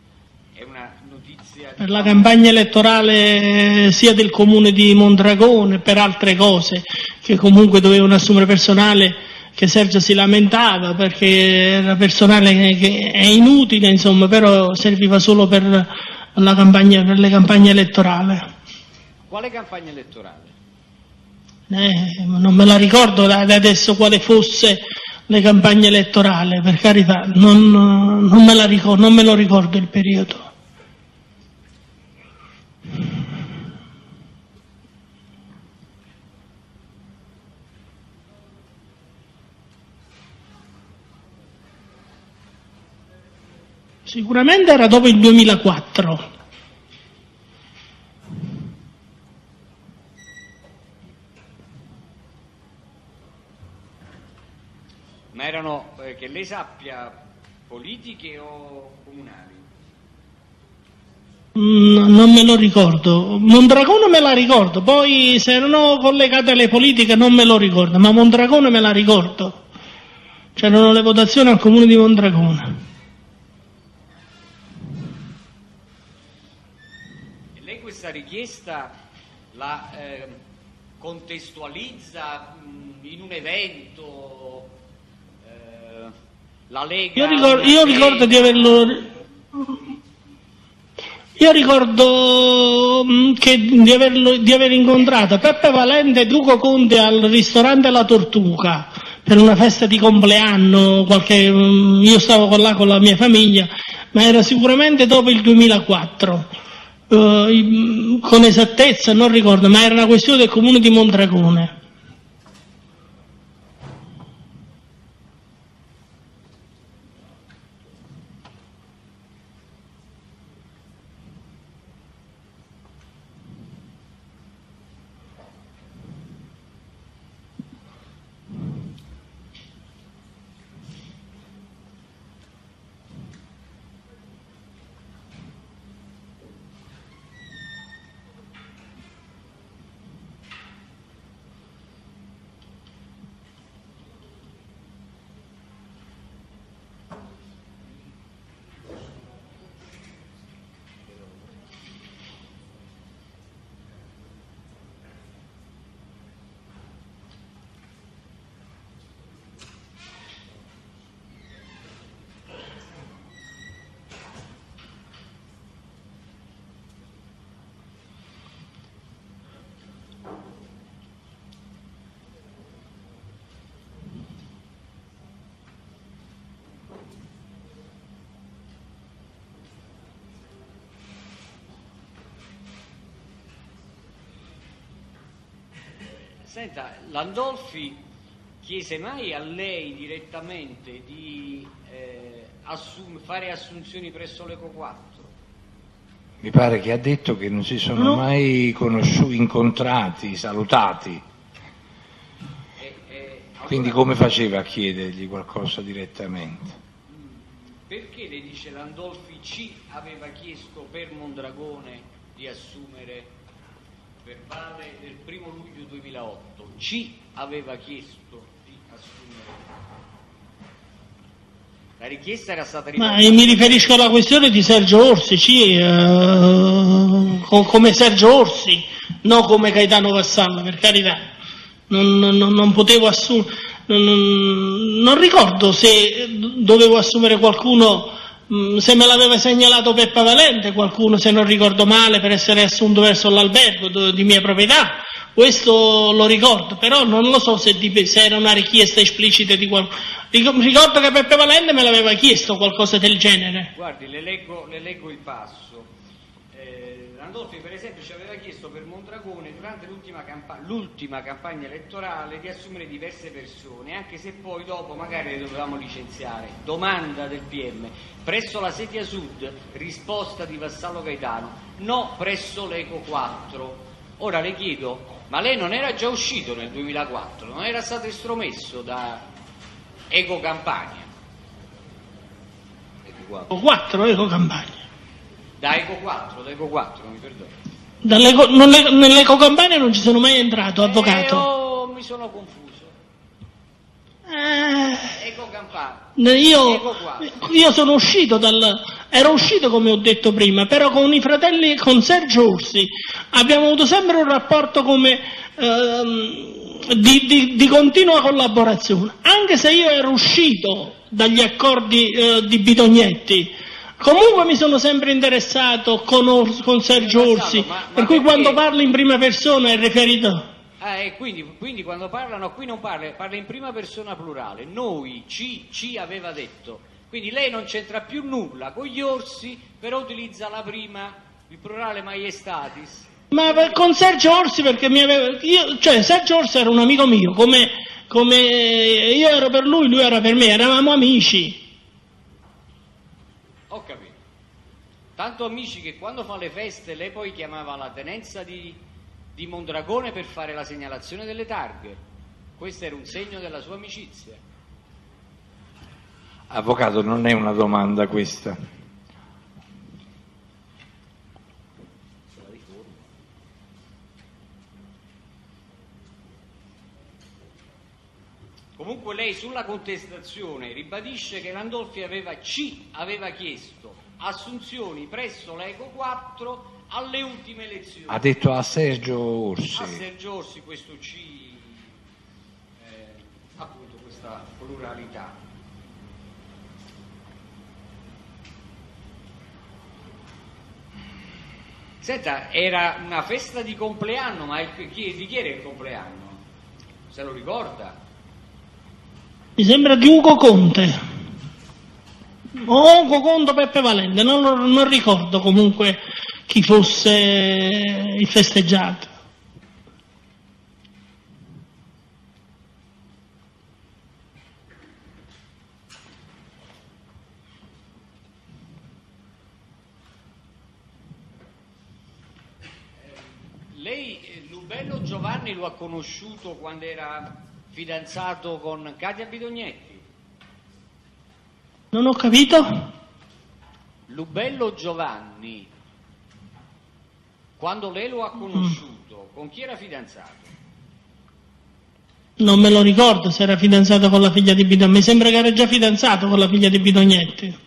Speaker 3: è una notizia...
Speaker 1: Per la campagna elettorale sia del comune di Mondragone, per altre cose, che comunque dovevano assumere personale che Sergio si lamentava perché era personale che è inutile, insomma, però serviva solo per, campagna, per le campagne elettorali.
Speaker 3: Quale campagna elettorale?
Speaker 1: Eh, non me la ricordo da adesso quale fosse le campagne elettorali, per carità, non, non, me, ricordo, non me lo ricordo il periodo. Sicuramente era dopo il 2004.
Speaker 3: Ma erano, eh, che lei sappia, politiche o comunali?
Speaker 1: Mm, non me lo ricordo. Mondragone me la ricordo, poi se erano collegate alle politiche non me lo ricordo, ma Mondragone me la ricordo. C'erano le votazioni al comune di Mondragone.
Speaker 3: Questa richiesta la eh, contestualizza mh, in un evento, eh, la Lega...
Speaker 1: Io ricordo, io ricordo di averlo... Io ricordo che, di, averlo, di, aver incontrato Peppe Valente e Duco Conte al ristorante La Tortuga per una festa di compleanno, qualche, io stavo là con la mia famiglia, ma era sicuramente dopo il 2004 uh, con esattezza non ricordo, ma era una questione del comune di Mondragone.
Speaker 3: Senta, Landolfi chiese mai a lei direttamente di eh, assum- fare assunzioni presso l'Eco 4?
Speaker 2: Mi pare che ha detto che non si sono no. mai conosciuti, incontrati, salutati. E, e, allora, Quindi come faceva a chiedergli qualcosa direttamente?
Speaker 3: Perché le dice Landolfi ci aveva chiesto per Mondragone di assumere verbale del primo luglio 2008 ci aveva chiesto di assumere La richiesta era stata
Speaker 1: Ma mi riferisco alla questione di Sergio Orsi, sì, eh, come Sergio Orsi, non come Gaetano Vassallo, per carità. Non, non, non potevo assumere, non, non, ricordo se dovevo assumere qualcuno, mm, se me l'aveva segnalato Peppa Valente, qualcuno, se non ricordo male, per essere assunto verso l'albergo di mia proprietà, questo lo ricordo, però non lo so se, di, se era una richiesta esplicita di qualcuno. Ricordo che Peppe Valente me l'aveva chiesto qualcosa del genere.
Speaker 3: Guardi, le leggo, le leggo il passo. Randolfi per esempio ci aveva chiesto per Mondragone durante l'ultima, campa- l'ultima, campagna elettorale di assumere diverse persone, anche se poi dopo magari le dovevamo licenziare. Domanda del PM, presso la sedia sud, risposta di Vassallo Gaetano, no presso l'Eco 4. Ora le chiedo, ma lei non era già uscito nel 2004, non era stato estromesso da Eco Campania?
Speaker 1: Eco 4, Eco Campania.
Speaker 3: Da Eco 4, da Eco 4, mi perdono.
Speaker 1: nell'Eco Campania non ci sono mai entrato, avvocato. Eh,
Speaker 3: oh, mi sono confuso.
Speaker 1: Eh,
Speaker 3: Eco Campania.
Speaker 1: Io, io sono uscito dal, ero uscito come ho detto prima, però con i fratelli, con Sergio Orsi, abbiamo avuto sempre un rapporto come, ehm, di, di, di, continua collaborazione, anche se io ero uscito dagli accordi eh, di Bitognetti. Comunque mi sono sempre interessato con, Ors, con Sergio Orsi, ma, ma per cui perché? quando parlo in prima persona è riferito.
Speaker 3: Ah, e quindi, quindi, quando parlano, qui non parla, parla in prima persona plurale. Noi, ci, ci aveva detto quindi lei non c'entra più nulla con gli orsi, però utilizza la prima, il plurale maiestatis.
Speaker 1: Ma per, con Sergio Orsi perché mi aveva... Io, cioè Sergio Orsi era un amico mio, come, come io ero per lui, lui era per me, eravamo amici.
Speaker 3: Ho capito. Tanto amici che quando fa le feste lei poi chiamava la tenenza di, di Mondragone per fare la segnalazione delle targhe. Questo era un segno della sua amicizia.
Speaker 2: Avvocato, non è una domanda questa.
Speaker 3: Comunque lei sulla contestazione ribadisce che Landolfi aveva, ci aveva chiesto assunzioni presso l'Eco 4 alle ultime elezioni.
Speaker 2: Ha detto a Sergio Orsi.
Speaker 3: A Sergio Orsi questo C, eh, appunto questa pluralità. Senta, era una festa di compleanno, ma il, chi, di chi era il compleanno? Se lo ricorda?
Speaker 1: Mi sembra di Ugo Conte. O Ugo Conte Peppe Valente, non, non ricordo comunque chi fosse il festeggiato.
Speaker 3: Giovanni lo ha conosciuto quando era fidanzato con Katia Bidognetti.
Speaker 1: Non ho capito.
Speaker 3: Lubello Giovanni, quando lei lo ha conosciuto, mm. con chi era fidanzato?
Speaker 1: Non me lo ricordo se era fidanzato con la figlia di Bidognetti, mi sembra che era già fidanzato con la figlia di Bidognetti.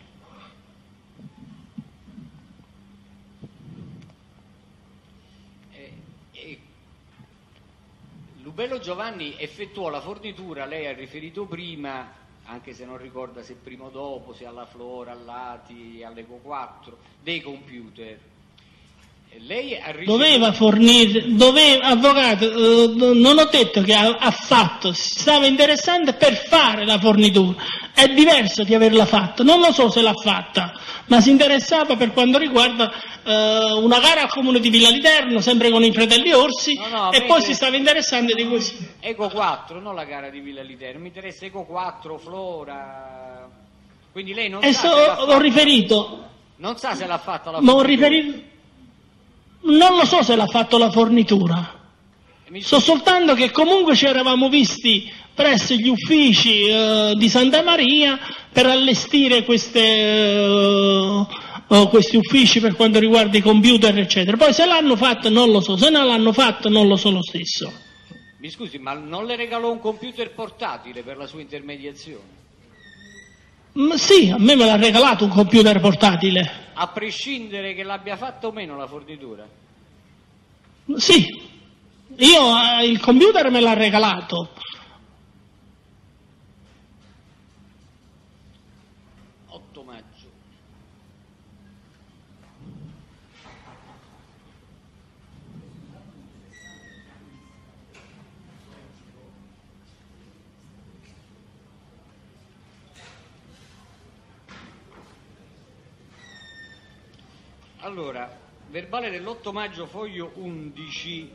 Speaker 3: Bello Giovanni effettuò la fornitura, lei ha riferito prima, anche se non ricorda se prima o dopo, se alla Flora, all'Ati, all'Eco 4, dei computer.
Speaker 1: Lei ha ricevuto... Doveva fornire, doveva, avvocato, eh, non ho detto che ha, ha, fatto, stava interessando per fare la fornitura, è diverso di averla fatta, non lo so se l'ha fatta, ma si interessava per quanto riguarda eh, una gara al comune di Villa Literno, sempre con i fratelli Orsi, no, no, e poi si stava interessando di questo.
Speaker 3: Eco 4, non la gara di Villa Literno, mi interessa Eco 4, Flora. Quindi lei non
Speaker 1: e
Speaker 3: sa.
Speaker 1: So, ho fatta... riferito.
Speaker 3: Non sa se l'ha fatta la fornitura.
Speaker 1: Ho riferito. Non lo so se l'ha fatto la fornitura. So soltanto che comunque ci eravamo visti presso gli uffici eh, di Santa Maria per allestire queste, eh, oh, questi uffici per quanto riguarda i computer, eccetera. Poi se l'hanno fatto non lo so, se non l'hanno fatto non lo so lo stesso.
Speaker 3: Mi scusi, ma non le regalò un computer portatile per la sua intermediazione?
Speaker 1: Ma sì, a me me l'ha regalato un computer portatile.
Speaker 3: A prescindere che l'abbia fatto o meno la fornitura?
Speaker 1: Sì, io eh, il computer me l'ha regalato.
Speaker 3: 8 maggio. Allora, verbale dell'8 maggio, foglio 11.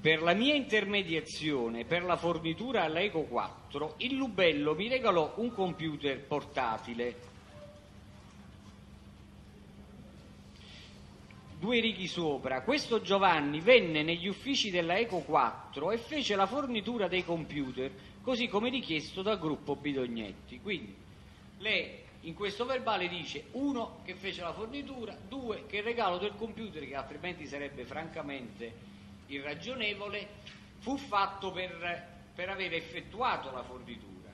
Speaker 3: Per la mia intermediazione per la fornitura all'Eco 4, il Lubello mi regalò un computer portatile. Due righi sopra, questo Giovanni venne negli uffici della Eco 4 e fece la fornitura dei computer, così come richiesto dal gruppo Bidognetti. Quindi lei in questo verbale dice uno che fece la fornitura, due che il regalo del computer, che altrimenti sarebbe francamente irragionevole, fu fatto per, per aver effettuato la fornitura.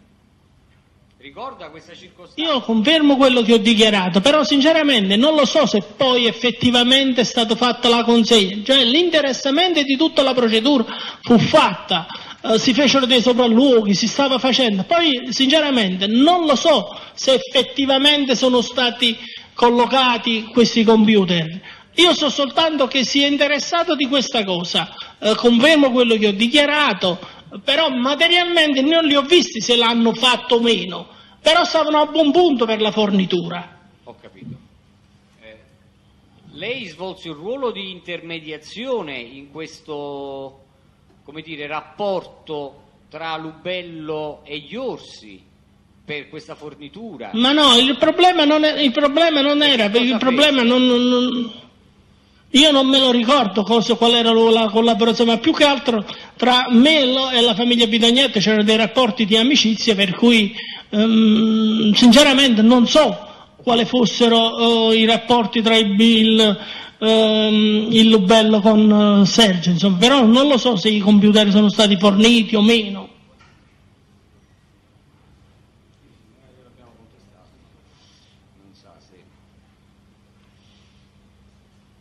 Speaker 3: Ricorda questa circostanza?
Speaker 1: Io confermo quello che ho dichiarato, però sinceramente non lo so se poi effettivamente è stata fatta la consegna, cioè l'interessamento di tutta la procedura fu fatta, eh, si fecero dei sopralluoghi, si stava facendo, poi sinceramente non lo so se effettivamente sono stati collocati questi computer. Io so soltanto che si è interessato di questa cosa, eh, confermo quello che ho dichiarato, però materialmente non li ho visti se l'hanno fatto o meno, però stavano a buon punto per la fornitura.
Speaker 3: Ho capito. Eh, lei svolse un ruolo di intermediazione in questo, come dire, rapporto tra Lubello e gli orsi per questa fornitura?
Speaker 1: Ma no, il problema non, è, il problema non era, il problema non, non- io non me lo ricordo cosa, qual era la collaborazione, ma più che altro tra me e la famiglia Bidognetti c'erano dei rapporti di amicizia per cui ehm, sinceramente non so quali fossero eh, i rapporti tra il, il, ehm, il Lubello con eh, Sergio, insomma, però non lo so se i computer sono stati forniti o meno.
Speaker 3: Non sa se...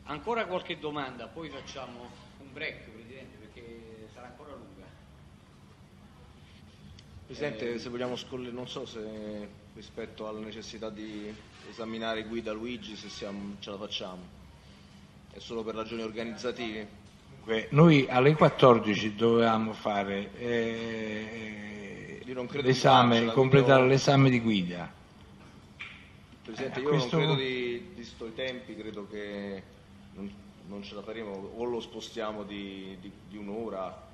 Speaker 3: Ancora qualche domanda, poi facciamo un break, Presidente, perché sarà ancora lunga.
Speaker 4: Presidente, se vogliamo scolle- non so se rispetto alla necessità di esaminare guida Luigi, se siamo- ce la facciamo. È solo per ragioni organizzative?
Speaker 2: Noi alle 14 dovevamo fare eh,
Speaker 4: Io non credo di
Speaker 2: l'esame, completare l'esame di guida.
Speaker 4: Presidente,
Speaker 2: Eh,
Speaker 4: io
Speaker 2: questo-
Speaker 4: non credo di, visto i tempi, credo che non, non ce la faremo, o lo spostiamo di, di- di un'ora.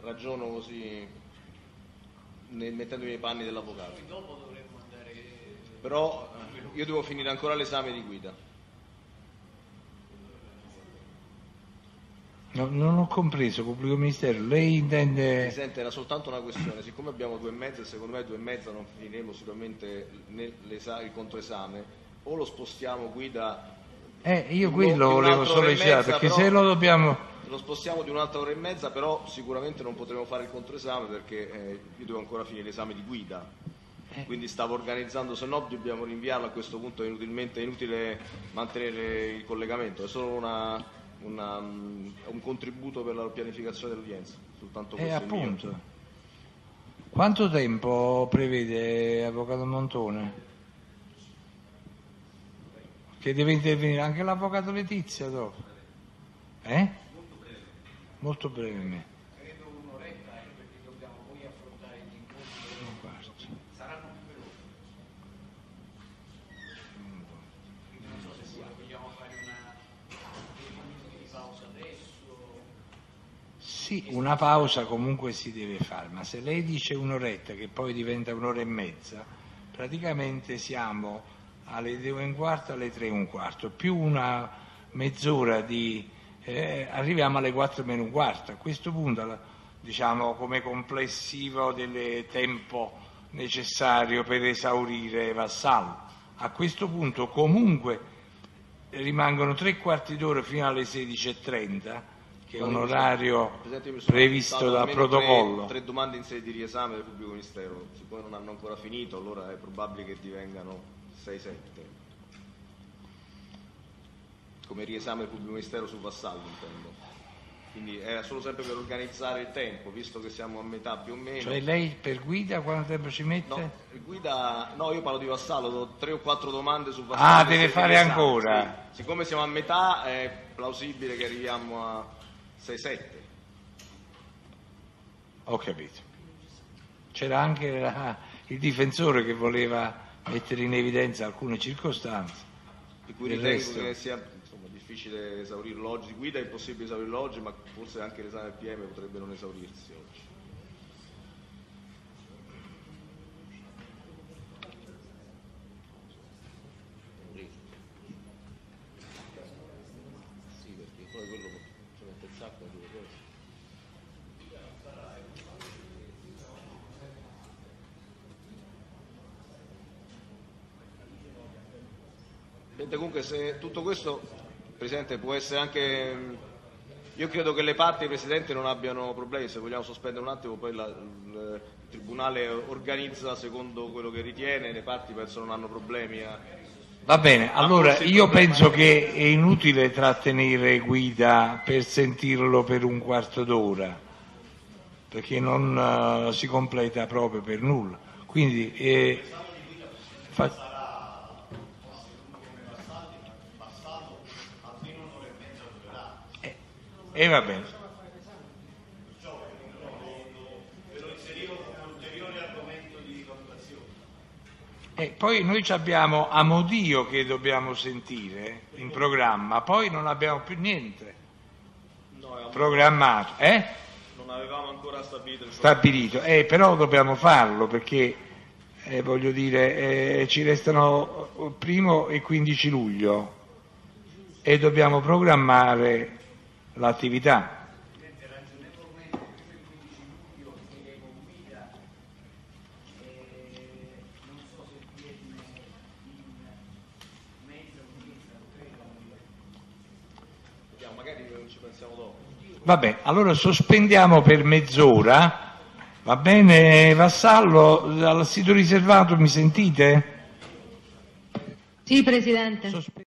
Speaker 4: Ragiono così, ne- mettendomi nei panni dell'avvocato. Però io devo finire ancora l'esame di guida.
Speaker 2: No, non ho compreso, pubblico ministero, lei intende...
Speaker 4: Presidente, era soltanto una questione, siccome abbiamo due e mezza e secondo me due e mezza non finiremo sicuramente il controesame, o lo spostiamo guida,
Speaker 2: Eh, io quello
Speaker 4: un'altra
Speaker 2: volevo sollecitare, perché
Speaker 4: però-
Speaker 2: se lo dobbiamo...
Speaker 4: lo spostiamo di un'altra ora e mezza, però sicuramente non potremo fare il controesame perché eh, io devo ancora finire l'esame di guida.
Speaker 2: Eh.
Speaker 4: Quindi stavo organizzando, se no dobbiamo rinviarlo a questo punto, è inutilmente è inutile mantenere il collegamento, è solo una- una, mm, un contributo per la pianificazione dell'udienza, soltanto
Speaker 2: Eh,
Speaker 4: questo il mio.
Speaker 2: appunto. Quanto tempo prevede Avvocato Montone? Che deve intervenire anche l'Avvocato Letizia dopo? Eh? Molto brevemente. Un quarto. Sì, una pausa comunque si deve fare, ma se lei dice un'oretta che poi diventa un'ora e mezza, praticamente siamo alle due e un quarto, alle tre e un quarto, più una mezz'ora di... eh, arriviamo alle quattro meno un quarto. A questo punto, diciamo, come complessivo del tempo necessario per esaurire Vassallo, a questo punto comunque rimangono tre quarti d'ora fino alle 16.30, che che è un orario
Speaker 4: Presidente, io mi sono
Speaker 2: previsto dal protocollo.
Speaker 4: Tre, tre domande in sede di riesame del pubblico ministero, siccome non hanno ancora finito, allora è probabile che divengano 6-7. Come riesame del pubblico ministero su Vassallo, intendo. Quindi era solo sempre per organizzare il tempo, visto che siamo a metà più o meno.
Speaker 2: Cioè lei per guida quanto tempo ci mette?
Speaker 4: No, il guida, no, io parlo di Vassallo, do tre o quattro domande su Vassallo.
Speaker 2: Ah, deve fare
Speaker 4: riesame,
Speaker 2: ancora?
Speaker 4: sì. Siccome siamo a metà, è plausibile che arriviamo a 6-7.
Speaker 2: Ho capito. C'era anche la- il difensore che voleva mettere in evidenza alcune circostanze.
Speaker 4: di cui ritengo
Speaker 2: resto.
Speaker 4: che sia insomma, difficile esaurirlo oggi. Di guida è impossibile esaurirlo oggi, ma forse anche l'esame PM potrebbe non esaurirsi oggi. Sì, perché poi quello ci mette il sacco a due cose. Vedete, comunque se tutto questo, Presidente, può essere anche... mh, Io credo che le parti, Presidente, non abbiano problemi, se vogliamo sospendere un attimo, poi la- il Tribunale organizza secondo quello che ritiene, le parti penso non hanno problemi a...
Speaker 2: Va bene, allora io penso che è inutile trattenere guida per sentirlo per un quarto d'ora, perché non eh, si completa proprio per nulla. Quindi, eh, fa- Eh, E va bene. E poi noi ci abbiamo Amodio che dobbiamo sentire in programma, poi non abbiamo più niente
Speaker 4: No,
Speaker 2: programmato, eh?
Speaker 4: non avevamo ancora stabilito il
Speaker 2: stabilito, eh, però dobbiamo farlo perché eh, voglio dire eh, ci restano il primo e 15 luglio e dobbiamo programmare l'attività.
Speaker 4: Dopo.
Speaker 2: Vabbè, allora sospendiamo per mezz'ora, va bene Vassallo, dal sito riservato mi sentite?
Speaker 6: Sì, Presidente.
Speaker 2: Sospe-